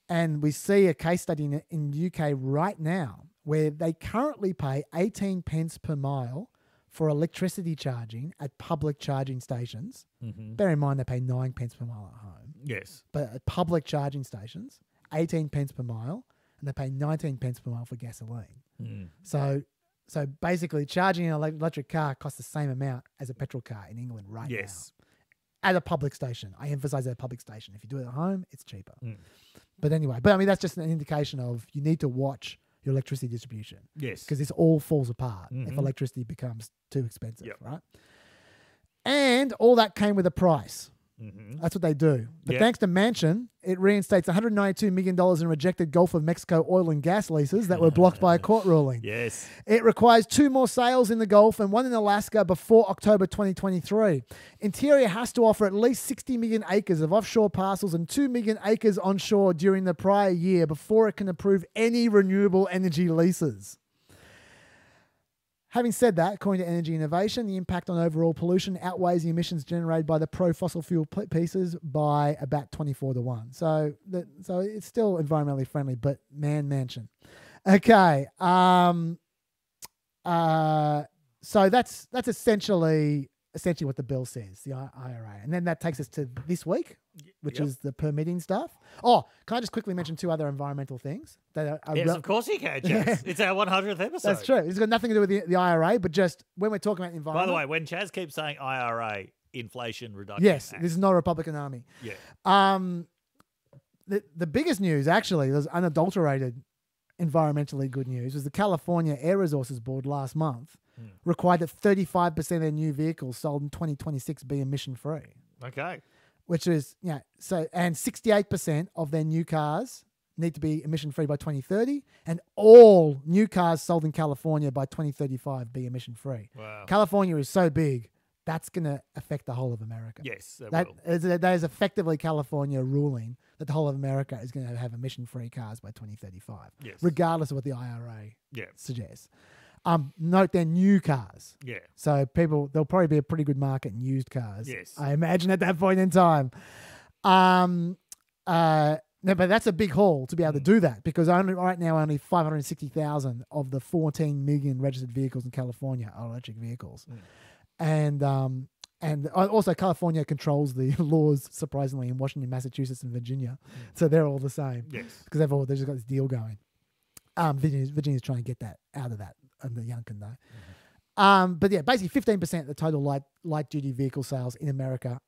[SPEAKER 1] And we see a case study in, in the UK right now where they currently pay 18 pence per mile for electricity charging at public charging stations.
[SPEAKER 2] Mm-hmm.
[SPEAKER 1] Bear in mind they pay 9 pence per mile at home,
[SPEAKER 2] Yes.
[SPEAKER 1] but at public charging stations, 18 pence per mile, and they pay 19 pence per mile for gasoline.
[SPEAKER 2] Mm.
[SPEAKER 1] So, so basically, charging an electric car costs the same amount as a petrol car in England right
[SPEAKER 2] Yes.
[SPEAKER 1] now at a public station. I emphasize at a public station. If you do it at home, it's cheaper.
[SPEAKER 2] Mm.
[SPEAKER 1] But anyway, but I mean that's just an indication of you need to watch your electricity distribution
[SPEAKER 2] Yes.
[SPEAKER 1] because this all falls apart if
[SPEAKER 2] Mhm.
[SPEAKER 1] electricity becomes too expensive,
[SPEAKER 2] Yep.
[SPEAKER 1] right? And all that came with a price.
[SPEAKER 2] Mm-hmm.
[SPEAKER 1] That's what they do. But
[SPEAKER 2] Yeah.
[SPEAKER 1] thanks to Manchin, it reinstates $192 million in rejected Gulf of Mexico oil and gas leases that were blocked by a court (laughs) ruling.
[SPEAKER 2] Yes.
[SPEAKER 1] It requires two more sales in the Gulf and one in Alaska before October 2023. Interior has to offer at least 60 million acres of offshore parcels and 2 million acres onshore during the prior year before it can approve any renewable energy leases. Having said that, according to Energy Innovation, the impact on overall pollution outweighs the emissions generated by the pro fossil fuel pieces by about 24 to 1. So, so it's still environmentally friendly, but man Manchin. Okay. Um, uh, so that's that's essentially essentially what the bill says, the IRA, and then that takes us to this week, which
[SPEAKER 2] yep.
[SPEAKER 1] is the permitting stuff. Oh, can I just quickly mention two other environmental things that are, are
[SPEAKER 2] Yes,
[SPEAKER 1] rel-
[SPEAKER 2] of course you can, Chas. (laughs) It's our 100th episode.
[SPEAKER 1] That's true. It's got nothing to do with the, the IRA, but just when we're talking about the environment.
[SPEAKER 2] By the way, when Chas keeps saying IRA, Inflation Reduction
[SPEAKER 1] yes,
[SPEAKER 2] Act.
[SPEAKER 1] this is not a Republican army.
[SPEAKER 2] yeah.
[SPEAKER 1] Um, the the biggest news, actually, there's unadulterated environmentally good news, was the California Air Resources Board last month Required that 35% of their new vehicles sold in 2026 be emission free,
[SPEAKER 2] Okay.
[SPEAKER 1] which is yeah. So and 68% of their new cars need to be emission free by 2030, and all new cars sold in California by 2035 be emission free.
[SPEAKER 2] Wow.
[SPEAKER 1] California is so big. That's going to affect the whole of America.
[SPEAKER 2] Yes, that,
[SPEAKER 1] is, that is effectively California ruling that the whole of America is going to have emission free cars by 2035,
[SPEAKER 2] Yes.
[SPEAKER 1] regardless of what the IRA
[SPEAKER 2] Yeah.
[SPEAKER 1] suggests. Um, note they're new cars.
[SPEAKER 2] Yeah.
[SPEAKER 1] So people, there'll probably be a pretty good market in used cars.
[SPEAKER 2] Yes.
[SPEAKER 1] I imagine at that point in time. Um, uh, no, but that's a big haul to be able to do that because only right now only 560,000 of the 14 million registered vehicles in California are electric vehicles, and um, and also California controls the (laughs) laws surprisingly in Washington, Massachusetts, and Virginia, so they're all the same
[SPEAKER 2] Yes.
[SPEAKER 1] because they've all they've just got this deal going. Um, Virginia's, Virginia's trying to get that out of that under Youngkin though. Um, but yeah, basically fifteen percent of the total light light duty vehicle sales in America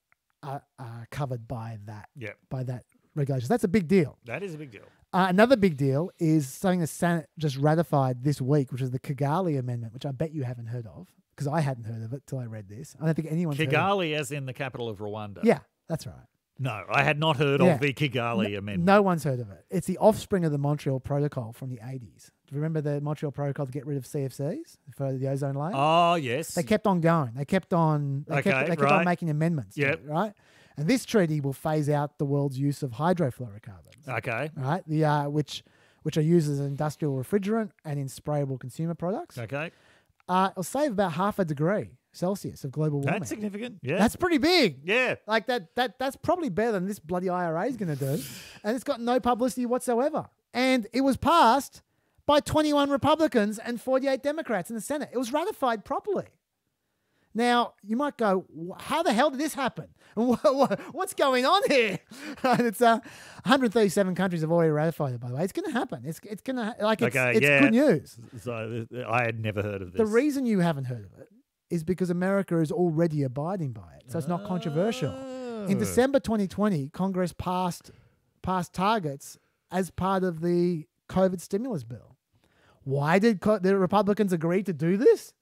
[SPEAKER 1] are, are covered by that
[SPEAKER 2] Yeah.
[SPEAKER 1] by that regulation. That's a big deal.
[SPEAKER 2] That is a big deal.
[SPEAKER 1] Uh, another big deal is something the Senate just ratified this week, which is the Kigali Amendment, which I bet you haven't heard of because I hadn't heard of it till I read this. I don't think anyone's heard of it.
[SPEAKER 2] Kigali, as in the capital of Rwanda.
[SPEAKER 1] Yeah, that's right.
[SPEAKER 2] No, I had not heard
[SPEAKER 1] Yeah.
[SPEAKER 2] of the Kigali Amendment.
[SPEAKER 1] No one's heard of it. It's the offspring of the Montreal Protocol from the 80s. Do you remember the Montreal Protocol to get rid of CFCs for the ozone layer?
[SPEAKER 2] Oh, yes.
[SPEAKER 1] They kept on going. They kept on. They
[SPEAKER 2] Okay,
[SPEAKER 1] kept, they kept
[SPEAKER 2] right.
[SPEAKER 1] on making amendments. it, right. And this treaty will phase out the world's use of hydrofluorocarbons.
[SPEAKER 2] Okay.
[SPEAKER 1] Right. The uh, which which are used as an industrial refrigerant and in sprayable consumer products.
[SPEAKER 2] Okay.
[SPEAKER 1] Uh, it'll save about half a degree Celsius of global warming.
[SPEAKER 2] That's significant. Yeah.
[SPEAKER 1] That's pretty big.
[SPEAKER 2] yeah.
[SPEAKER 1] Like that, that that's probably better than this bloody IRA is going to do, and it's got no publicity whatsoever. And it was passed by 21 Republicans and 48 Democrats in the Senate. It was ratified properly. Now you might go, how the hell did this happen? (laughs) Wha- wha- What's going on here? (laughs) it's uh, 137 countries have already ratified it. By the way, it's going to happen. It's it's going to like it's,
[SPEAKER 2] Okay,
[SPEAKER 1] it's
[SPEAKER 2] yeah.
[SPEAKER 1] good news.
[SPEAKER 2] So I had never heard of this.
[SPEAKER 1] The reason you haven't heard of it is because America is already abiding by it, so it's not controversial. In
[SPEAKER 2] Oh.
[SPEAKER 1] December 2020, Congress passed passed targets as part of the COVID stimulus bill. Why did co- the Republicans agree to do this?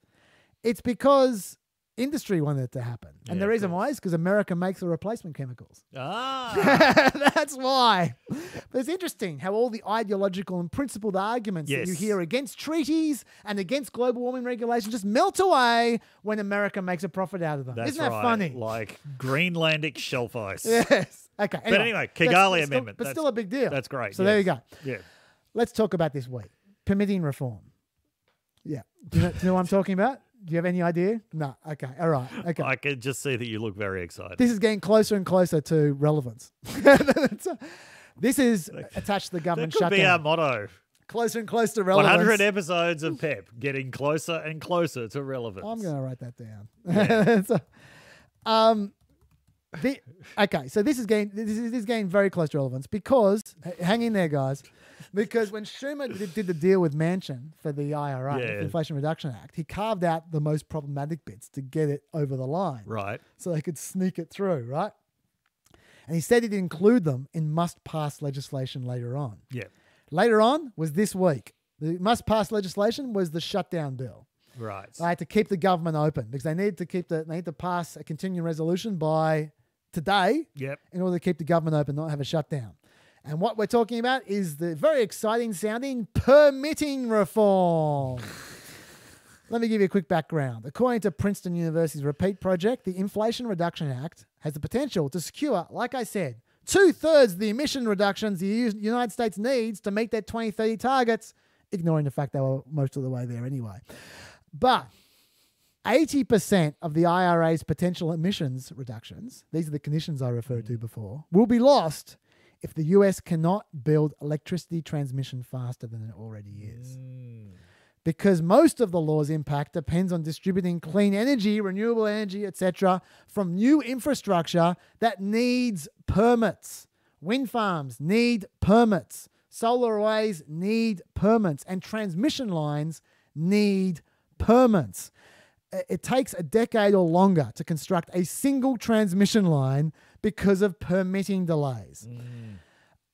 [SPEAKER 1] It's because industry wanted it to happen, and
[SPEAKER 2] Yeah,
[SPEAKER 1] the reason why is because America makes the replacement chemicals.
[SPEAKER 2] Ah. (laughs)
[SPEAKER 1] That's why. But it's interesting how all the ideological and principled arguments that you hear against treaties and against global warming regulations just melt away when America makes a profit out of them.
[SPEAKER 2] That's
[SPEAKER 1] Isn't that
[SPEAKER 2] right.
[SPEAKER 1] funny?
[SPEAKER 2] Like Greenlandic shelf ice. (laughs)
[SPEAKER 1] Yes. Okay.
[SPEAKER 2] But anyway, Kigali
[SPEAKER 1] it's still-
[SPEAKER 2] Amendment,
[SPEAKER 1] but still a big deal.
[SPEAKER 2] that's great,
[SPEAKER 1] So there you go.
[SPEAKER 2] Yeah.
[SPEAKER 1] Let's talk about this week. Permitting reform. Yeah. Do you know, do you know what I'm talking about? Do you have any idea? No. Okay. All right. Okay.
[SPEAKER 2] I can just see that you look very excited.
[SPEAKER 1] this is getting closer and closer to relevance. (laughs) This is attached to the
[SPEAKER 2] that
[SPEAKER 1] government
[SPEAKER 2] could
[SPEAKER 1] shutdown.
[SPEAKER 2] be our motto.
[SPEAKER 1] closer and closer to relevance.
[SPEAKER 2] 100 episodes of PEP, getting closer and closer to relevance.
[SPEAKER 1] I'm going to write that down. (laughs) So, um, the, okay, so this is getting this is, this is getting very close to relevance because hang in there, guys, because when Schumer did, did the deal with Manchin for the IRA,
[SPEAKER 2] Yeah.
[SPEAKER 1] the Inflation Reduction Act, he carved out the most problematic bits to get it over the line,
[SPEAKER 2] Right.
[SPEAKER 1] so they could sneak it through, right? And he said he'd include them in must-pass legislation later on.
[SPEAKER 2] Yeah.
[SPEAKER 1] Later on was this week. The must-pass legislation was the shutdown bill.
[SPEAKER 2] Right.
[SPEAKER 1] They had to keep the government open because they need to keep the they need to pass a continuing resolution by today
[SPEAKER 2] Yep.
[SPEAKER 1] in order to keep the government open, not have a shutdown. And what we're talking about is the very exciting sounding permitting reform. (laughs) Let me give you a quick background. According to Princeton University's REPEAT project, the Inflation Reduction Act has the potential to secure, like I said, two thirds of the emission reductions the United States needs to meet their 2030 targets, ignoring the fact they were most of the way there anyway. But 80% of the IRA's potential emissions reductions, these are the conditions I referred to hmm. before, will be lost if the US cannot build electricity transmission faster than it already is. Mm. Because most of the law's impact depends on distributing clean energy, renewable energy, etc., from new infrastructure that needs permits. Wind farms need permits. Solar arrays need permits. And transmission lines need permits it it takes a decade or longer to construct a single transmission line because of permitting delays.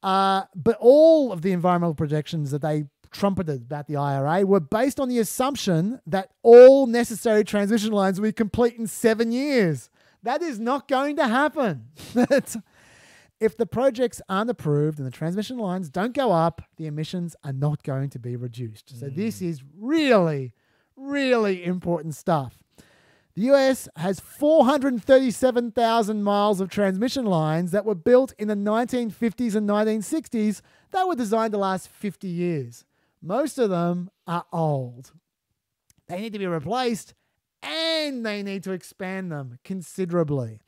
[SPEAKER 1] Uh, but all of the environmental projections that they trumpeted about the IRA were based on the assumption that all necessary transmission lines will be complete in seven years. That is not going to happen. (laughs) If the projects aren't approved and the transmission lines don't go up, the emissions are not going to be reduced. So this is really, really important stuff. The US has 437,000 miles of transmission lines that were built in the 1950s and 1960s that were designed to last 50 years. Most of them are old. They need to be replaced and they need to expand them considerably.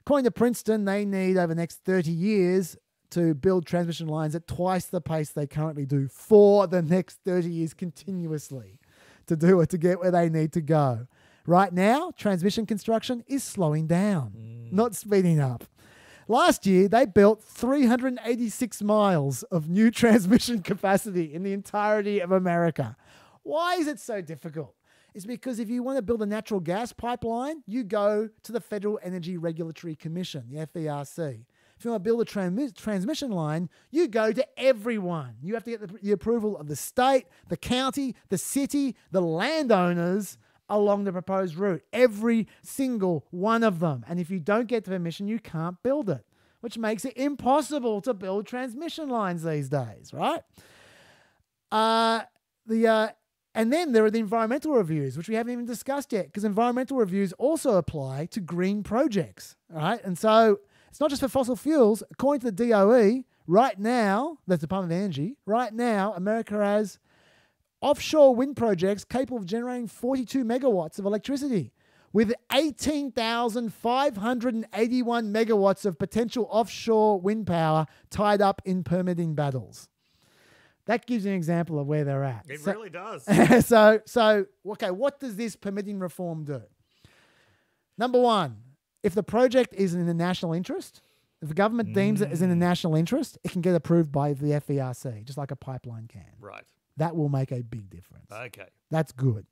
[SPEAKER 1] According to Princeton, they need over the next 30 years to build transmission lines at twice the pace they currently do for the next 30 years continuously to do it to get where they need to go. Right now, transmission construction is slowing down, mm. not speeding up. Last year, they built 386 miles of new (laughs) transmission capacity in the entirety of America. Why is it so difficult? It's because if you want to build a natural gas pipeline, you go to the Federal Energy Regulatory Commission, the FERC. If you want to build a transmi- transmission line, you go to everyone. You have to get the, the approval of the state, the county, the city, the landowners along the proposed route. Every single one of them. And if you don't get the permission, you can't build it, which makes it impossible to build transmission lines these days, right? Uh, the uh, and then there are the environmental reviews, which we haven't even discussed yet, because environmental reviews also apply to green projects, right? And so it's not just for fossil fuels. According to the DOE, right now, the Department of Energy, right now, America has offshore wind projects capable of generating 42 megawatts of electricity, with 18,581 megawatts of potential offshore wind power tied up in permitting battles. That gives you an example of where they're at.
[SPEAKER 2] It
[SPEAKER 1] So-
[SPEAKER 2] really does. (laughs)
[SPEAKER 1] so, so okay, what does this permitting reform do? Number one, if the project is in the national interest, if the government deems it is in the mm. national interest, it can get approved by the FERC, just like a pipeline can.
[SPEAKER 2] right.
[SPEAKER 1] That will make a big difference.
[SPEAKER 2] Okay.
[SPEAKER 1] That's good.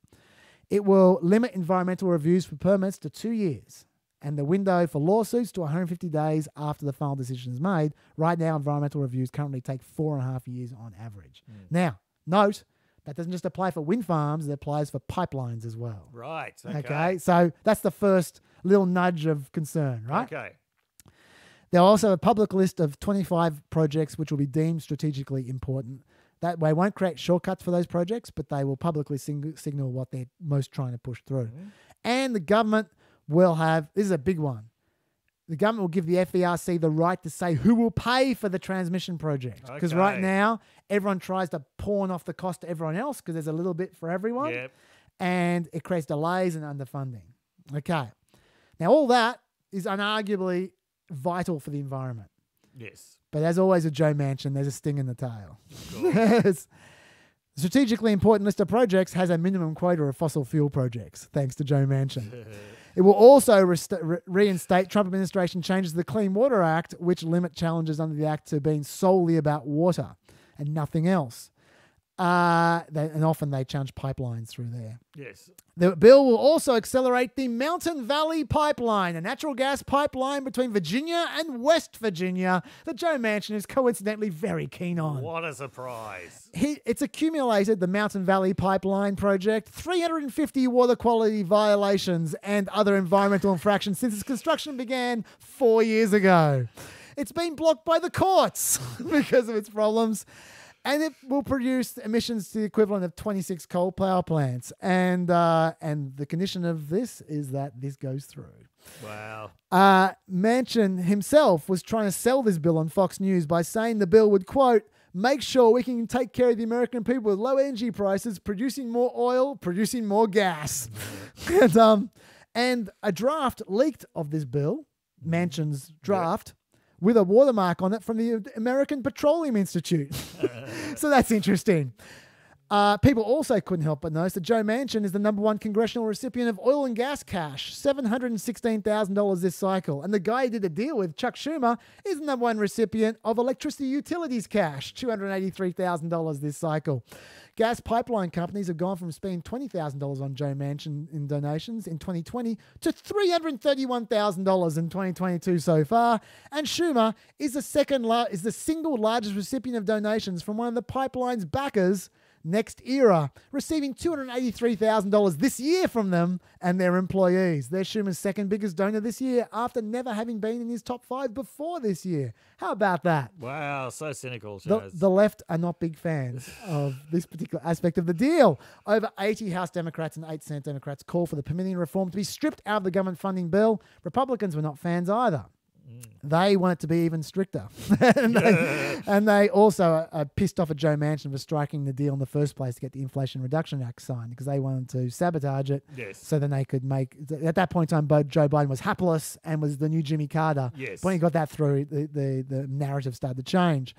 [SPEAKER 1] It will limit environmental reviews for permits to two years and the window for lawsuits to 150 days after the final decision is made. Right now, environmental reviews currently take four and a half years on average. Hmm. Now, note that doesn't just apply for wind farms, it applies for pipelines as well.
[SPEAKER 2] Right.
[SPEAKER 1] Okay.
[SPEAKER 2] Okay.
[SPEAKER 1] So that's the first little nudge of concern, right?
[SPEAKER 2] Okay.
[SPEAKER 1] There are also a public list of 25 projects which will be deemed strategically important. That way, won't create shortcuts for those projects, but they will publicly sing- signal what they're most trying to push through. Mm-hmm. And the government will have this is a big one. The government will give the FERC the right to say who will pay for the transmission project. Because right now, everyone tries to pawn off the cost to everyone else because there's a little bit for everyone
[SPEAKER 2] Yep.
[SPEAKER 1] and it creates delays and underfunding. Okay. Now, all that is unarguably vital for the environment.
[SPEAKER 2] Yes.
[SPEAKER 1] But as always with Joe Manchin, there's a sting in the tail. Yes. (laughs) Strategically important list of projects has a minimum quota of fossil fuel projects, thanks to Joe Manchin. (laughs) it will also resta- re- reinstate Trump administration changes to the Clean Water Act, which limit challenges under the act to being solely about water and nothing else. Uh, they, and often they challenge pipelines through there.
[SPEAKER 2] Yes.
[SPEAKER 1] The bill will also accelerate the Mountain Valley Pipeline, a natural gas pipeline between Virginia and West Virginia that Joe Manchin is coincidentally very keen on.
[SPEAKER 2] What a surprise.
[SPEAKER 1] He, it's accumulated the Mountain Valley Pipeline project 350 water quality violations and other environmental infractions since its construction began four years ago. it's been blocked by the courts (laughs) because of its problems. And it will produce emissions to the equivalent of 26 coal power plants. And uh, and the condition of this is that this goes through.
[SPEAKER 2] Wow.
[SPEAKER 1] Uh, Manchin himself was trying to sell this bill on Fox News by saying the bill would, quote, make sure we can take care of the American people with low energy prices, producing more oil, producing more gas. (laughs) and, um, and a draft leaked of this bill, Manchin's draft, with a watermark on it from the American Petroleum Institute. (laughs) so that's interesting. Uh, people also couldn't help but notice that Joe Manchin is the number one congressional recipient of oil and gas cash, $716,000 this cycle. And the guy he did the deal with, Chuck Schumer, is the number one recipient of electricity utilities cash, $283,000 this cycle. Gas pipeline companies have gone from spending $20,000 on Joe Manchin in donations in 2020 to $331,000 in 2022 so far. And Schumer is the second lar- is the single largest recipient of donations from one of the pipeline's backers, NextEra, receiving $283,000 this year from them and their employees. They're Schumer's second biggest donor this year after never having been in his top five before this year. How about that?
[SPEAKER 2] Wow. So cynical,
[SPEAKER 1] The, the left are not big fans of (laughs) this particular aspect of the deal. Over 80 House Democrats and 8 Senate Democrats call for the permitting reform to be stripped out of the government funding bill. Republicans were not fans either. They want it to be even stricter. (laughs) and, they, and they also are, pissed off at Joe Manchin for striking the deal in the first place to get the Inflation Reduction Act signed because they wanted to sabotage it
[SPEAKER 2] Yes.
[SPEAKER 1] so then they could make. At that point in time, Bo- Joe Biden was hapless and was the new Jimmy Carter.
[SPEAKER 2] Yes.
[SPEAKER 1] When he got that through, the, the, the narrative started to change.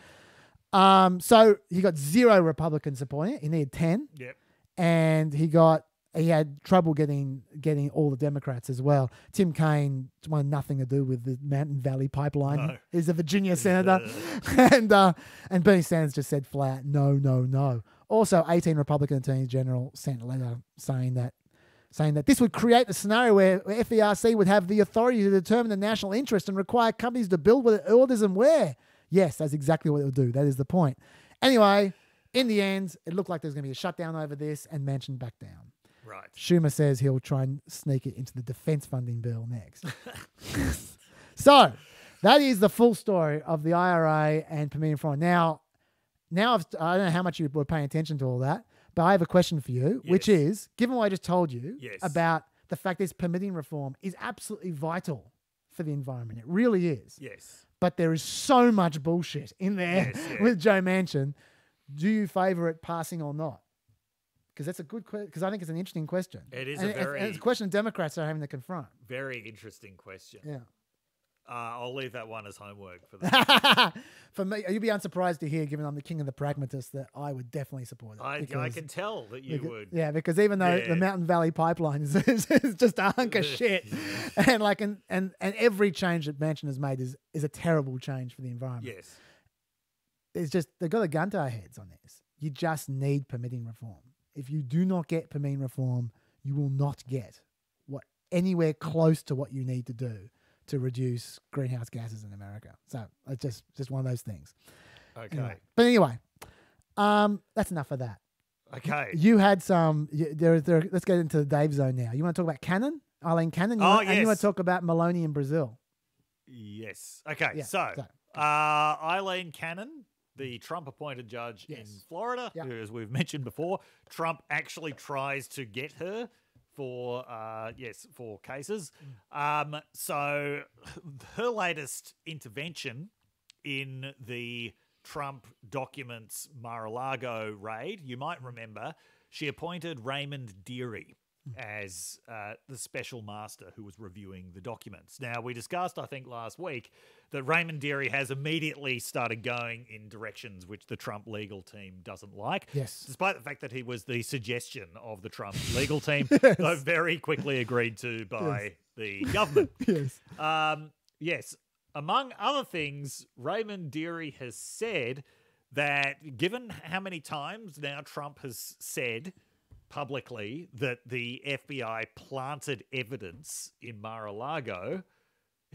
[SPEAKER 1] Um, so he got zero Republicans Republican support. He needed 10
[SPEAKER 2] Yep.
[SPEAKER 1] and he got he had trouble getting getting all the Democrats as well. Tim Kaine wanted nothing to do with the Mountain Valley Pipeline.
[SPEAKER 2] No.
[SPEAKER 1] He's a Virginia senator, (laughs) and uh, and Bernie Sanders just said flat, no, no, no. Also, 18 Republican attorneys general sent a letter saying that saying that this would create a scenario where FERC would have the authority to determine the national interest and require companies to build what it orders and where. Yes, that's exactly what it would do. That is the point. Anyway, in the end, it looked like there's going to be a shutdown over this and Manchin back down.
[SPEAKER 2] Right.
[SPEAKER 1] Schumer says he'll try and sneak it into the defense funding bill next. (laughs) so that is the full story of the IRA and permitting fraud. Now, now I've, I don't know how much you were paying attention to all that, but I have a question for you, which is given what I just told you
[SPEAKER 2] Yes.
[SPEAKER 1] about the fact this permitting reform is absolutely vital for the environment. It really is.
[SPEAKER 2] Yes.
[SPEAKER 1] But there is so much bullshit in there
[SPEAKER 2] Yes, yeah. (laughs)
[SPEAKER 1] with Joe Manchin. Do you favor it passing or not? Because that's a good question. Because I think it's an interesting question.
[SPEAKER 2] It is
[SPEAKER 1] and
[SPEAKER 2] a very-
[SPEAKER 1] it's a question Democrats are having to confront.
[SPEAKER 2] Very interesting question.
[SPEAKER 1] Yeah.
[SPEAKER 2] Uh, I'll leave that one as homework for the (laughs)
[SPEAKER 1] For me, you'd be unsurprised to hear, given I'm the king of the pragmatists, that I would definitely support it.
[SPEAKER 2] I, I can tell that you
[SPEAKER 1] because-
[SPEAKER 2] would.
[SPEAKER 1] Yeah, because even though
[SPEAKER 2] Yeah.
[SPEAKER 1] the Mountain Valley Pipeline is, (laughs) is, is just a hunk of shit, (laughs) and like and, and and every change that Manchin has made is is a terrible change for the environment.
[SPEAKER 2] Yes.
[SPEAKER 1] It's just they've got a gun to our heads on this. You just need permitting reform. If you do not get permitting reform, you will not get what anywhere close to what you need to do to reduce greenhouse gases in America. So it's just just one of those things.
[SPEAKER 2] Okay.
[SPEAKER 1] Anyway. But anyway, um, that's enough of that.
[SPEAKER 2] Okay.
[SPEAKER 1] You had some. you- There, there. Let's get into the Dave zone now. You want to talk about Cannon, Aileen Cannon? You
[SPEAKER 2] Oh,
[SPEAKER 1] want, And you want to talk about Meloni in Brazil?
[SPEAKER 2] Yes. Okay.
[SPEAKER 1] Yeah,
[SPEAKER 2] so,
[SPEAKER 1] so-
[SPEAKER 2] uh, Aileen Cannon, the Trump appointed judge in Florida,
[SPEAKER 1] Yeah.
[SPEAKER 2] who, as we've mentioned before, Trump actually tries to get her for, uh, yes, for cases. Um, so, her latest intervention in the Trump documents Mar a Lago raid, you might remember, she appointed Raymond Dearie as uh, the special master who was reviewing the documents. Now, we discussed, I think, last week that Raymond Dearie has immediately started going in directions which the Trump legal team doesn't like.
[SPEAKER 1] Yes.
[SPEAKER 2] Despite the fact that he was the suggestion of the Trump (laughs) legal team, though very quickly agreed to by the government. (laughs)
[SPEAKER 1] Yes.
[SPEAKER 2] Um, yes. Among other things, Raymond Dearie has said that given how many times now Trump has said publicly that the FBI planted evidence in Mar a Lago,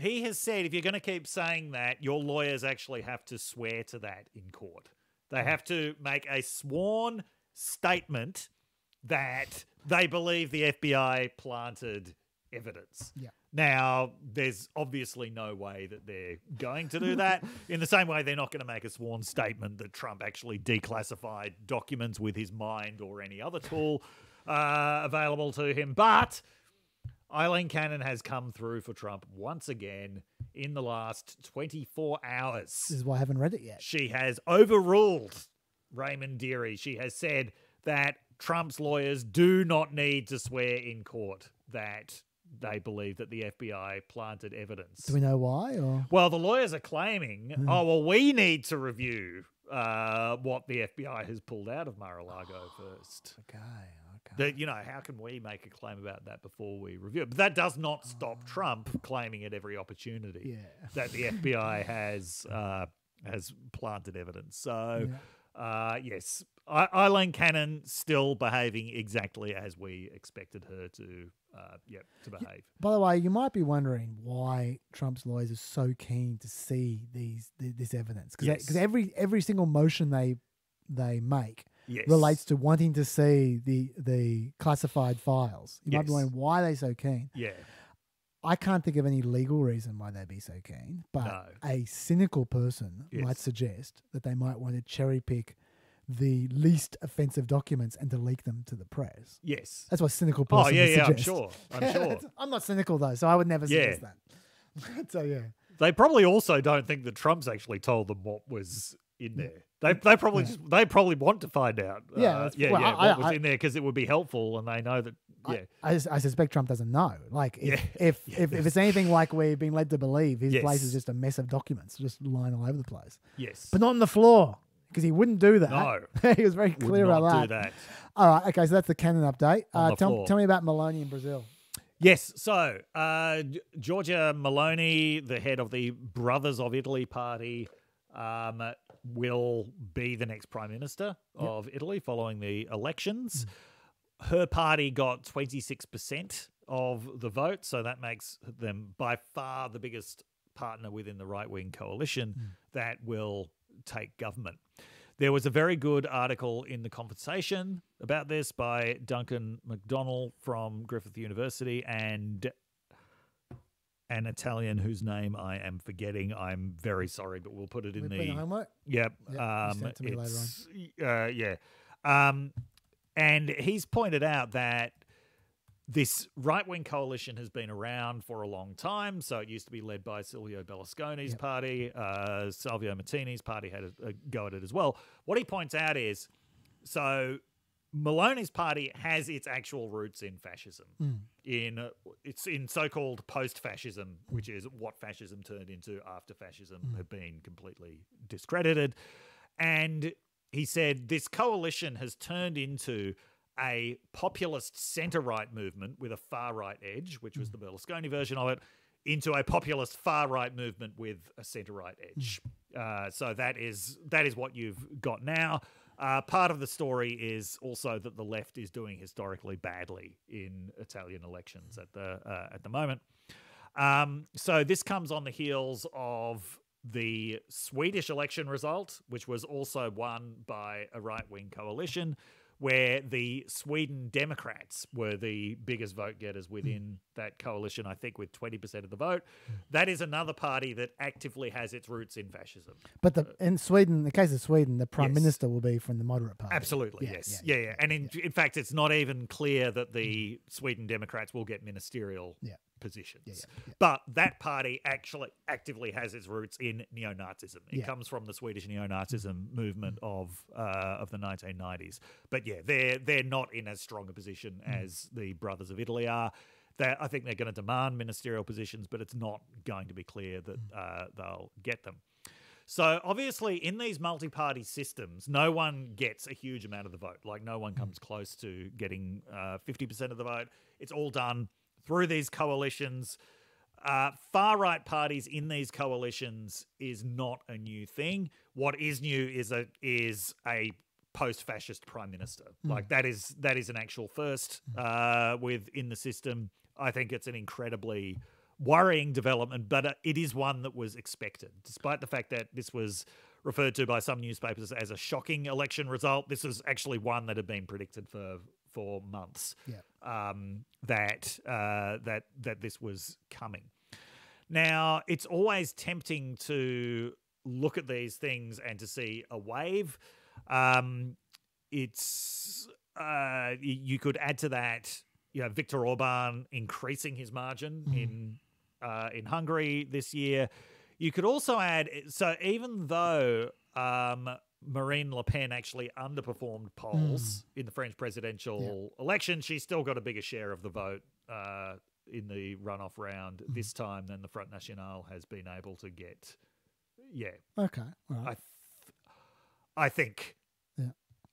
[SPEAKER 2] he has said if you're going to keep saying that, your lawyers actually have to swear to that in court. They have to make a sworn statement that they believe the FBI planted evidence.
[SPEAKER 1] Yeah.
[SPEAKER 2] Now, there's obviously no way that they're going to do that. (laughs) In the same way, they're not going to make a sworn statement that Trump actually declassified documents with his mind or any other tool uh, available to him. But Aileen Cannon has come through for Trump once again in the last 24 hours.
[SPEAKER 1] This is why I haven't read it yet.
[SPEAKER 2] She has overruled Raymond Dearie. She has said that Trump's lawyers do not need to swear in court that they believe that the FBI planted evidence.
[SPEAKER 1] Do we know why? Or
[SPEAKER 2] Well, the lawyers are claiming, oh, well, we need to review uh, what the FBI has pulled out of Mar-a-Lago (gasps) first.
[SPEAKER 1] okay.
[SPEAKER 2] That you know, how can we make a claim about that before we review it? But that does not stop Trump claiming at every opportunity
[SPEAKER 1] Yeah.
[SPEAKER 2] that the FBI has uh, has planted evidence. So, uh, yes, I- Aileen Cannon still behaving exactly as we expected her to, uh, yep, to behave.
[SPEAKER 1] By the way, you might be wondering why Trump's lawyers are so keen to see these th- this evidence because
[SPEAKER 2] Yes.
[SPEAKER 1] every every single motion they they make
[SPEAKER 2] Yes,
[SPEAKER 1] relates to wanting to see the the classified files. You might be wondering why they're so keen.
[SPEAKER 2] Yeah,
[SPEAKER 1] I can't think of any legal reason why they'd be so keen, but
[SPEAKER 2] No.
[SPEAKER 1] a cynical person might suggest that they might want to cherry pick the least offensive documents and to leak them to the press.
[SPEAKER 2] yes.
[SPEAKER 1] That's what a cynical oh, person
[SPEAKER 2] Oh yeah,
[SPEAKER 1] would
[SPEAKER 2] yeah. I'm sure. I'm (laughs) sure.
[SPEAKER 1] I'm not cynical though, so I would never
[SPEAKER 2] Yeah.
[SPEAKER 1] suggest that. (laughs) so yeah,
[SPEAKER 2] They probably also don't think that Trump's actually told them what was in there. They they probably just they probably want to find out.
[SPEAKER 1] Yeah,
[SPEAKER 2] uh,
[SPEAKER 1] that's-
[SPEAKER 2] yeah,
[SPEAKER 1] well,
[SPEAKER 2] yeah.
[SPEAKER 1] I-
[SPEAKER 2] what was
[SPEAKER 1] I-
[SPEAKER 2] in there because it would be helpful, and they know that. Yeah,
[SPEAKER 1] I, I suspect Trump doesn't know. Like if
[SPEAKER 2] Yeah.
[SPEAKER 1] if, (laughs) if, if it's anything like we've been led to believe, his place is just a mess of documents, just lying all over the place,
[SPEAKER 2] yes,
[SPEAKER 1] but not on the floor because he wouldn't do that.
[SPEAKER 2] No. (laughs)
[SPEAKER 1] he was very
[SPEAKER 2] would
[SPEAKER 1] clear
[SPEAKER 2] not
[SPEAKER 1] about
[SPEAKER 2] do that.
[SPEAKER 1] All right, okay, so that's the Cannon update. Uh, tell,
[SPEAKER 2] floor.
[SPEAKER 1] tell me about Meloni in Brazil.
[SPEAKER 2] Yes. So, uh, Giorgia Meloni, the head of the Brothers of Italy party, um, will be the next prime minister of Italy following the elections. Her party got 26% of the vote, so that makes them by far the biggest partner within the right wing coalition hmm. that will take government. There was a very good article in the conversation about this by Duncan McDonnell from Griffith University and an Italian whose name I am forgetting. I'm very sorry, but we'll put it in
[SPEAKER 1] We
[SPEAKER 2] the
[SPEAKER 1] homework.
[SPEAKER 2] Yep.
[SPEAKER 1] Yep,
[SPEAKER 2] um,
[SPEAKER 1] sent it to me later
[SPEAKER 2] it's, Uh, yeah. Um, and he's pointed out that this right wing coalition has been around for a long time. So it used to be led by Silvio Berlusconi's
[SPEAKER 1] Yep.
[SPEAKER 2] party. Uh, Salvio Martini's party had a, a go at it as well. What he points out is so Meloni's party has its actual roots in fascism. In uh, it's in so-called post-fascism, which is what fascism turned into after fascism had been completely discredited. And he said this coalition has turned into a populist centre-right movement with a far-right edge, which was the Berlusconi version of it, into a populist far-right movement with a centre-right edge. Uh, so that is that is what you've got now. Uh, part of the story is also that the left is doing historically badly in Italian elections at the uh, at the moment. Um, so this comes on the heels of the Swedish election result, which was also won by a right wing coalition, where the Sweden Democrats were the biggest vote getters hmm. within that coalition, I think, with 20% of the vote. That is another party that actively has its roots in fascism.
[SPEAKER 1] But the, uh, in Sweden, in the case of Sweden, the prime
[SPEAKER 2] Yes.
[SPEAKER 1] minister will be from the moderate party.
[SPEAKER 2] Absolutely,
[SPEAKER 1] Yeah,
[SPEAKER 2] yes.
[SPEAKER 1] yeah,
[SPEAKER 2] Yeah, yeah. And in, in fact, it's not even clear that the mm. Sweden Democrats will get ministerial
[SPEAKER 1] Yeah.
[SPEAKER 2] Positions.
[SPEAKER 1] yeah, yeah.
[SPEAKER 2] But that party actually actively has its roots in neo Nazism. It
[SPEAKER 1] Yeah.
[SPEAKER 2] comes from the Swedish neo Nazism movement of uh, of the 1990s. But yeah, they're, they're not in as strong a position
[SPEAKER 1] Mm.
[SPEAKER 2] as the Brothers of Italy are. They're, I think they're going to demand ministerial positions, but it's not going to be clear that
[SPEAKER 1] Mm.
[SPEAKER 2] uh, they'll get them. So obviously, in these multi-party systems, no one gets a huge amount of the vote. Like no one comes close to getting uh, fifty percent of the vote. It's all done through these coalitions. Uh, far right parties in these coalitions is not a new thing. What is new is a is a post-fascist prime minister. Like that is that is an actual first uh, within the system. I think it's an incredibly worrying development, but uh, it is one that was expected, despite the fact that this was referred to by some newspapers as a shocking election result. This is actually one that had been predicted for for months.
[SPEAKER 1] Yeah.
[SPEAKER 2] Um, that uh, that that this was coming. Now, it's always tempting to look at these things and to see a wave. Um, it's uh, you could add to that, you know, Viktor Orban increasing his margin in uh, in Hungary this year. You could also add, so even though um, Marine Le Pen actually underperformed polls in the French presidential election, she's still got a bigger share of the vote uh, in the runoff round this time than the Front National has been able to get. Yeah,
[SPEAKER 1] Okay. All
[SPEAKER 2] I, th- I think.
[SPEAKER 1] Yeah.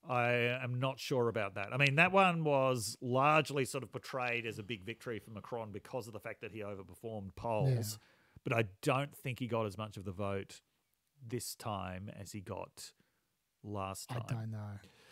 [SPEAKER 2] I am not sure about that. I mean, that one was largely sort of portrayed as a big victory for Macron because of the fact that he overperformed polls, but I don't think he got as much of the vote this time as he got last time.
[SPEAKER 1] I don't know.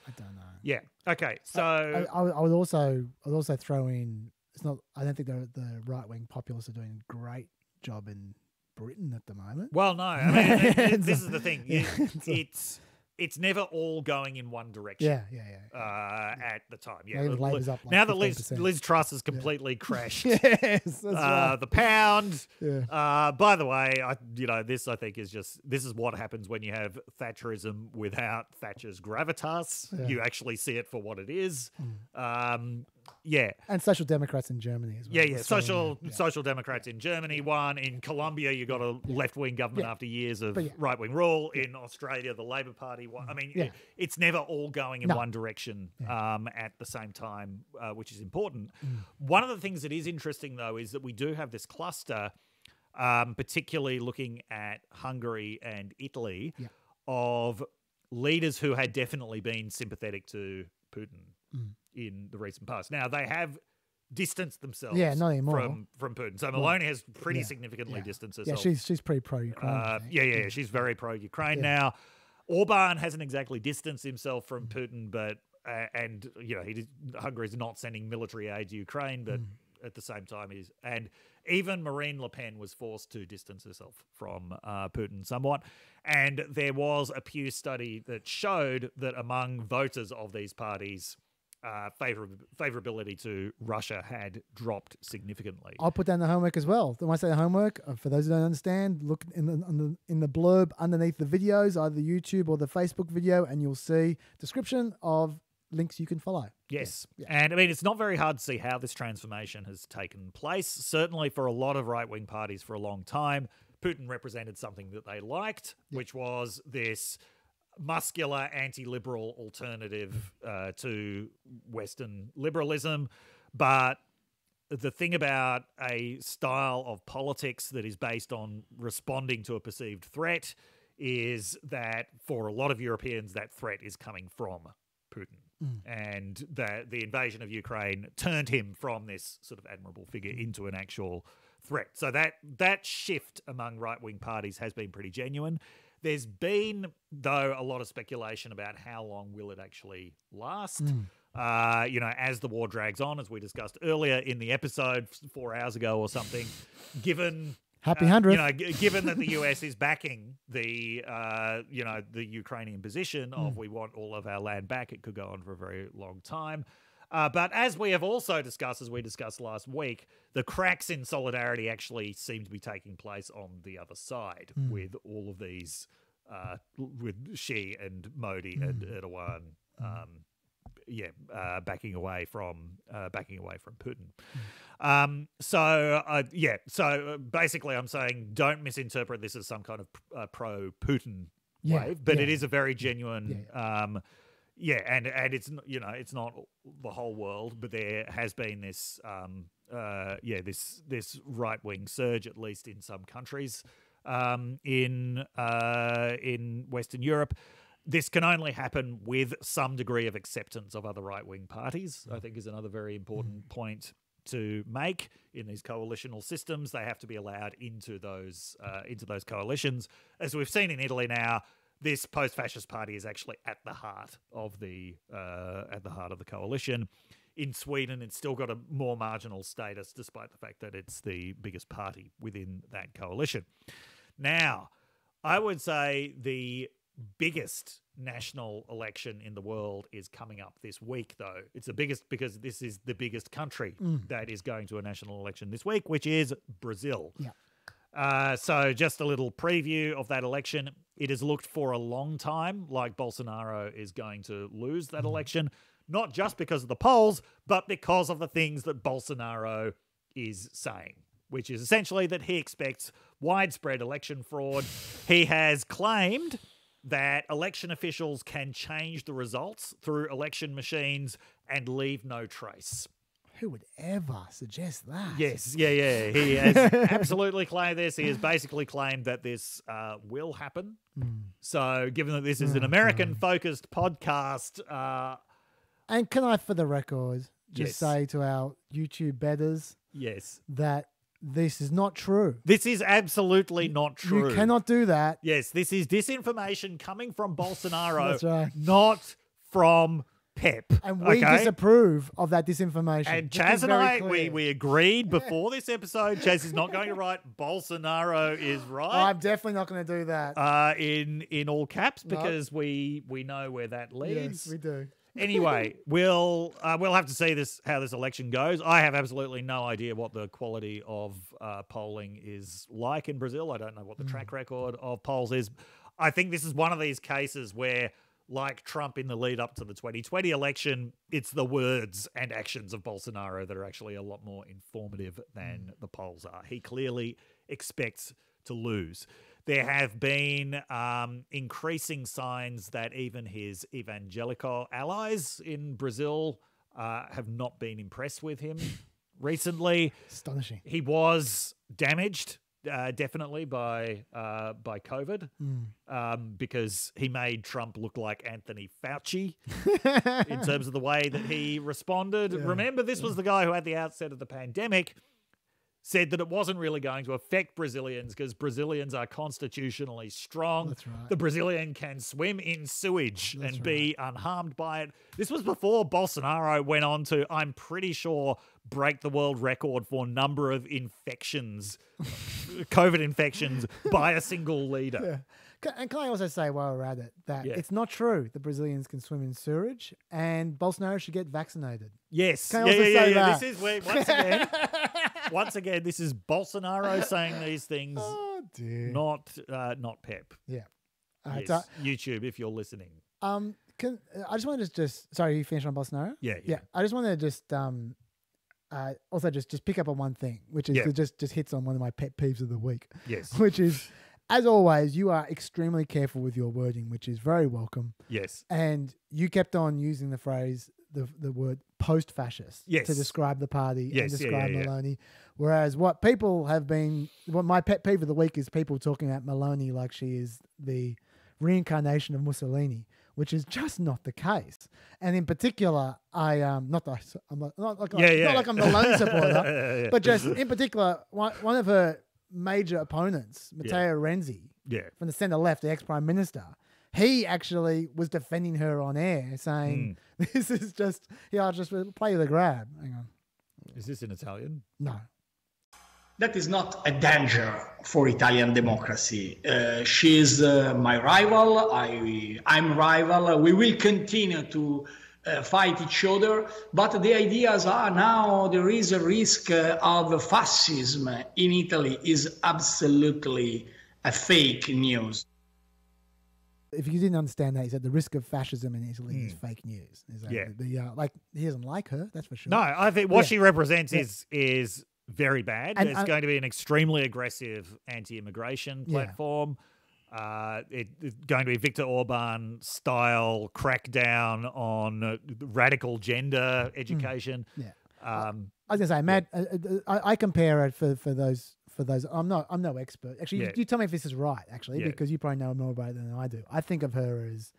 [SPEAKER 1] I don't know.
[SPEAKER 2] Yeah. Okay. So
[SPEAKER 1] I, I, would- I would also I would also throw in it's not I don't think the the right wing populists are doing a great job in Britain at the moment.
[SPEAKER 2] Well, no. I mean, (laughs) it- it- this is the thing. (laughs) It- it's it's never all going in one direction.
[SPEAKER 1] Yeah, yeah, yeah.
[SPEAKER 2] Uh, at the time, yeah.
[SPEAKER 1] Maybe
[SPEAKER 2] Li-
[SPEAKER 1] Labor's up like
[SPEAKER 2] now that Liz,
[SPEAKER 1] 15%.
[SPEAKER 2] Liz Truss has completely (laughs) crashed
[SPEAKER 1] yes,
[SPEAKER 2] uh,
[SPEAKER 1] right.
[SPEAKER 2] the pound. (laughs)
[SPEAKER 1] Yeah.
[SPEAKER 2] Uh, by the way, I you know this I think is just this is what happens when you have Thatcherism without Thatcher's gravitas.
[SPEAKER 1] Yeah.
[SPEAKER 2] You actually see it for what it is. Um, yeah.
[SPEAKER 1] And social democrats in Germany as well.
[SPEAKER 2] Yeah, yeah.
[SPEAKER 1] Let's throw in
[SPEAKER 2] Social.
[SPEAKER 1] Yeah.
[SPEAKER 2] social democrats in Germany won. In Colombia, you got a left wing government
[SPEAKER 1] Yeah.
[SPEAKER 2] after years of
[SPEAKER 1] yeah.
[SPEAKER 2] right wing rule. In Australia, the Labor Party won. I mean,
[SPEAKER 1] Yeah.
[SPEAKER 2] it- it's never all going in
[SPEAKER 1] No.
[SPEAKER 2] one direction um, at the same time, uh, which is important.
[SPEAKER 1] Mm.
[SPEAKER 2] One of the things that is interesting, though, is that we do have this cluster, um, particularly looking at Hungary and Italy,
[SPEAKER 1] Yeah.
[SPEAKER 2] of leaders who had definitely been sympathetic to Putin
[SPEAKER 1] Mm.
[SPEAKER 2] in the recent past. Now they have distanced themselves
[SPEAKER 1] Yeah, not anymore.
[SPEAKER 2] from from Putin. So Meloni has pretty
[SPEAKER 1] Yeah,
[SPEAKER 2] significantly
[SPEAKER 1] yeah.
[SPEAKER 2] distanced
[SPEAKER 1] Yeah, she's she's pretty pro Ukraine.
[SPEAKER 2] uh, yeah, yeah, yeah, she's very pro Ukraine now. Orban hasn't exactly distanced himself from Putin, but uh, and you know he Hungary's not sending military aid to Ukraine, but at the same time he's and even Marine Le Pen was forced to distance herself from uh, Putin somewhat. And there was a Pew study that showed that among voters of these parties. Uh, favor- favorability to Russia had dropped significantly.
[SPEAKER 1] I'll put down the homework as well. When I say the homework, uh, for those who don't understand, look in the, on the in the blurb underneath the videos, either YouTube or the Facebook video, and you'll see description of links you can follow.
[SPEAKER 2] Yes. And I mean, it's not very hard to see how this transformation has taken place. Certainly for a lot of right wing parties for a long time, Putin represented something that they liked, which was this muscular anti liberal alternative uh, to Western liberalism. But the thing about a style of politics that is based on responding to a perceived threat is that for a lot of Europeans, that threat is coming from Putin. And that the invasion of Ukraine turned him from this sort of admirable figure into an actual threat. So that that shift among right wing parties has been pretty genuine. There's been, though, a lot of speculation about how long will it actually last. Uh, you know, as the war drags on, as we discussed earlier in the episode four hours ago or something, given
[SPEAKER 1] Happy
[SPEAKER 2] uh. You know, g- given that the US is backing the uh, you know the Ukrainian position of we want all of our land back, it could go on for a very long time. Uh, but as we have also discussed, as we discussed last week, the cracks in solidarity actually seem to be taking place on the other side
[SPEAKER 1] Hmm.
[SPEAKER 2] with all of these, uh, with Xi and Modi and
[SPEAKER 1] Hmm.
[SPEAKER 2] Erdogan. Um, yeah, uh, backing away from uh, backing away from Putin. Um, so uh, yeah, so uh, basically, I'm saying don't misinterpret this as some kind of uh, pro Putin
[SPEAKER 1] Yeah,
[SPEAKER 2] wave, but it
[SPEAKER 1] yeah.
[SPEAKER 2] is a very genuine. Um, yeah, and and it's you know it's not the whole world, but there has been this um, uh, yeah this this right wing surge at least in some countries um, in uh, in Western Europe. This can only happen with some degree of acceptance of other right wing parties. I think is another very important point to make in these coalitional systems. They have to be allowed into those uh, into those coalitions, as we've seen in Italy now. This post-fascist party is actually at the heart of the uh, at the heart of the coalition. In Sweden, it's still got a more marginal status, despite the fact that it's the biggest party within that coalition. Now, I would say the biggest national election in the world is coming up this week, though. It's the biggest because this is the biggest country that is going to a national election this week, which is Brazil.
[SPEAKER 1] Yeah.
[SPEAKER 2] Uh, so, just a little preview of that election. It has looked for a long time like Bolsonaro is going to lose that election, not just because of the polls, but because of the things that Bolsonaro is saying, which is essentially that he expects widespread election fraud. he has claimed that election officials can change the results through election machines and leave no trace.
[SPEAKER 1] Who would ever suggest that?
[SPEAKER 2] Yes, yeah, yeah. He has absolutely claimed this. He has basically claimed that this uh, will happen. So, given that this is an American focused podcast, uh,
[SPEAKER 1] And can I, for the record, just
[SPEAKER 2] Yes.
[SPEAKER 1] say to our YouTube betters
[SPEAKER 2] yes,
[SPEAKER 1] that this is not true.
[SPEAKER 2] this is absolutely not true.
[SPEAKER 1] You cannot do that.
[SPEAKER 2] Yes, this is disinformation coming from Bolsonaro, (laughs)
[SPEAKER 1] That's right.
[SPEAKER 2] not from Pep.
[SPEAKER 1] And we
[SPEAKER 2] okay?
[SPEAKER 1] disapprove of that disinformation.
[SPEAKER 2] And Chas and I, we,
[SPEAKER 1] clear.
[SPEAKER 2] we agreed before this episode. Chas is not going to write (laughs) Bolsonaro is right
[SPEAKER 1] I'm definitely not going to do that.
[SPEAKER 2] uh, in in all caps because we we know where that leads.
[SPEAKER 1] yes, we do.
[SPEAKER 2] anyway, (laughs) we'll uh, we'll have to see this how this election goes. I have absolutely no idea what the quality of uh, polling is like in Brazil. I don't know what the track record of polls is. I think this is one of these cases where, like Trump in the lead up to the 2020 election, it's the words and actions of Bolsonaro that are actually a lot more informative than the polls are. He clearly expects to lose. There have been um, increasing signs that even his evangelical allies in Brazil uh, have not been impressed with him (laughs) recently.
[SPEAKER 1] Astonishing.
[SPEAKER 2] He was damaged, uh, definitely by uh, by COVID, um, because he made Trump look like Anthony Fauci (laughs) in terms of the way that he responded. Remember, this was the guy who, at the outset of the pandemic, said that it wasn't really going to affect Brazilians because Brazilians are constitutionally strong.
[SPEAKER 1] That's right.
[SPEAKER 2] The Brazilian can swim in sewage and be unharmed by it. This was before Bolsonaro went on to, I'm pretty sure, break the world record for number of infections, COVID infections by a single leader.
[SPEAKER 1] Ca- And can I also say while we're at it that
[SPEAKER 2] Yeah.
[SPEAKER 1] it's not true the Brazilians can swim in sewage and Bolsonaro should get vaccinated.
[SPEAKER 2] Yes.
[SPEAKER 1] Can I
[SPEAKER 2] yeah,
[SPEAKER 1] also
[SPEAKER 2] yeah, yeah,
[SPEAKER 1] say
[SPEAKER 2] yeah.
[SPEAKER 1] that?
[SPEAKER 2] This is where, once again, (laughs) once again, this is Bolsonaro saying these things,
[SPEAKER 1] Oh dear.
[SPEAKER 2] not uh, not Pep.
[SPEAKER 1] yeah. Uh,
[SPEAKER 2] Yes,
[SPEAKER 1] so,
[SPEAKER 2] YouTube, if you're listening.
[SPEAKER 1] um, can I just wanted to just sorry you finished on Bolsonaro?
[SPEAKER 2] Yeah,
[SPEAKER 1] Yeah.
[SPEAKER 2] yeah.
[SPEAKER 1] I just wanted to just um, uh, also just just pick up on one thing, which is
[SPEAKER 2] Yeah.
[SPEAKER 1] just just hits on one of my pet peeves of the week.
[SPEAKER 2] Yes. (laughs)
[SPEAKER 1] which is, as always, you are extremely careful with your wording, which is very welcome.
[SPEAKER 2] Yes.
[SPEAKER 1] And you kept on using the phrase, the the word post-fascist,
[SPEAKER 2] Yes.
[SPEAKER 1] to describe the party
[SPEAKER 2] Yes,
[SPEAKER 1] and
[SPEAKER 2] yeah,
[SPEAKER 1] describe
[SPEAKER 2] yeah, yeah.
[SPEAKER 1] Meloni. Whereas what people have been, what my pet peeve of the week is people talking about Meloni like she is the reincarnation of Mussolini, which is just not the case. And in particular, I um not that I- I'm not, not like
[SPEAKER 2] Yeah,
[SPEAKER 1] I'm,
[SPEAKER 2] yeah.
[SPEAKER 1] not like I'm the lone (laughs) supporter,
[SPEAKER 2] Yeah,
[SPEAKER 1] but just in particular, one, one of her major opponents, Matteo Renzi,
[SPEAKER 2] Yeah.
[SPEAKER 1] from the centre left, the ex prime minister, he actually was defending her on air, saying,
[SPEAKER 2] Hmm. (laughs)
[SPEAKER 1] "This is just, yeah, I'll just play the grab." Hang on,
[SPEAKER 2] Is this in Italian?
[SPEAKER 1] no,
[SPEAKER 6] That is not a danger for Italian democracy. Uh, she is uh, my rival. I, I'm rival. We will continue to uh, fight each other. But the ideas are now there is a risk uh, of fascism in Italy is absolutely a fake news.
[SPEAKER 1] if you didn't understand that, he said the risk of fascism in Italy is fake news. Is that
[SPEAKER 2] Hmm. Yeah.
[SPEAKER 1] the, the, uh, like he doesn't like her, that's for sure.
[SPEAKER 2] No, I think what
[SPEAKER 1] Yeah.
[SPEAKER 2] she represents
[SPEAKER 1] Yeah.
[SPEAKER 2] is is very bad.
[SPEAKER 1] And
[SPEAKER 2] it's
[SPEAKER 1] I-
[SPEAKER 2] going to be an extremely aggressive anti-immigration
[SPEAKER 1] Yeah.
[SPEAKER 2] platform. Uh, it, it's going to be Viktor Orban style crackdown on uh, radical gender education.
[SPEAKER 1] Hmm. Yeah.
[SPEAKER 2] Um,
[SPEAKER 1] I was gonna say, Matt, uh, uh, I, I compare it for, for those for those. I'm not I'm no expert. Actually, you- you, tell me if this is right. Actually,
[SPEAKER 2] Yeah.
[SPEAKER 1] because you probably know more about it than I do. I think of her as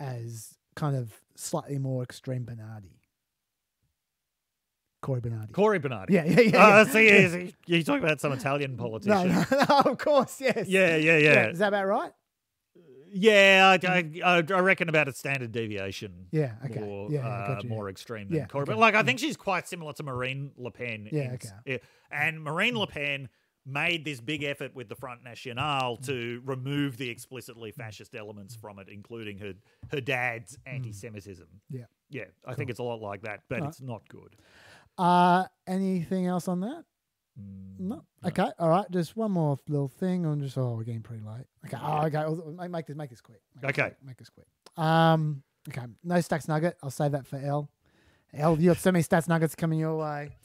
[SPEAKER 1] as kind of slightly more extreme Bernardi. Cory Bernardi.
[SPEAKER 2] Cory Bernardi.
[SPEAKER 1] yeah, yeah, yeah.
[SPEAKER 2] Uh,
[SPEAKER 1] yeah.
[SPEAKER 2] see, is he- you talking about some Italian politician? (laughs)
[SPEAKER 1] no, no, (laughs) of course, yes.
[SPEAKER 2] Yeah, yeah, yeah.
[SPEAKER 1] Is that about right?
[SPEAKER 2] Yeah, I, I, I reckon about a standard deviation.
[SPEAKER 1] Yeah, okay.
[SPEAKER 2] More,
[SPEAKER 1] Yeah, yeah,
[SPEAKER 2] uh,
[SPEAKER 1] yeah.
[SPEAKER 2] more extreme than
[SPEAKER 1] Yeah,
[SPEAKER 2] Corbyn.
[SPEAKER 1] okay,
[SPEAKER 2] Like, I think she's quite similar to Marine Le Pen.
[SPEAKER 1] Yeah,
[SPEAKER 2] in-
[SPEAKER 1] okay.
[SPEAKER 2] yeah. And Marine Le Pen made this big effort with the Front National to remove the explicitly fascist elements from it, including her her dad's anti-Semitism.
[SPEAKER 1] Yeah.
[SPEAKER 2] Yeah, I think it's a lot like that, but it's not good.
[SPEAKER 1] Uh, anything else on that?
[SPEAKER 2] Mm,
[SPEAKER 1] No. Okay. All right. Just one more little thing. I'm just. Oh, we're getting pretty late. Okay. Oh, okay. Make, make this. Make this quick. Make this
[SPEAKER 2] Okay.
[SPEAKER 1] quick, Make this quick. Um. Okay. No stacks nugget. I'll save that for Elle. Elle. You have so many stats nuggets coming your way.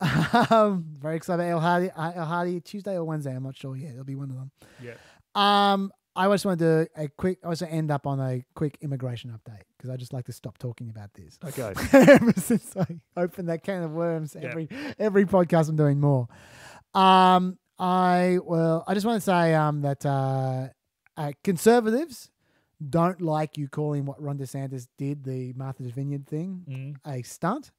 [SPEAKER 1] (laughs) um. Very excited. about Elle Hardy. uh, Elle Hardy. Tuesday or Wednesday. I'm not sure yet. It'll be one of them.
[SPEAKER 2] Yeah.
[SPEAKER 1] Um. I just want to a quick. I also end up on a quick immigration update because I just like to stop talking about this.
[SPEAKER 2] Okay. (laughs)
[SPEAKER 1] Ever since I opened that can of worms, every every podcast I'm doing more. Um, I well, I just want to say um that uh, uh, conservatives don't like you calling what Ron DeSantis did, the Martha's Vineyard thing,
[SPEAKER 2] Mm.
[SPEAKER 1] a stunt.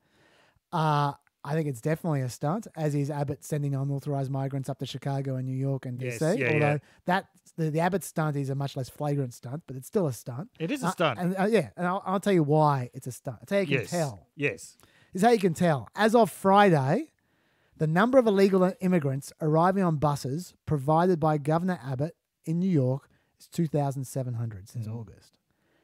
[SPEAKER 1] Uh, I think it's definitely a stunt, as is Abbott sending unauthorized migrants up to Chicago and New York and
[SPEAKER 2] Yes,
[SPEAKER 1] DC.
[SPEAKER 2] yeah,
[SPEAKER 1] Although
[SPEAKER 2] yeah.
[SPEAKER 1] that the, the Abbott stunt is a much less flagrant stunt, but it's still a stunt.
[SPEAKER 2] It is a
[SPEAKER 1] Uh,
[SPEAKER 2] stunt.
[SPEAKER 1] and uh, yeah, and I'll, I'll tell you why it's a stunt. I'll tell you,
[SPEAKER 2] yes.
[SPEAKER 1] can tell.
[SPEAKER 2] Yes.
[SPEAKER 1] Is how you can tell. As of Friday, the number of illegal immigrants arriving on buses provided by Governor Abbott in New York is 2,700 since
[SPEAKER 2] Mm.
[SPEAKER 1] August.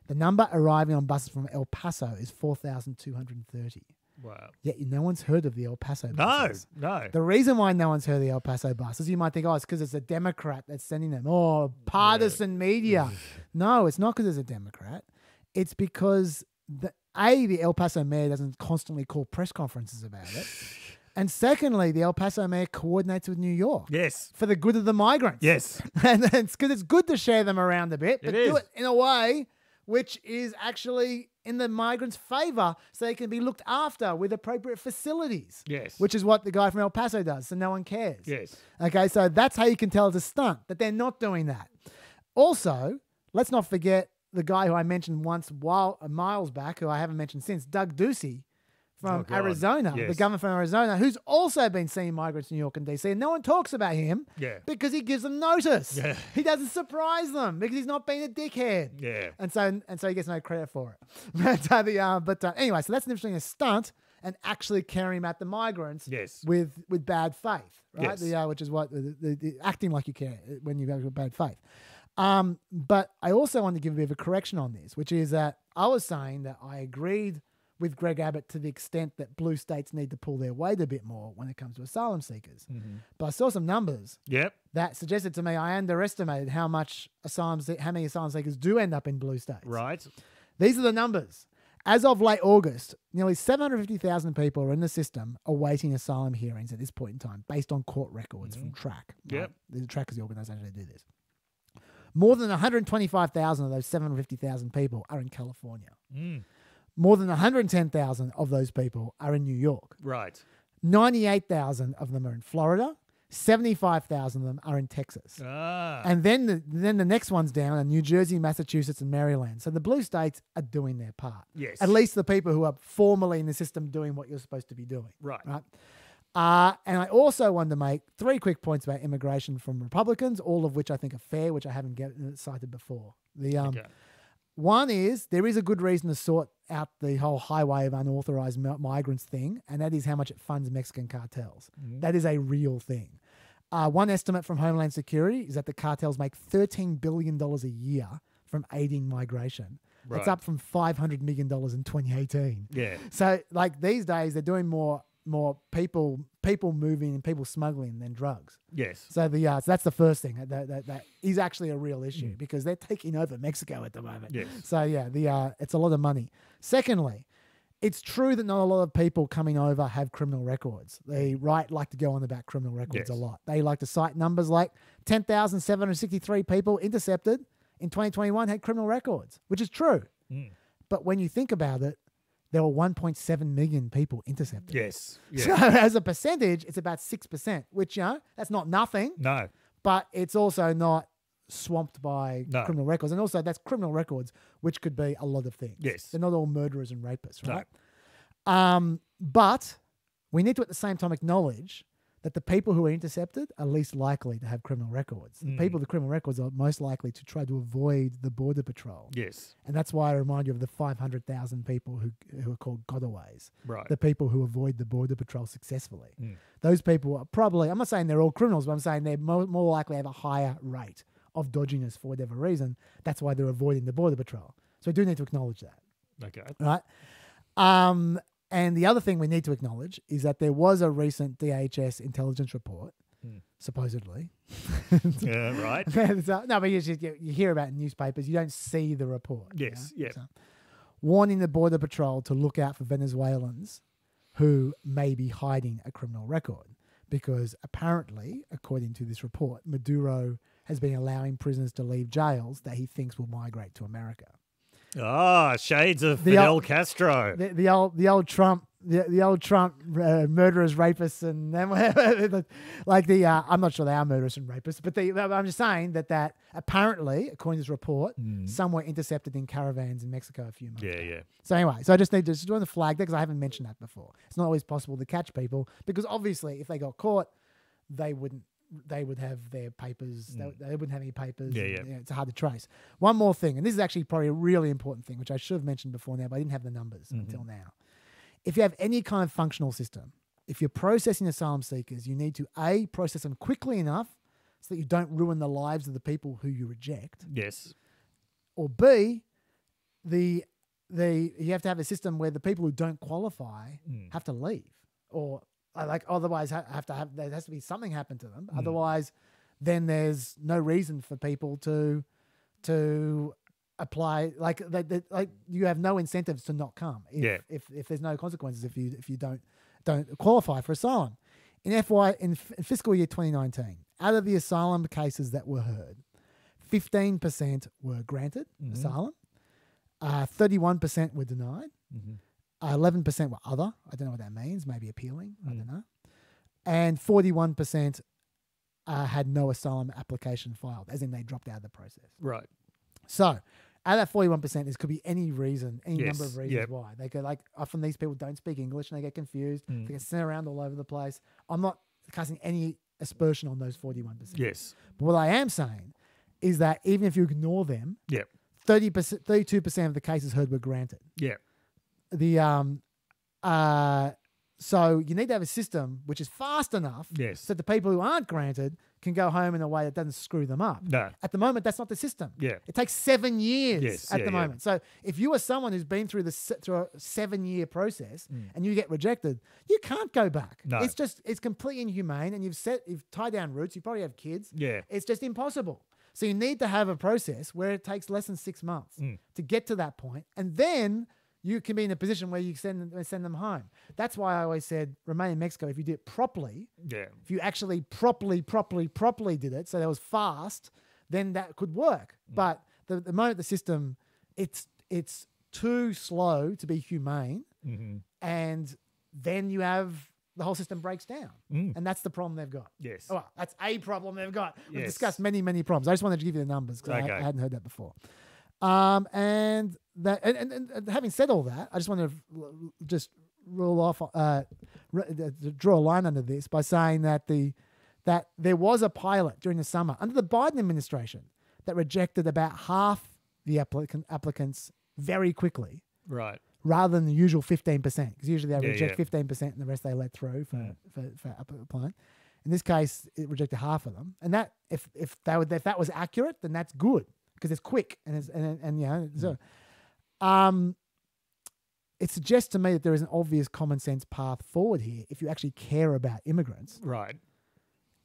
[SPEAKER 1] The number arriving on buses from El Paso is 4,230.
[SPEAKER 2] Wow.
[SPEAKER 1] Yet no one's heard of the El Paso buses.
[SPEAKER 2] no. no.
[SPEAKER 1] The reason why no one's heard of the El Paso buses, is you might think, oh, it's because it's a Democrat that's sending them. Oh, partisan media. (laughs) no, it's not because it's a Democrat. It's because the, a the El Paso mayor doesn't constantly call press conferences about it, (sighs) and secondly, the El Paso mayor coordinates with New York
[SPEAKER 2] Yes.
[SPEAKER 1] for the good of the migrants.
[SPEAKER 2] Yes. (laughs)
[SPEAKER 1] and it's because it's good to share them around a bit, but
[SPEAKER 2] It
[SPEAKER 1] do it in a way which is actually in the migrants' favor, so they can be looked after with appropriate facilities.
[SPEAKER 2] Yes.
[SPEAKER 1] which is what the guy from El Paso does, so no one cares.
[SPEAKER 2] Yes.
[SPEAKER 1] Okay, so that's how you can tell it's a stunt, that they're not doing that. Also, let's not forget the guy who I mentioned once while miles back, who I haven't mentioned since, Doug Ducey from
[SPEAKER 2] Oh.
[SPEAKER 1] Arizona, the
[SPEAKER 2] Yes.
[SPEAKER 1] governor from Arizona, who's also been seeing migrants in New York and DC, and no one talks about him
[SPEAKER 2] Yeah.
[SPEAKER 1] because he gives them notice.
[SPEAKER 2] Yeah. (laughs)
[SPEAKER 1] He doesn't surprise them because he's not being a dickhead.
[SPEAKER 2] Yeah.
[SPEAKER 1] And so and so he gets no credit for it. (laughs) but uh, the, uh, but uh, anyway, so that's an interesting stunt and actually carrying out the migrants
[SPEAKER 2] Yes.
[SPEAKER 1] with with bad faith, right?
[SPEAKER 2] Yes.
[SPEAKER 1] The, uh, which is what the, the, the acting like you care when you have bad faith. Um, but I also want to give a bit of a correction on this, which is that I was saying that I agreed with Greg Abbott to the extent that blue states need to pull their weight a bit more when it comes to asylum seekers.
[SPEAKER 2] Mm-hmm.
[SPEAKER 1] But I saw some numbers
[SPEAKER 2] Yep.
[SPEAKER 1] that suggested to me I underestimated how much asylum how many asylum seekers do end up in blue states.
[SPEAKER 2] Right.
[SPEAKER 1] These are the numbers. As of late August, nearly 750,000 people are in the system awaiting asylum hearings at this point in time, based on court records from TRAC.
[SPEAKER 2] Yep.
[SPEAKER 1] The TRAC is the organisation that do this. More than 125,000 of those 750,000 people are in California. More than 110,000 of those people are in New York.
[SPEAKER 2] Right.
[SPEAKER 1] 98,000 of them are in Florida. 75,000 of them are in Texas.
[SPEAKER 2] Ah.
[SPEAKER 1] And then the, then the next one's down are New Jersey, Massachusetts, and Maryland. So the blue states are doing their part.
[SPEAKER 2] Yes.
[SPEAKER 1] At least the people who are formally in the system doing what you're supposed to be doing.
[SPEAKER 2] Right.
[SPEAKER 1] Right. Uh, and I also wanted to make three quick points about immigration from Republicans, all of which I think are fair, which I haven't get, uh, cited before. The um,
[SPEAKER 2] Okay.
[SPEAKER 1] one is there is a good reason to sort out the whole highway of unauthorized migrants thing, and that is how much it funds Mexican cartels. That is a real thing. Uh, one estimate from Homeland Security is that the cartels make $13 billion a year from aiding migration. That's
[SPEAKER 2] Right.
[SPEAKER 1] up from $500 million in 2018.
[SPEAKER 2] Yeah.
[SPEAKER 1] So, like these days, they're doing more more people people moving and people smuggling than drugs.
[SPEAKER 2] Yes.
[SPEAKER 1] So the uh, so that's the first thing that, that that is actually a real issue because they're taking over Mexico at the moment.
[SPEAKER 2] Yes.
[SPEAKER 1] So yeah, the uh, it's a lot of money. Secondly, it's true that not a lot of people coming over have criminal records. The right like to go on about criminal records a lot. They like to cite numbers like ten thousand seven hundred sixty-three people intercepted in 2021 had criminal records, which is true.
[SPEAKER 2] Mm.
[SPEAKER 1] But when you think about it, there were 1.7 million people intercepted.
[SPEAKER 2] Yes. (laughs)
[SPEAKER 1] So as a percentage, it's about six percent, which you know that's not nothing,
[SPEAKER 2] no.
[SPEAKER 1] but it's also not swamped by
[SPEAKER 2] No.
[SPEAKER 1] criminal records, and also that's criminal records, which could be a lot of things.
[SPEAKER 2] Yes.
[SPEAKER 1] they're not all murderers and rapists,
[SPEAKER 2] No.
[SPEAKER 1] right? Um, but we need to at the same time acknowledge that the people who are intercepted are least likely to have criminal records. The people with criminal records are most likely to try to avoid the border patrol.
[SPEAKER 2] Yes.
[SPEAKER 1] And that's why I remind you of the 500,000 people who, who are called gotaways.
[SPEAKER 2] Right.
[SPEAKER 1] The people who avoid the border patrol successfully. Those people are probably, I'm not saying they're all criminals, but I'm saying they're more, more likely to have a higher rate of dodginess for whatever reason. That's why they're avoiding the border patrol. So we do need to acknowledge that
[SPEAKER 2] Okay.
[SPEAKER 1] right? Um, and the other thing we need to acknowledge is that there was a recent DHS intelligence report, hmm. supposedly. (laughs)
[SPEAKER 2] Yeah. Right. (laughs)
[SPEAKER 1] So- uh, no, but you, just- you, you hear about it in newspapers, you don't see the report. you
[SPEAKER 2] Yes,
[SPEAKER 1] know?
[SPEAKER 2] yeah.
[SPEAKER 1] So, warning the Border Patrol to look out for Venezuelans who may be hiding a criminal record. Because apparently, according to this report, Maduro has been allowing prisoners to leave jails that he thinks will migrate to America.
[SPEAKER 2] Ah, shades of
[SPEAKER 1] The
[SPEAKER 2] Fidel
[SPEAKER 1] old-
[SPEAKER 2] Castro.
[SPEAKER 1] the, the old the old Trump the, the old Trump uh, murderers rapists and then whatever (laughs) like the uh, I'm not sure they are murderers and rapists but the, I'm just saying that that apparently according to this report some were intercepted in caravans in Mexico a few months
[SPEAKER 2] yeah,
[SPEAKER 1] ago.
[SPEAKER 2] yeah.
[SPEAKER 1] So anyway, so I just need to just want to flag that because I haven't mentioned that before. It's not always possible to catch people because obviously if they got caught, they wouldn't. They would have their papers. They, they wouldn't have any papers.
[SPEAKER 2] Mm. Yeah,
[SPEAKER 1] and,
[SPEAKER 2] yeah.
[SPEAKER 1] you know, it's hard to trace. One more thing, and this is actually probably a really important thing, which I should have mentioned before now, but I didn't have the numbers
[SPEAKER 2] Mm-hmm.
[SPEAKER 1] until now. If you have any kind of functional system, if you're processing asylum seekers, you need to a process them quickly enough so that you don't ruin the lives of the people who you reject
[SPEAKER 2] Yes.
[SPEAKER 1] or B, the the you have to have a system where the people who don't qualify have to leave, or like otherwise ha- have to have there has to be something happen to them. Hmm. Otherwise, then there's no reason for people to to apply. Like that, like you have no incentives to not come. If,
[SPEAKER 2] Yeah.
[SPEAKER 1] If if there's no consequences if you if you don't don't qualify for asylum. In FY in, f- in fiscal year 2019, out of the asylum cases that were heard, 15% were granted mm-hmm. asylum, uh, 31% were denied, mm-hmm. Uh, 11% were other. I don't know what that means, maybe appealing, I don't know. And 41% uh, had no asylum application filed, as in they dropped out of the process.
[SPEAKER 2] Right.
[SPEAKER 1] So, out of that forty-one percent, this could be any reason, any number of reasons
[SPEAKER 2] yep.
[SPEAKER 1] why they could. Like often, these people don't speak English and they get confused.
[SPEAKER 2] Mm.
[SPEAKER 1] They get sent around all over the place. I'm not casting any aspersion on those forty-one percent.
[SPEAKER 2] Yes.
[SPEAKER 1] But what I am saying is that even if you ignore them,
[SPEAKER 2] Yeah.
[SPEAKER 1] thirty percent, thirty-two percent of the cases heard were granted.
[SPEAKER 2] Yeah.
[SPEAKER 1] The um, uh, so you need to have a system which is fast enough,
[SPEAKER 2] Yes.
[SPEAKER 1] so the people who aren't granted can go home in a way that doesn't screw them up.
[SPEAKER 2] No.
[SPEAKER 1] At the moment, that's not the system.
[SPEAKER 2] Yeah.
[SPEAKER 1] It takes seven years
[SPEAKER 2] Yes,
[SPEAKER 1] at
[SPEAKER 2] yeah,
[SPEAKER 1] the
[SPEAKER 2] yeah.
[SPEAKER 1] moment. So if you are someone who's been through the through a seven year process and you get rejected, you can't go back.
[SPEAKER 2] Mm. No.
[SPEAKER 1] It's just it's completely inhumane. And you've set you've tied down roots. You probably have kids.
[SPEAKER 2] Yeah.
[SPEAKER 1] It's just impossible. So you need to have a process where it takes less than six months
[SPEAKER 2] Mm.
[SPEAKER 1] to get to that point, and then you can be in a position where you send them, send them home. That's why I always said remain in Mexico if you did it properly
[SPEAKER 2] Yeah.
[SPEAKER 1] if you actually properly, properly, properly did it, so that was fast, then that could work. Mm. But the, the moment the system, it's it's too slow to be humane, mm-hmm. and then you have the whole system breaks down, mm. and that's the problem they've got.
[SPEAKER 2] Yes.
[SPEAKER 1] Oh, well, that's a problem they've got. We've
[SPEAKER 2] Yes.
[SPEAKER 1] discussed many, many problems. I just wanted to give you the numbers because
[SPEAKER 2] Okay.
[SPEAKER 1] I, I hadn't heard that before. Um, and that, and, and, and- having said all that, I just want to just rule off, uh, draw a line under this by saying that the that there was a pilot during the summer under the Biden administration that rejected about half the applicant, applicants very quickly
[SPEAKER 2] Right.
[SPEAKER 1] rather than the usual 15%, because usually they
[SPEAKER 2] Yeah,
[SPEAKER 1] reject
[SPEAKER 2] yeah.
[SPEAKER 1] 15% and the rest they let through for, for, for applying. In this case, it rejected half of them. And that, if, if, they would, if that was accurate, then that's good because it's quick and, it's, and, and, and you know, so, um, it suggests to me that there is an obvious common sense path forward here if you actually care about immigrants.
[SPEAKER 2] Right.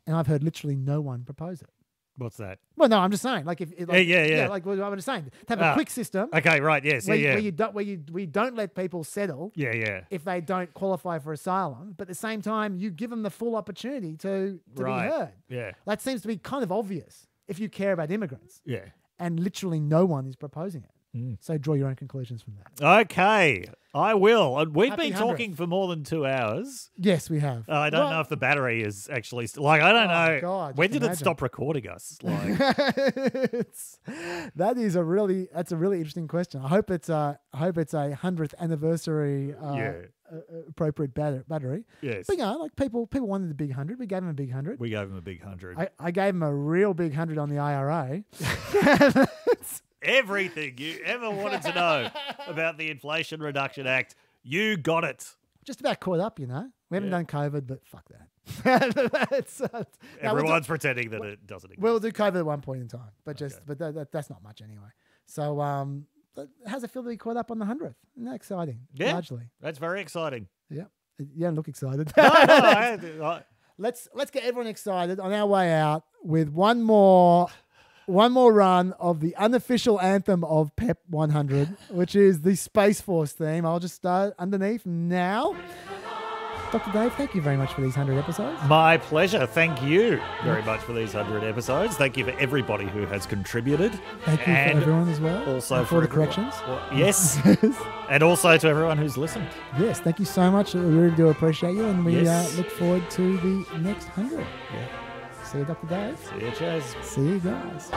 [SPEAKER 1] And I've heard literally no one propose it.
[SPEAKER 2] What's that?
[SPEAKER 1] Well, no, I'm just saying, like if, like,
[SPEAKER 2] Yeah, yeah, yeah.
[SPEAKER 1] like what I'm just saying, to have a
[SPEAKER 2] Ah,
[SPEAKER 1] quick system
[SPEAKER 2] Okay. Right. Yes.
[SPEAKER 1] where,
[SPEAKER 2] yeah.
[SPEAKER 1] you-
[SPEAKER 2] Yeah.
[SPEAKER 1] where you don't, where you we don't let people settle
[SPEAKER 2] yeah. Yeah.
[SPEAKER 1] if they don't qualify for asylum, but at the same time, you give them the full opportunity to, to
[SPEAKER 2] Right.
[SPEAKER 1] be heard.
[SPEAKER 2] Yeah.
[SPEAKER 1] That seems to be kind of obvious if you care about immigrants,
[SPEAKER 2] Yeah.
[SPEAKER 1] and literally no one is proposing it.
[SPEAKER 2] Mm.
[SPEAKER 1] So draw your own conclusions from that.
[SPEAKER 2] Okay. I will. And We've
[SPEAKER 1] Happy
[SPEAKER 2] been
[SPEAKER 1] 100th.
[SPEAKER 2] talking for more than two hours.
[SPEAKER 1] Yes, we have.
[SPEAKER 2] Uh, I don't
[SPEAKER 1] Well-
[SPEAKER 2] know if the battery is actually st- like I don't
[SPEAKER 1] Oh,
[SPEAKER 2] know.
[SPEAKER 1] God,
[SPEAKER 2] when
[SPEAKER 1] just
[SPEAKER 2] did it
[SPEAKER 1] imagine.
[SPEAKER 2] stop recording us? (laughs) Like
[SPEAKER 1] it's, that is a really that's a really interesting question. I hope it's a I hope it's a hundredth anniversary uh,
[SPEAKER 2] Yeah.
[SPEAKER 1] uh, appropriate batter- battery.
[SPEAKER 2] Yes.
[SPEAKER 1] But you know, like people people wanted the big hundred. We gave them a big hundred.
[SPEAKER 2] We gave him a big hundred.
[SPEAKER 1] I, I gave them a real big hundred on the IRA. (laughs) (laughs)
[SPEAKER 2] Everything you ever wanted to know (laughs) about the Inflation Reduction Act, you got it.
[SPEAKER 1] Just about caught up, you know. We haven't
[SPEAKER 2] Yeah.
[SPEAKER 1] done COVID, but fuck that. (laughs) It's, uh, no, we'll do-
[SPEAKER 2] Everyone's pretending that it doesn't exist.
[SPEAKER 1] We'll do COVID at one point in time, but just but that, that, that's not much anyway. So um, how's it feel to be caught up on the hundredth? Isn't that exciting?
[SPEAKER 2] yeah,
[SPEAKER 1] largely.
[SPEAKER 2] that's very exciting.
[SPEAKER 1] Yeah, you don't look excited.
[SPEAKER 2] No, no, (laughs) I- I-
[SPEAKER 1] let's let's get everyone excited on our way out with one more one more run of the unofficial anthem of Pep 100, which is the Space Force theme. I'll just start underneath now. Dr. Dave, thank you very much for these 100 episodes.
[SPEAKER 2] My pleasure. Thank you very much for these 100 episodes. Thank you for everybody who has contributed.
[SPEAKER 1] Thank you
[SPEAKER 2] And
[SPEAKER 1] for everyone as well.
[SPEAKER 2] Also
[SPEAKER 1] and for the corrections.
[SPEAKER 2] Well, (laughs) yes. and also to everyone who's listened.
[SPEAKER 1] Yes, thank you so much. We really do appreciate you, and we
[SPEAKER 2] Yes.
[SPEAKER 1] uh, look forward to the next 100. See you, Dr. Dave.
[SPEAKER 2] See you, Chas.
[SPEAKER 1] See you guys.